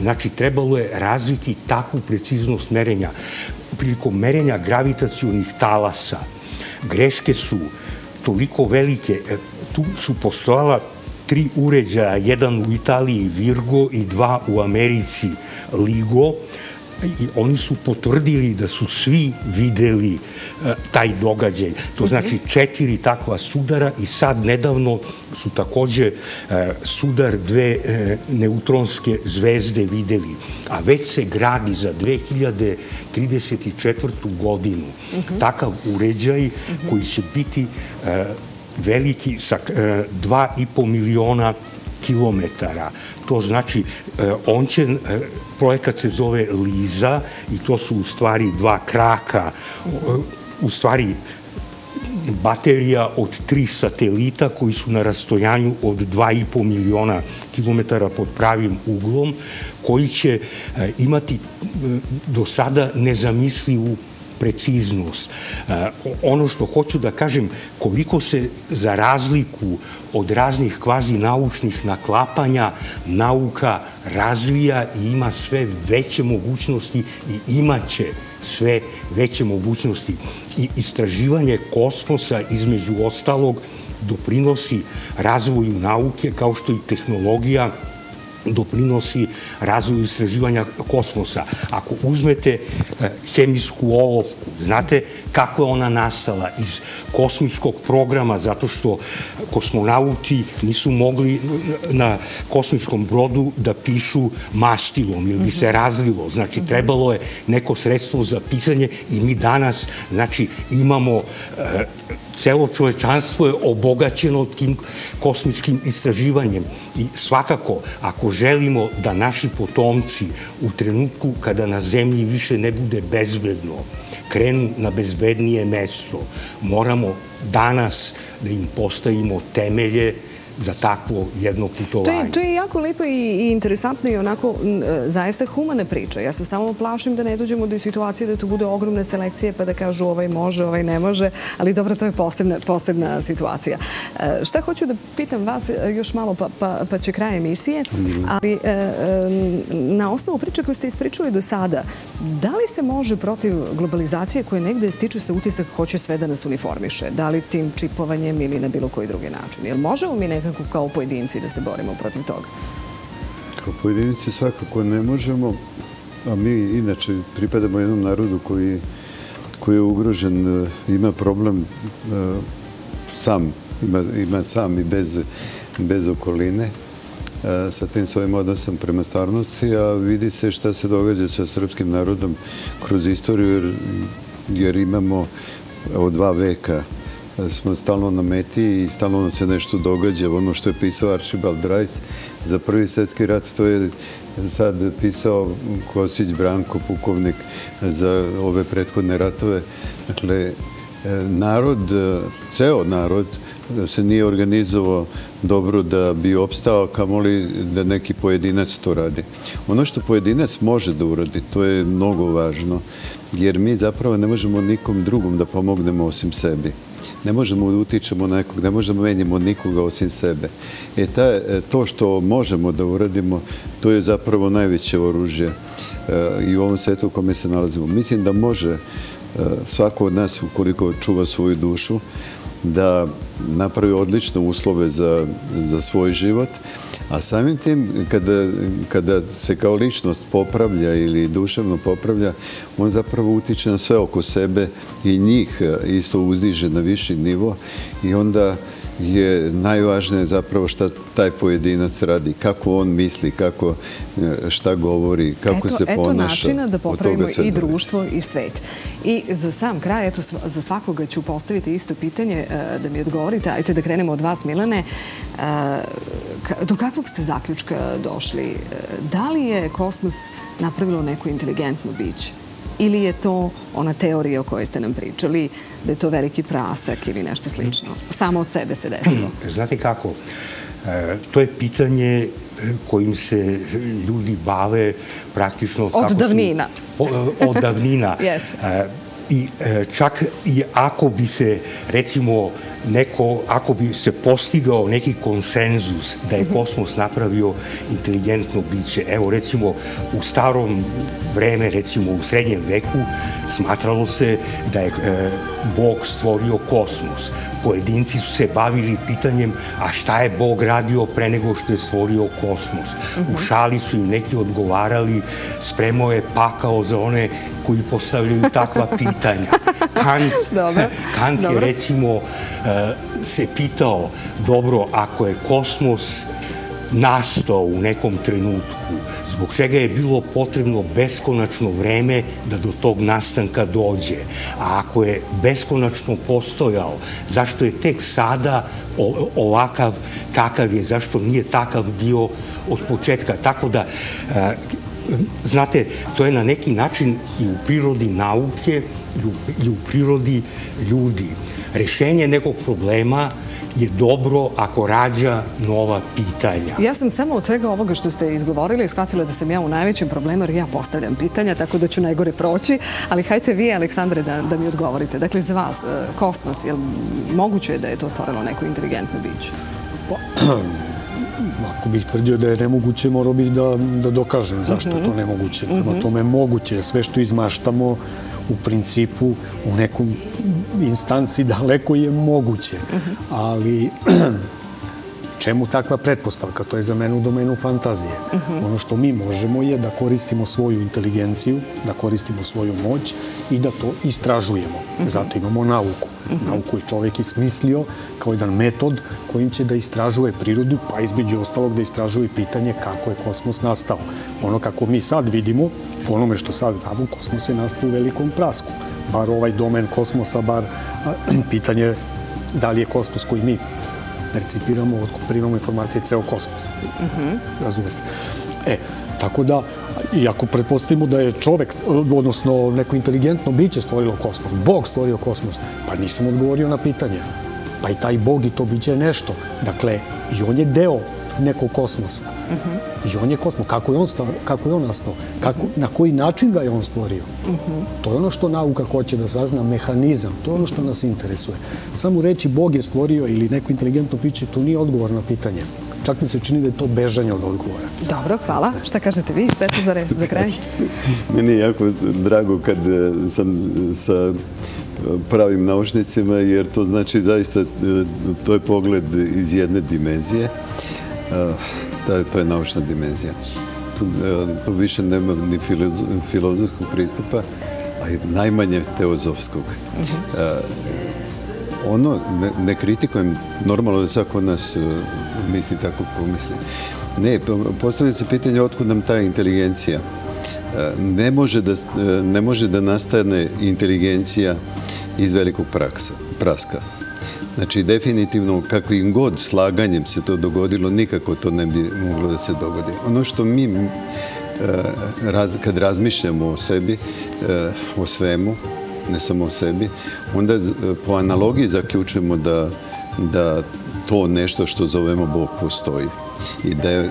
Znači, trebalo je razviti takvu preciznost merenja. Prilikom merenja gravitacijonih talasa, greške su toliko velike, e, tu su postojala tri uređaja, jedan u Italiji Virgo i dva u Americi Ligo, i oni su potvrdili da su svi videli e, taj događaj. To mhm. znači četiri takva sudara i sad nedavno su takođe e, sudar dve e, neutronske zvezde videli. A već se gradi za 2034. godinu mhm. takav uređaj mhm. koji će biti veliki sa 2,5 miliona kilometara. To znači, eh, on će, eh, projekat se zove Liza i to su u stvari dva kraka, u stvari baterija od tri satelita koji su na rastojanju od 2,5 miliona kilometara pod pravim uglom, koji će eh, imati do sada nezamislivu preciznost. E, ono što hoću da kažem, koliko se za razliku od raznih kvazi naučnih naklapanja nauka razvija i ima sve veće mogućnosti i imaće sve veće mogućnosti. I istraživanje kosmosa između ostalog doprinosi razvoju nauke kao što i tehnologija doprinosi razvoju istraživanja kosmosa. Ako uzmete e, hemijsku olovku Znate kako je ona nastala? Iz kosmičkog programa, zato što kosmonauti nisu mogli na kosmičkom brodu da pišu mastilom ili bi se razlilo. razvilo. Znači, trebalo je neko sredstvo za pisanje i mi danas, znači, imamo e, celo čovečanstvo je obogaćeno tim kosmičkim istraživanjem. I svakako, ako želimo da naši potomci u trenutku kada na zemlji više ne bude bezbedno, krenu na bezbednije mesto, moramo danas da im postavimo temelje za takvo jedno putovanje. To je, to je jako lipo i, i interesantno i onako e, zaista humane priče. Ja se samo plašim da ne dođemo do situacije da tu bude ogromne selekcije pa da kažu ovaj može, ovaj ne može, ali dobro, to je posebna, posebna situacija. E, šta hoću da pitam vas e, još malo pa, pa, pa će kraj emisije, ali na osnovu priče koju ste ispričali do sada, da li se može protiv globalizacije koje negde stiče se utisak hoće sve da nas uniformiše? Da li tim čipovanjem ili na bilo koji drugi način? Jel možemo mi nekako nekako kao pojedinci da se borimo protiv toga? Kao pojedinci svakako ne možemo, a mi inače pripadamo jednom narodu koji, koji je ugrožen, e, ima problem e, sam, ima, ima sam i bez, bez okoline e, sa tim svojim odnosom prema stvarnosti, a vidi se šta se događa sa srpskim narodom kroz istoriju, jer, jer imamo od dva veka smo stalno na meti i stalno nam se nešto događa. Ono što je pisao Archibald Rice za prvi svjetski rat, to je sad pisao Kosić Branko, pukovnik za ove prethodne ratove. Dakle, e, narod, e, ceo narod, se nije organizovao dobro da bi opstao, kamoli da neki pojedinac to radi. Ono što pojedinac može da uradi, to je mnogo važno, jer mi zapravo ne možemo nikom drugom da pomognemo osim sebi ne možemo da utičemo na nekog, ne možemo da menjamo nikoga osim sebe. E ta, e, to što možemo da uradimo, to je zapravo najveće oružje e, i u ovom svetu u kome se nalazimo. Mislim da može e, svako od nas, ukoliko čuva svoju dušu, da napravi odlične uslove za, za svoj život, a samim tim kada, kada se kao ličnost popravlja ili duševno popravlja, on zapravo utiče na sve oko sebe i njih e, isto uzdiže na viši nivo i onda je najvažnije zapravo šta taj pojedinac radi, kako on misli, kako, e, šta govori, kako se ponaša. Eto načina da popravimo i društvo i svet. I za sam kraj, eto, za svakoga ću postaviti isto pitanje e, da mi odgovorite. Ajte da krenemo od vas, Milane. E, do kakvog ste zaključka došli? Da li je kosmos napravilo neko inteligentno biće? Ili je to ona teorija o kojoj ste nam pričali, da je to veliki prasak ili nešto slično? Samo od sebe se desilo. Znate kako? E, to je pitanje e, kojim se ljudi bave praktično... Od davnina. Od davnina. I čak i ako bi se, recimo, neko, ako bi se postigao neki konsenzus da je mhm. kosmos napravio inteligentno biće. Evo, recimo, u starom vreme, recimo u srednjem veku, smatralo se da je e, Bog stvorio kosmos. Pojedinci su se bavili pitanjem a šta je Bog radio pre nego što je stvorio kosmos. U mhm. šali su im neki odgovarali, spremao je pakao za one koji postavljaju takva pitanja. Kant, Kant je, recimo, e, se pitao, dobro, ako je kosmos nastao u nekom trenutku, zbog čega je bilo potrebno beskonačno vreme da do tog nastanka dođe. A ako je beskonačno postojao, zašto je tek sada ovakav kakav je, zašto nije takav bio od početka. Tako da, e, znate, to je na neki način i u prirodi nauke i u prirodi ljudi. Rešenje nekog problema je dobro ako rađa nova pitanja. Ja sam samo od svega ovoga što ste izgovorili shvatila da sam ja u najvećem problemu jer ja postavljam pitanja, tako da ću najgore proći. Ali hajte vi, Aleksandre, da, da mi odgovorite. Dakle, za vas, e, kosmos, je moguće je da je to stvorilo neko inteligentno biće? Pa, ako bih tvrdio da je nemoguće, morao bih da, da dokažem zašto je to mhm. nemoguće. Prema mhm. tome, moguće sve što izmaštamo u principu u nekom instanci daleko je moguće. Ali Čemu takva pretpostavka? To je za mene u domenu fantazije. Mhm. Ono što mi možemo je da koristimo svoju inteligenciju, da koristimo svoju moć i da to istražujemo. Mhm. Zato imamo nauku. Nauku je čovjek ismislio kao jedan metod kojim će da istražuje prirodu, pa između ostalog da istražuje pitanje kako je kosmos nastao. Ono kako mi sad vidimo, po onome što sad znamo, kosmos je nastao u velikom prasku. Bar ovaj domen kosmosa, bar pitanje da li je kosmos koji mi percipiramo, primamo informacije ceo kosmos. Razumete? E, tako da, i ako pretpostavimo da je čovek, odnosno neko inteligentno biće stvorilo kosmos, Bog stvorio kosmos, pa nisam odgovorio na pitanje. Pa i taj Bog i to biće nešto. Dakle, i on je deo nekog kosmosa. I on je kosmos. Kako je on, sta, kako je on nastao? Kako, na koji način ga je on stvorio? To je ono što nauka hoće da sazna, mehanizam. To je ono što nas interesuje. Samo reći Bog je stvorio ili neko inteligentno piće, to nije odgovor na pitanje. Čak mi se čini da je to bežanje od odgovora. Dobro, hvala. Šta kažete vi, Svetozare, za kraj? Meni je jako drago kad e, sam sa e, pravim naučnicima, jer to znači zaista, e, to je pogled iz jedne dimenzije. E, To je naučna dimenzija. Tu, eh, tu više nema ni filozofskog pristupa, a najmanje teozofskog. E, Ono, ne, ne kritikujem, normalno da svako od nas misli tako pomisli. Ne, postavlja se pitanje otkud nam ta inteligencija. Ne može da, ne može da nastane inteligencija iz velikog praksa, praska. Znači, definitivno, kakvim god slaganjem se to dogodilo, nikako to ne bi moglo da se dogodi. Ono što mi, e, kad razmišljamo o sebi, e, o svemu, ne samo o sebi, onda e, po analogiji zaključujemo da, da to nešto što zovemo Bog postoji. I da je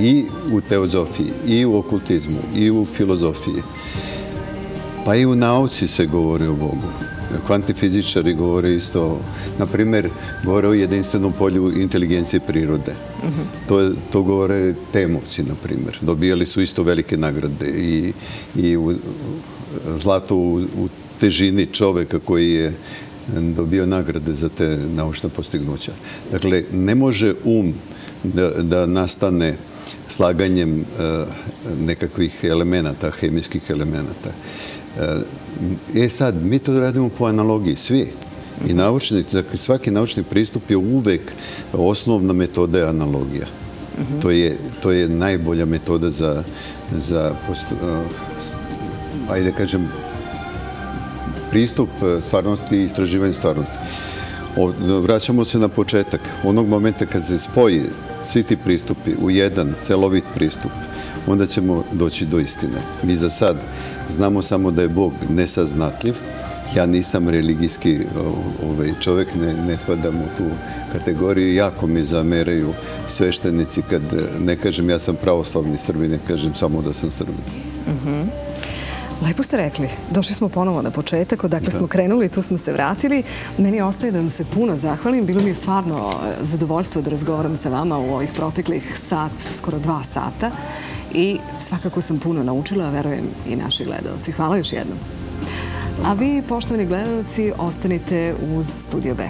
i u teozofiji, i u okultizmu, i u filozofiji, pa i u nauci se govori o Bogu. Kvantifizičari govore isto, na primjer, govore o jedinstvenom polju inteligencije prirode. To, je, to govore temovci, na primjer. Dobijali su isto velike nagrade i, i u, zlato u, u težini čoveka koji je dobio nagrade za te naučne postignuća. Dakle, ne može um da, da nastane slaganjem eh, nekakvih elemenata, hemijskih elemenata. E sad, mi to radimo po analogiji, svi. I naučni, dakle, svaki naučni pristup je uvek osnovna metoda je analogija. To je, to je najbolja metoda za, za post, uh, ajde kažem, pristup e, stvarnosti i istraživanje stvarnosti. O, vraćamo se na početak. Onog momenta kad se spoji svi ti pristupi u jedan celovit pristup, onda ćemo doći do istine. Mi za sad znamo samo da je Bog nesaznatljiv, ja nisam religijski ovaj, čovjek, ne, ne spadam u tu kategoriju. Jako mi zameraju sveštenici kad e, ne kažem ja sam pravoslavni srbin, ne kažem samo da sam srbin. Mhm. Lepo ste rekli. Došli smo ponovo na početak, odakle smo krenuli, tu smo se vratili. Meni ostaje da vam se puno zahvalim. Bilo mi je stvarno e, zadovoljstvo da razgovaram sa vama u ovih proteklih sat, skoro dva sata. I svakako sam puno naučila, verujem i naši gledalci. Hvala još jednom. A vi, poštovani gledalci, ostanite uz Studio B.